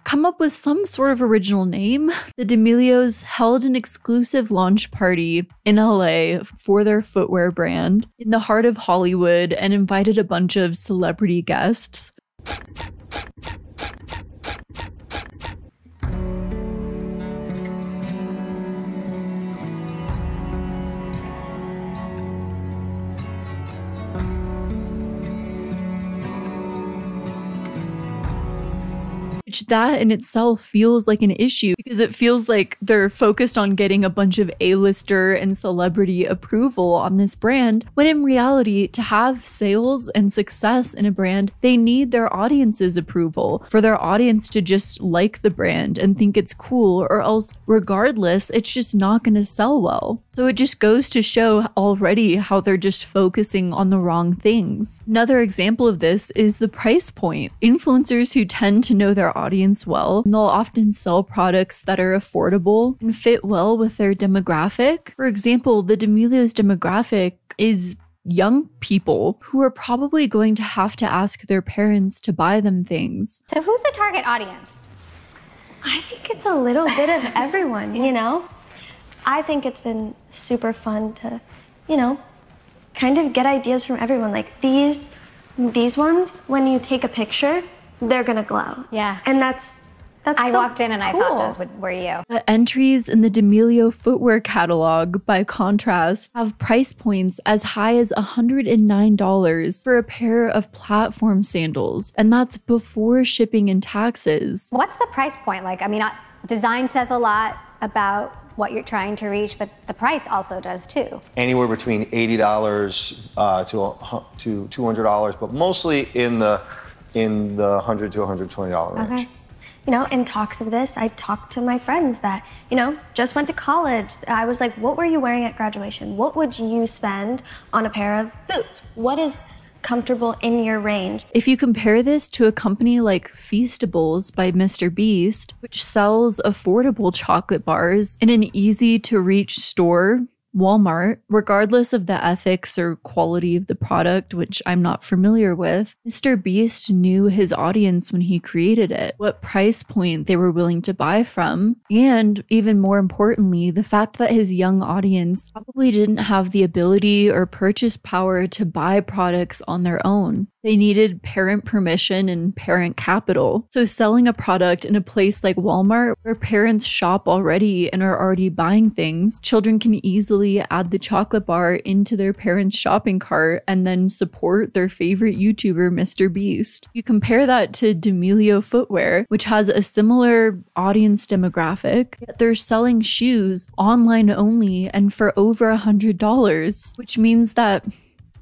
come up with some sort of original name. The D'Amelios held an exclusive launch party in LA for their footwear brand in the heart of Hollywood and invited a bunch of celebrity guests. Which that in itself feels like an issue because it feels like they're focused on getting a bunch of A-lister and celebrity approval on this brand, when in reality, to have sales and success in a brand, they need their audience's approval for their audience to just like the brand and think it's cool, or else, regardless, it's just not going to sell well. So it just goes to show already how they're just focusing on the wrong things. Another example of this is the price point. Influencers who tend to know their audience well, they'll often sell products that are affordable and fit well with their demographic. For example, the D'Amelio's demographic is young people who are probably going to have to ask their parents to buy them things. So, who's the target audience? I think it's a little bit of everyone, you know? I think it's been super fun to, you know, kind of get ideas from everyone. Like these these ones, when you take a picture, they're gonna glow. Yeah. And that's that's I so walked in and I thought those would, were you. The entries in the D'Amelio footwear catalog, by contrast, have price points as high as $109 for a pair of platform sandals, and that's before shipping and taxes. What's the price point? Like, I mean, uh, design says a lot about what you're trying to reach, but the price also does too. Anywhere between eighty dollars uh, to to two hundred dollars, but mostly in the in the hundred to one hundred twenty dollar range. Okay. You know, in talks of this, I talked to my friends that, you know, just went to college. I was like, what were you wearing at graduation? What would you spend on a pair of boots? What is comfortable in your range? If you compare this to a company like Feastables by Mr. Beast, which sells affordable chocolate bars in an easy to reach store, Walmart, regardless of the ethics or quality of the product, which I'm not familiar with, Mr. Beast knew his audience when he created it, what price point they were willing to buy from, and even more importantly, the fact that his young audience probably didn't have the ability or purchase power to buy products on their own. They needed parent permission and parent capital. So, selling a product in a place like Walmart, where parents shop already and are already buying things, children can easily add the chocolate bar into their parents' shopping cart and then support their favorite YouTuber, Mr. Beast. You compare that to D'Amelio Footwear, which has a similar audience demographic, yet they're selling shoes online only and for over a $100, which means that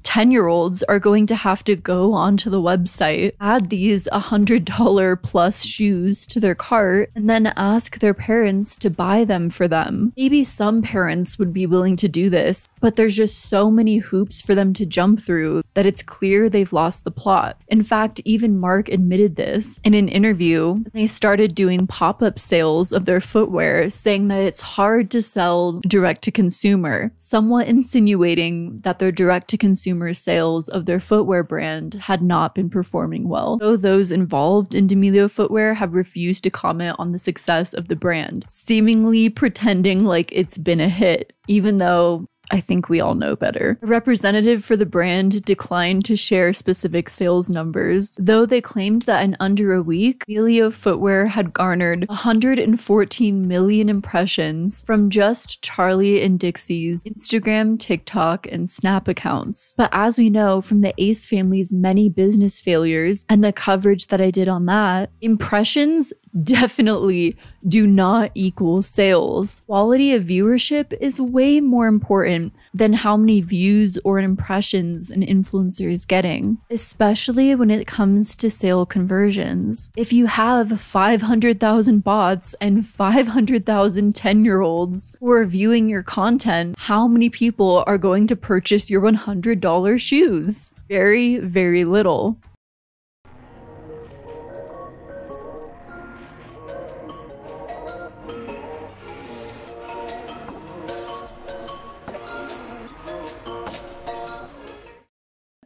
10 year olds are going to have to go onto the website, add these $100 plus shoes to their cart, and then ask their parents to buy them for them. Maybe some parents would be willing to do this, but there's just so many hoops for them to jump through that it's clear they've lost the plot. In fact, even Mark admitted this in an interview. They started doing pop up sales of their footwear, saying that it's hard to sell direct to consumer, somewhat insinuating that their direct to consumer sales of their footwear brand had not been performing well. Though those involved in D'Amelio footwear have refused to comment on the success of the brand, seemingly pretending like it's been a hit, even though I think we all know better. A representative for the brand declined to share specific sales numbers, though they claimed that in under a week, Melio Footwear had garnered 114 million impressions from just Charli and Dixie's Instagram, TikTok, and Snap accounts. But as we know from the Ace family's many business failures and the coverage that I did on that, impressions definitely do not equal sales. Quality of viewership is way more important than how many views or impressions an influencer is getting, especially when it comes to sale conversions. If you have 500,000 bots and 500,000 10 year olds who are viewing your content, how many people are going to purchase your $100 shoes? Very, very little.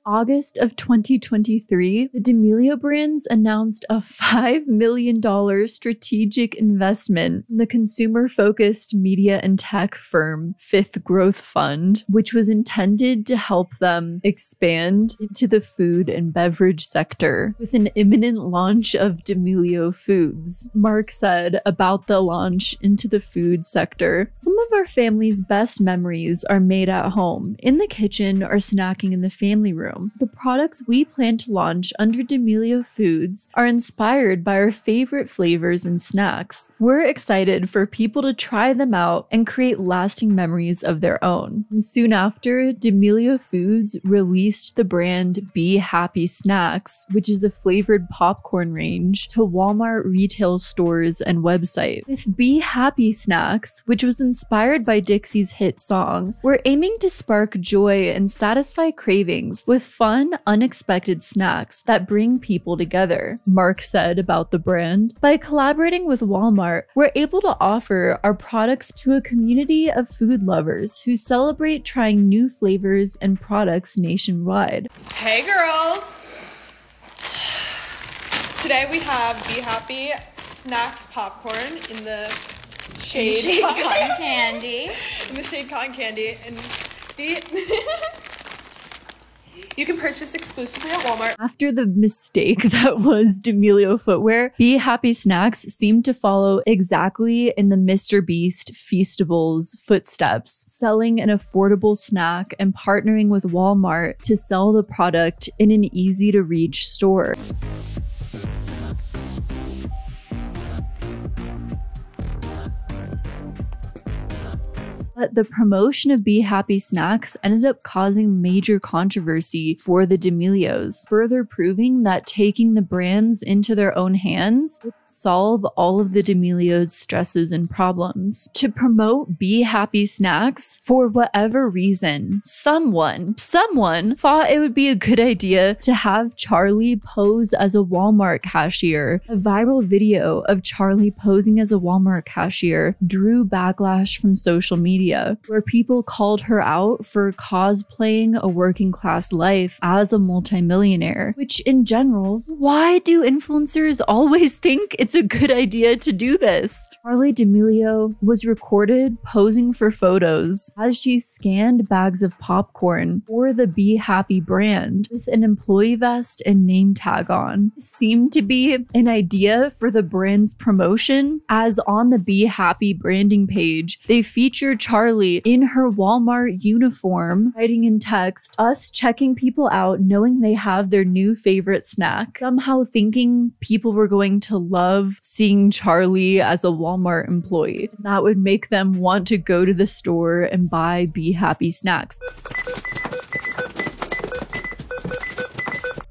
August of 2023, the D'Amelio brands announced a $5 million strategic investment in the consumer focused media and tech firm Fifth Growth Fund, which was intended to help them expand into the food and beverage sector with an imminent launch of D'Amelio Foods. Mark said about the launch into the food sector Some of our family's best memories are made at home, in the kitchen, or snacking in the family room. Tomorrow. The products we plan to launch under D'Amelio Foods are inspired by our favorite flavors and snacks. We're excited for people to try them out and create lasting memories of their own. Soon after, D'Amelio Foods released the brand Be Happy Snacks, which is a flavored popcorn range, to Walmart retail stores and website. With Be Happy Snacks, which was inspired by Dixie's hit song, we're aiming to spark joy and satisfy cravings with fun, unexpected snacks that bring people together, Mark said about the brand. By collaborating with Walmart, we're able to offer our products to a community of food lovers who celebrate trying new flavors and products nationwide. Hey girls! Today we have Be Happy Snacks Popcorn in the shade, shade cotton candy. in the shade cotton candy. And the you can purchase exclusively at Walmart. After the mistake that was D'Amelio footwear, Be Happy Snacks seemed to follow exactly in the Mr. Beast Feastables footsteps, selling an affordable snack and partnering with Walmart to sell the product in an easy to reach store. But the promotion of Be Happy Snacks ended up causing major controversy for the D'Amelios, further proving that taking the brands into their own hands solve all of the D'Amelios' stresses and problems. To promote Be Happy Snacks, for whatever reason, someone, someone thought it would be a good idea to have Charli pose as a Walmart cashier. A viral video of Charli posing as a Walmart cashier drew backlash from social media where people called her out for cosplaying a working class life as a multimillionaire, which in general, why do influencers always think it's a good idea to do this? Charli D'Amelio was recorded posing for photos as she scanned bags of popcorn for the Be Happy brand with an employee vest and name tag on. Seemed to be an idea for the brand's promotion, as on the Be Happy branding page, they Charli Charli in her Walmart uniform, writing in text, us checking people out, knowing they have their new favorite snack, somehow thinking people were going to love seeing Charli as a Walmart employee. That would make them want to go to the store and buy Be Happy snacks.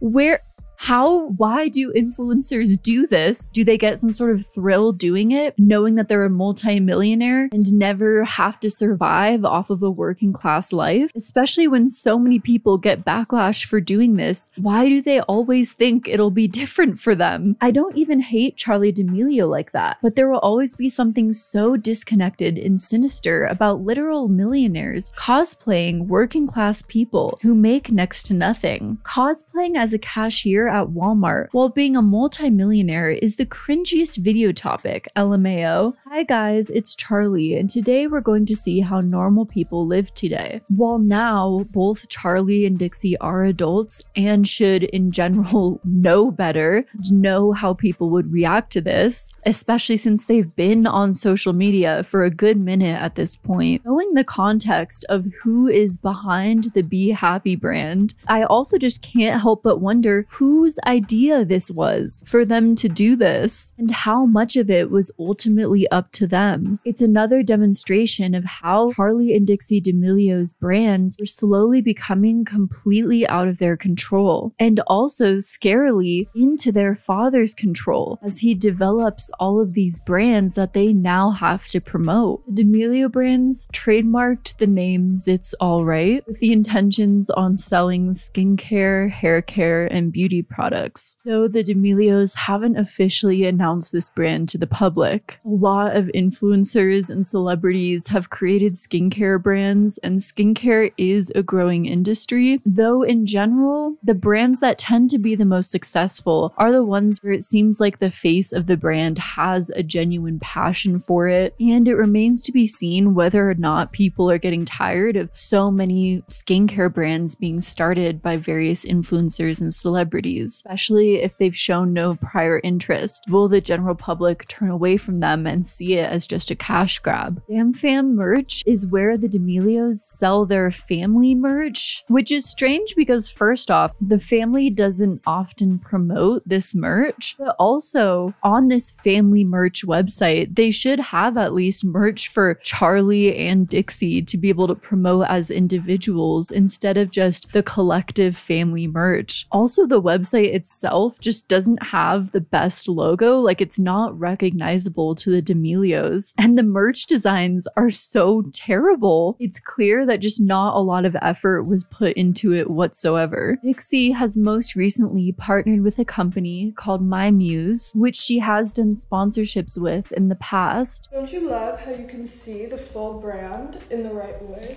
Where how, why do influencers do this? Do they get some sort of thrill doing it, knowing that they're a multimillionaire and never have to survive off of a working class life? Especially when so many people get backlash for doing this. Why do they always think it'll be different for them? I don't even hate Charli D'Amelio like that, but there will always be something so disconnected and sinister about literal millionaires cosplaying working class people who make next to nothing. Cosplaying as a cashier at Walmart while being a multimillionaire is the cringiest video topic, LMAO. Hi guys, it's Charli, and today we're going to see how normal people live today. While now both Charli and Dixie are adults and should, in general, know better, know how people would react to this, especially since they've been on social media for a good minute at this point. Knowing the context of who is behind the Be Happy brand, I also just can't help but wonder whose idea this was for them to do this and how much of it was ultimately up to them. It's another demonstration of how Charli and Dixie D'Amelio's brands were slowly becoming completely out of their control and also scarily into their father's control as he develops all of these brands that they now have to promote. The D'Amelio brands trademarked the names It's Alright with the intentions on selling skincare, hair care, and beauty products. Though the D'Amelios haven't officially announced this brand to the public, a lot of influencers and celebrities have created skincare brands, and skincare is a growing industry. Though, in general, the brands that tend to be the most successful are the ones where it seems like the face of the brand has a genuine passion for it, and it remains to be seen whether or not people are getting tired of so many skincare brands being started by various influencers and celebrities especially if they've shown no prior interest. Will the general public turn away from them and see it as just a cash grab? Damn Fam merch is where the D'Amelios sell their family merch, which is strange because, first off, the family doesn't often promote this merch, but also on this family merch website, they should have at least merch for Charli and Dixie to be able to promote as individuals instead of just the collective family merch. Also, the website itself just doesn't have the best logo, like it's not recognizable to the D'Amelios. And the merch designs are so terrible. It's clear that just not a lot of effort was put into it whatsoever. Dixie has most recently partnered with a company called My Muse, which she has done sponsorships with in the past. Don't you love how you can see the full brand in the right way?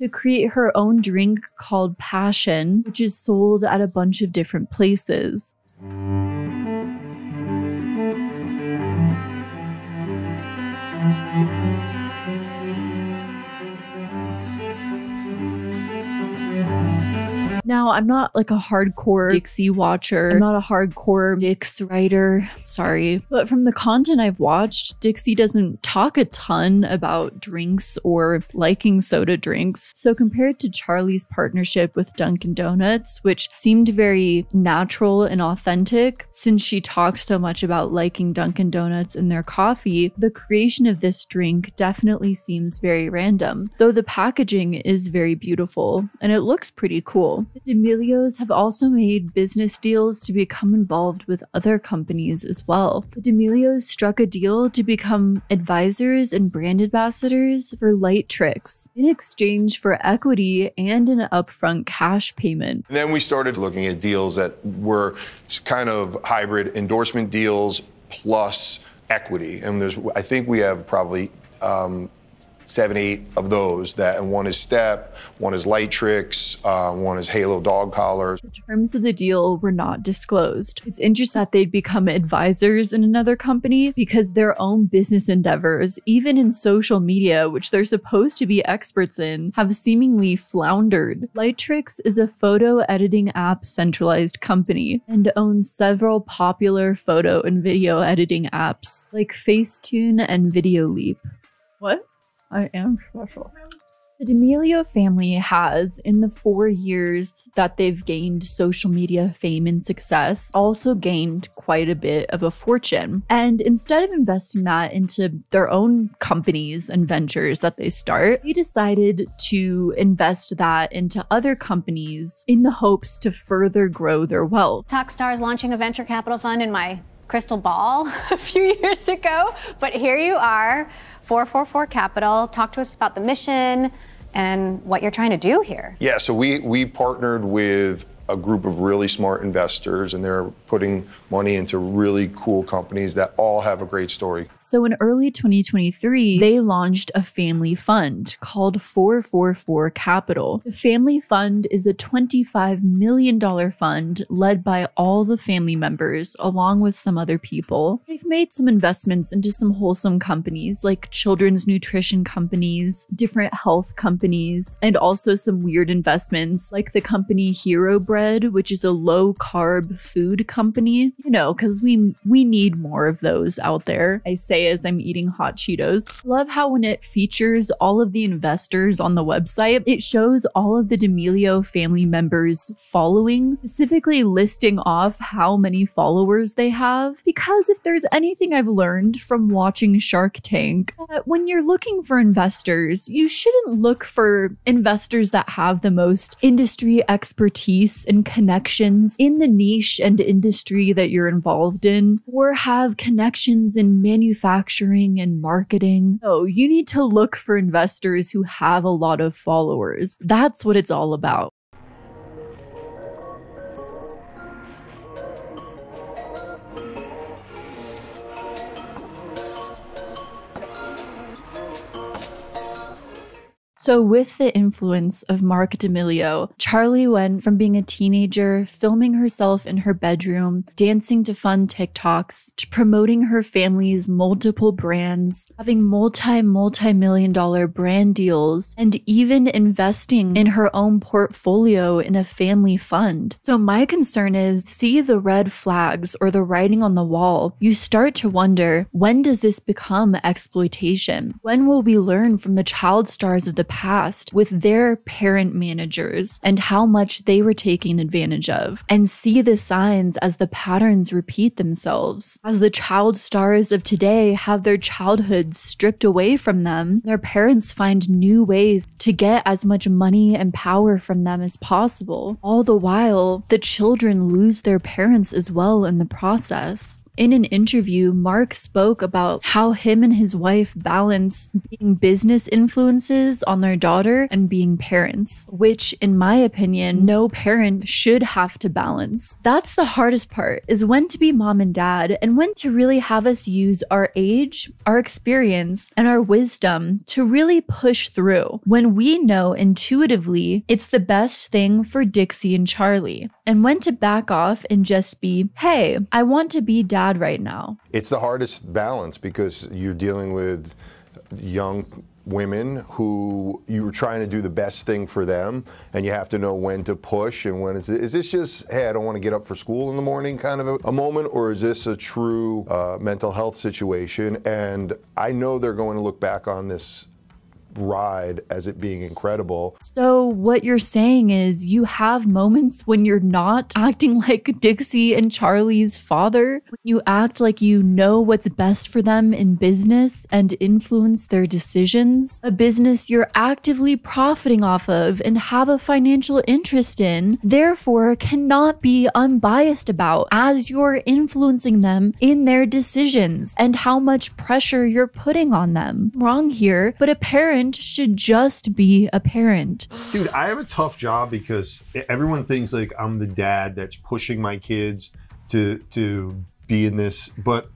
To create her own drink called Passion, which is sold at a bunch of different places. Now, I'm not like a hardcore Dixie watcher. I'm not a hardcore Dix writer. Sorry. But from the content I've watched, Dixie doesn't talk a ton about drinks or liking soda drinks. So compared to Charli's partnership with Dunkin' Donuts, which seemed very natural and authentic, since she talked so much about liking Dunkin' Donuts and their coffee, the creation of this drink definitely seems very random. Though the packaging is very beautiful and it looks pretty cool. The D'Amelios have also made business deals to become involved with other companies as well. The D'Amelios struck a deal to become advisors and brand ambassadors for Lightricks in exchange for equity and an upfront cash payment. And then we started looking at deals that were kind of hybrid endorsement deals plus equity. And there's, I think we have probably um, seven, eight of those. That and one is Step, one is Lightricks, uh, one is Halo Dog Collars. The terms of the deal were not disclosed. It's interesting that they'd become advisors in another company because their own business endeavors, even in social media, which they're supposed to be experts in, have seemingly floundered. Lightricks is a photo editing app centralized company and owns several popular photo and video editing apps like Facetune and Videoleap. What? I am special. The D'Amelio family has, in the four years that they've gained social media fame and success, also gained quite a bit of a fortune. And instead of investing that into their own companies and ventures that they start, they decided to invest that into other companies in the hopes to further grow their wealth. Talkstars launching a venture capital fund in my crystal ball a few years ago, but here you are 444 Capital. Talk to us about the mission and what you're trying to do here. Yeah, so we we partnered with a group of really smart investors and they're putting money into really cool companies that all have a great story. So in early 2023, they launched a family fund called 444 Capital. The family fund is a $25 million fund led by all the family members along with some other people. They've made some investments into some wholesome companies like children's nutrition companies, different health companies, and also some weird investments like the company Hero Bread Bread, which is a low carb food company. You know, because we we need more of those out there. I say as I'm eating hot Cheetos. Love how when it features all of the investors on the website, it shows all of the D'Amelio family members following, specifically listing off how many followers they have. Because if there's anything I've learned from watching Shark Tank, that when you're looking for investors, you shouldn't look for investors that have the most industry expertise and connections in the niche and industry that you're involved in, or have connections in manufacturing and marketing. No, you need to look for investors who have a lot of followers. That's what it's all about. So, with the influence of Mark D'Amelio, Charli went from being a teenager, filming herself in her bedroom, dancing to fun TikToks, to promoting her family's multiple brands, having multi, multi million dollar brand deals, and even investing in her own portfolio in a family fund. So, my concern is see the red flags or the writing on the wall. You start to wonder when does this become exploitation? When will we learn from the child stars of the past with their parent managers and how much they were taken advantage of and see the signs as the patterns repeat themselves? As the child stars of today have their childhoods stripped away from them, their parents find new ways to get as much money and power from them as possible. All the while, the children lose their parents as well in the process. In an interview, Mark spoke about how him and his wife balance being business influences on their daughter and being parents, which, in my opinion, no parent should have to balance. That's the hardest part, is when to be mom and dad and when to really have us use our age, our experience, and our wisdom to really push through when we know intuitively it's the best thing for Dixie and Charli, and when to back off and just be, hey, I want to be dad right now. It's the hardest balance because you're dealing with young women who you were trying to do the best thing for them and you have to know when to push and when is this just hey i don't want to get up for school in the morning kind of a, a moment or is this a true uh, mental health situation and i know they're going to look back on this ride as it being incredible. So, what you're saying is you have moments when you're not acting like Dixie and Charli's father. You act like you know what's best for them in business and influence their decisions. A business you're actively profiting off of and have a financial interest in, therefore, cannot be unbiased about as you're influencing them in their decisions and how much pressure you're putting on them. Wrong here, but a parent should just be a parent. Dude, I have a tough job because everyone thinks like I'm the dad that's pushing my kids to to be in this, but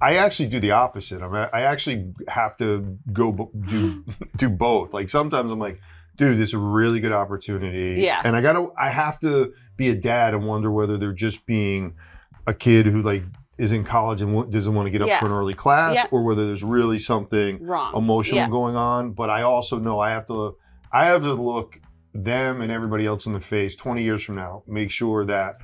I actually do the opposite. I'm, I actually have to go do do both. Like sometimes I'm like, dude, this is a really good opportunity. Yeah. And I gotta, I have to be a dad and wonder whether they're just being a kid who like is in college and w- doesn't want to get up Yeah. for an early class, Yeah. or whether there's really something Wrong. emotional Yeah. going on. But I also know I have to, I have to look them and everybody else in the face 20 years from now. Make sure that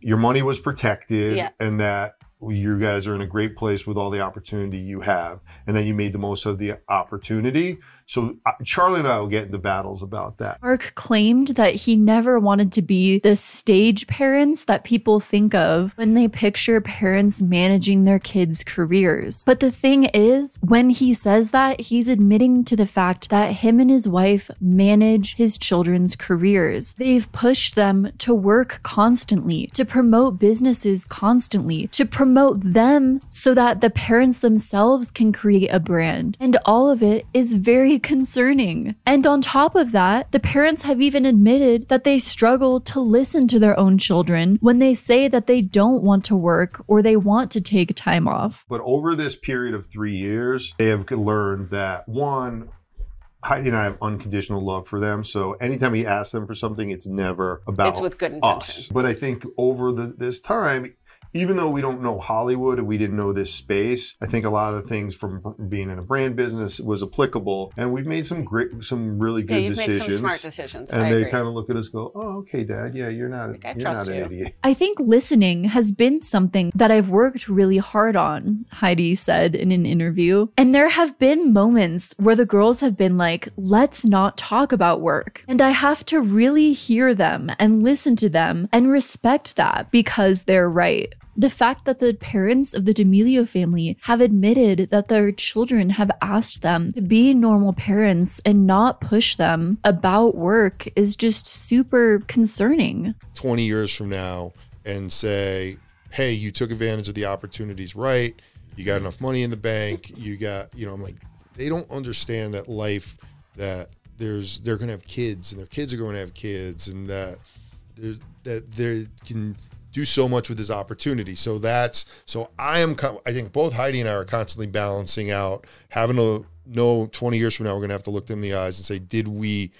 your money was protected and that you guys are in a great place with all the opportunity you have, and that you made the most of the opportunity. So uh, Charli and I will get into battles about that. Mark claimed that he never wanted to be the stage parents that people think of when they picture parents managing their kids' careers. But the thing is, when he says that, he's admitting to the fact that him and his wife manage his children's careers. They've pushed them to work constantly, to promote businesses constantly, to promote them so that the parents themselves can create a brand. And all of it is very concerning. And on top of that, the parents have even admitted that they struggle to listen to their own children when they say that they don't want to work or they want to take time off. But over this period of three years, they have learned that one, Heidi and I have unconditional love for them. So anytime we ask them for something, it's never about It's with good intention. us. But I think over the, this time, even though we don't know Hollywood and we didn't know this space, I think a lot of the things from being in a brand business was applicable, and we've made some great, some really good Yeah, good you've made some smart decisions. And I they agree. kind of look at us, go, "Oh, okay, Dad. Yeah, you're not, I you're trust not you." an idiot." I think listening has been something that I've worked really hard on, Heidi said in an interview. And there have been moments where the girls have been like, let's not talk about work. And I have to really hear them and listen to them and respect that because they're right. The fact that the parents of the D'Amelio family have admitted that their children have asked them to be normal parents and not push them about work is just super concerning. 20 years from now and say, hey, you took advantage of the opportunities right. You got enough money in the bank. You got, you know, I'm like, they don't understand that life, that there's, they're going to have kids and their kids are going to have kids and that there's, that they can do so much with this opportunity. So that's, so I am, I think both Heidi and I are constantly balancing out having to know 20 years from now we're going to have to look them in the eyes and say did we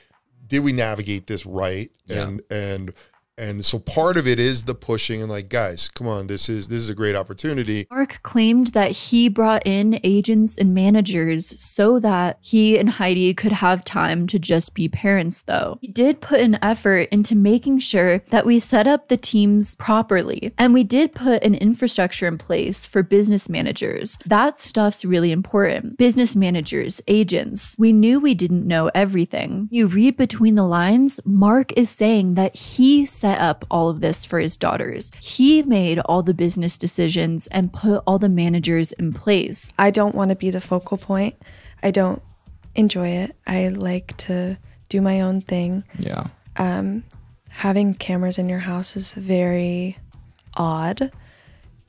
did we navigate this right Yeah. and and and so part of it is the pushing and like guys come on this is this is a great opportunity Mark claimed that he brought in agents and managers so that he and Heidi could have time to just be parents, though. He did put an effort into making sure that we set up the teams properly, and we did put an infrastructure in place for business managers. That stuff's really important. Business managers, agents. We knew we didn't know everything. You read between the lines, Mark is saying that he set up all of this for his daughters. He made all the business decisions and put all the managers in place. I don't want to be the focal point. I don't enjoy it. I like to do my own thing. Yeah. Um, having cameras in your house is very odd.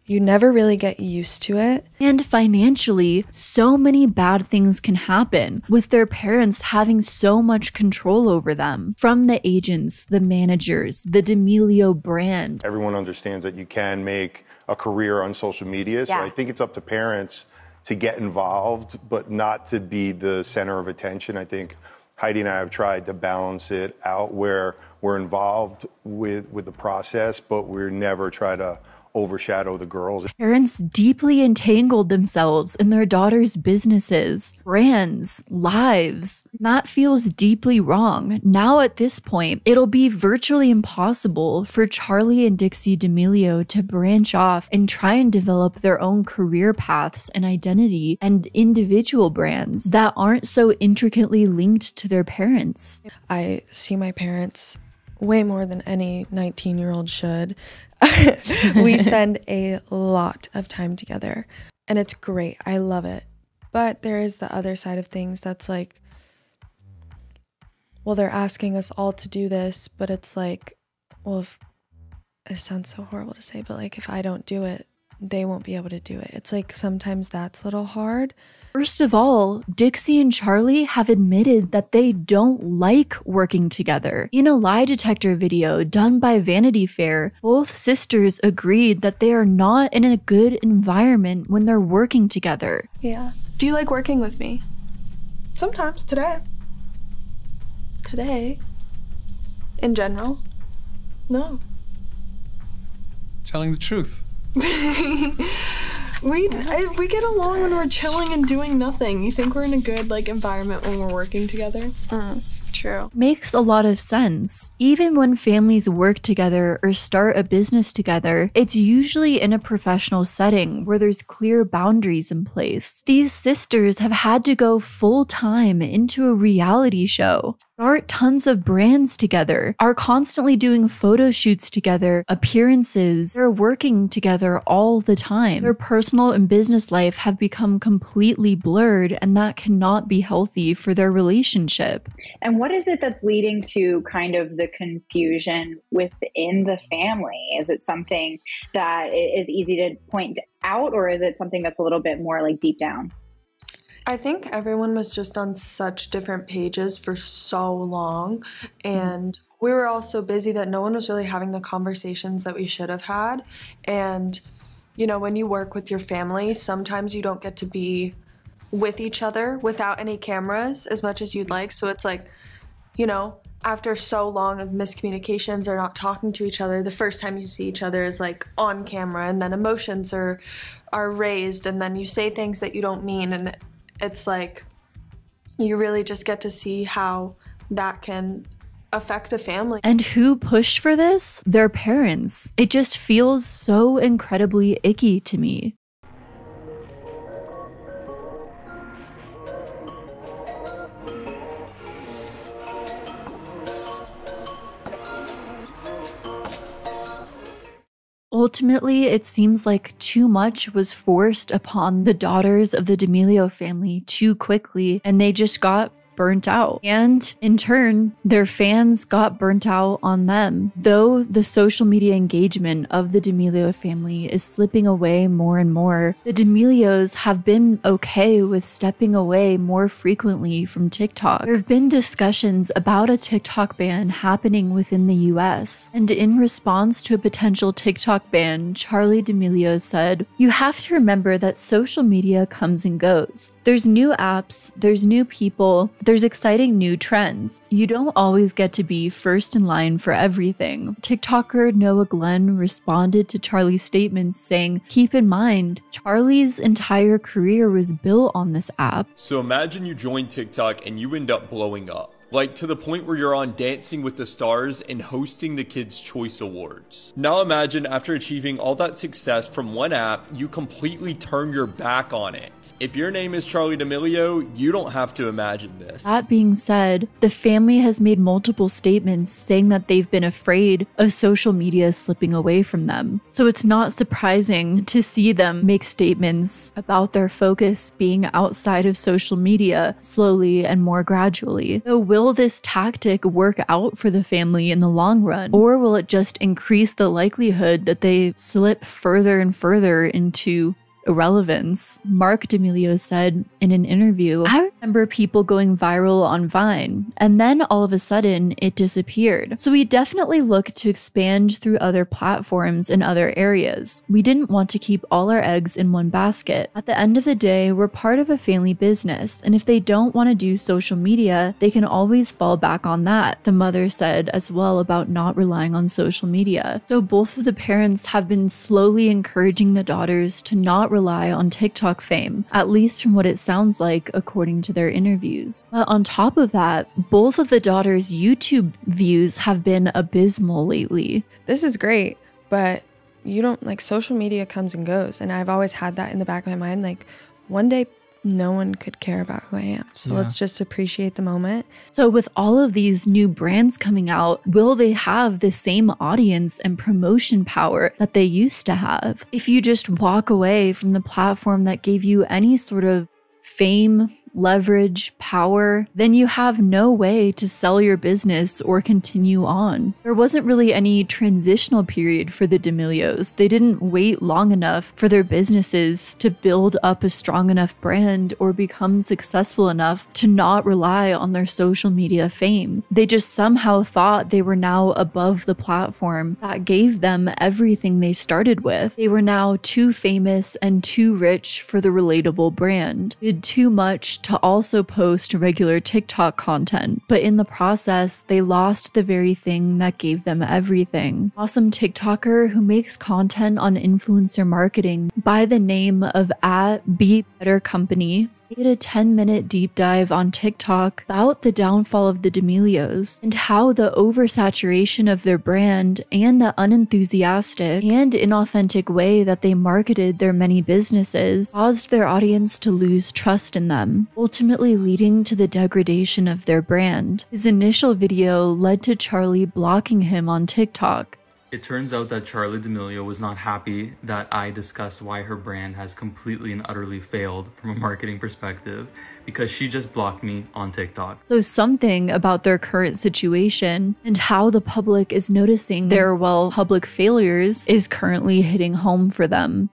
You never really get used to it. And financially, so many bad things can happen with their parents having so much control over them from the agents, the managers, the D'Amelio brand. Everyone understands that you can make a career on social media. So Yeah. I think it's up to parents to get involved, but not to be the center of attention. I think Heidi and I have tried to balance it out where we're involved with, with the process, but we're never try to overshadow the girls. Parents deeply entangled themselves in their daughters' businesses, brands, lives. That feels deeply wrong. Now, at this point, it'll be virtually impossible for Charli and Dixie D'Amelio to branch off and try and develop their own career paths and identity and individual brands that aren't so intricately linked to their parents. I see my parents way more than any 19 year old should. we spend a lot of time together and it's great. I love it. But there is the other side of things that's like, well, they're asking us all to do this, but it's like, well, if, it sounds so horrible to say, but like if I don't do it, they won't be able to do it. It's like sometimes that's a little hard. First of all, Dixie and Charlie have admitted that they don't like working together. In a lie detector video done by Vanity Fair, both sisters agreed that they are not in a good environment when they're working together. Yeah. Do you like working with me? Sometimes, today. Today? In general? No. Telling the truth. We I, we get along when we're chilling and doing nothing. You think we're in a good like environment when we're working together? Mm, true. Makes a lot of sense. Even when families work together or start a business together, it's usually in a professional setting where there's clear boundaries in place. These sisters have had to go full time into a reality show, start tons of brands together, are constantly doing photo shoots together, appearances. They're working together all the time. Their personal and business life have become completely blurred, and that cannot be healthy for their relationship. And what is it that's leading to kind of the confusion within the family? Is it something that is easy to point out, or is it something that's a little bit more like deep down? I think everyone was just on such different pages for so long. And we were all so busy that no one was really having the conversations that we should have had. And, you know, when you work with your family, sometimes you don't get to be with each other without any cameras as much as you'd like. So it's like, you know, after so long of miscommunications or not talking to each other, the first time you see each other is like on camera and then emotions are are raised and then you say things that you don't mean and it's like you really just get to see how that can affect a family. And who pushed for this? Their parents. It just feels so incredibly icky to me. Ultimately, it seems like too much was forced upon the daughters of the D'Amelio family too quickly, and they just got burnt out. And in turn, their fans got burnt out on them. Though the social media engagement of the D'Amelio family is slipping away more and more, the D'Amelios have been okay with stepping away more frequently from TikTok. There have been discussions about a TikTok ban happening within the US. And in response to a potential TikTok ban, Charli D'Amelio said, You have to remember that social media comes and goes. There's new apps, there's new people, there's exciting new trends. You don't always get to be first in line for everything. TikToker Noah Glenn responded to Charli's statements saying, Keep in mind, Charli's entire career was built on this app. So imagine you join TikTok and you end up blowing up. Like to the point where you're on Dancing with the Stars and hosting the Kids' Choice Awards. Now imagine after achieving all that success from one app, you completely turn your back on it. If your name is Charli D'Amelio, you don't have to imagine this. That being said, the family has made multiple statements saying that they've been afraid of social media slipping away from them. So it's not surprising to see them make statements about their focus being outside of social media slowly and more gradually. So will this tactic work out for the family in the long run? Or will it just increase the likelihood that they slip further and further into irrelevance. Mark D'Amelio said in an interview, I remember people going viral on Vine, and then all of a sudden it disappeared. So we definitely looked to expand through other platforms and other areas. We didn't want to keep all our eggs in one basket. At the end of the day, we're part of a family business, and if they don't want to do social media, they can always fall back on that, the mother said as well about not relying on social media. So both of the parents have been slowly encouraging the daughters to not rely on TikTok fame, at least from what it sounds like according to their interviews. But on top of that, both of the daughters' YouTube views have been abysmal lately. This is great, but you don't like social media comes and goes. And I've always had that in the back of my mind. Like one day, no one could care about who I am. So Yeah. let's just appreciate the moment. So, with all of these new brands coming out, will they have the same audience and promotion power that they used to have? If you just walk away from the platform that gave you any sort of fame, leverage, power, then you have no way to sell your business or continue on. There wasn't really any transitional period for the D'Amelios. They didn't wait long enough for their businesses to build up a strong enough brand or become successful enough to not rely on their social media fame. They just somehow thought they were now above the platform that gave them everything they started with. They were now too famous and too rich for the relatable brand. Did too much to also post regular TikTok content, but in the process, they lost the very thing that gave them everything. Awesome TikToker who makes content on influencer marketing by the name of at Be Better Company made a 10 minute deep dive on TikTok about the downfall of the D'Amelios and how the oversaturation of their brand and the unenthusiastic and inauthentic way that they marketed their many businesses caused their audience to lose trust in them, ultimately leading to the degradation of their brand. His initial video led to Charli blocking him on TikTok. It turns out that Charli D'Amelio was not happy that I discussed why her brand has completely and utterly failed from a marketing perspective because she just blocked me on TikTok. So, something about their current situation and how the public is noticing their, well, public failures is currently hitting home for them.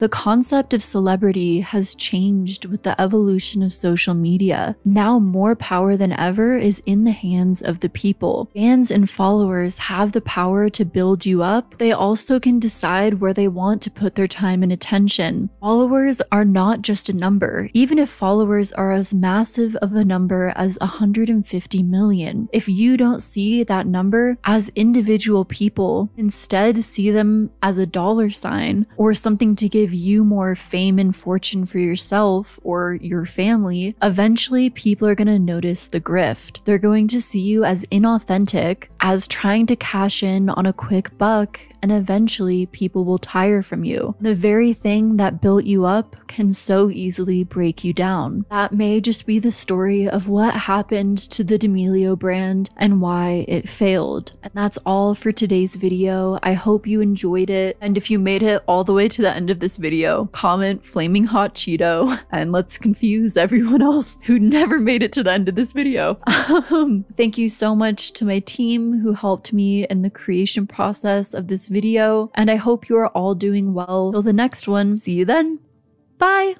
The concept of celebrity has changed with the evolution of social media. Now, more power than ever is in the hands of the people. Fans and followers have the power to build you up. They also can decide where they want to put their time and attention. Followers are not just a number, even if followers are as massive of a number as 150 million. If you don't see that number as individual people, instead see them as a dollar sign or something to give give you more fame and fortune for yourself or your family, eventually people are going to notice the grift. They're going to see you as inauthentic, as trying to cash in on a quick buck, and eventually people will tire from you. The very thing that built you up can so easily break you down. That may just be the story of what happened to the D'Amelio brand and why it failed. And that's all for today's video. I hope you enjoyed it. And if you made it all the way to the end of this video, comment flaming hot Cheeto and let's confuse everyone else who never made it to the end of this video. Um, thank you so much to my team who helped me in the creation process of video. And I hope you are all doing well. Till the next one, see you then. Bye.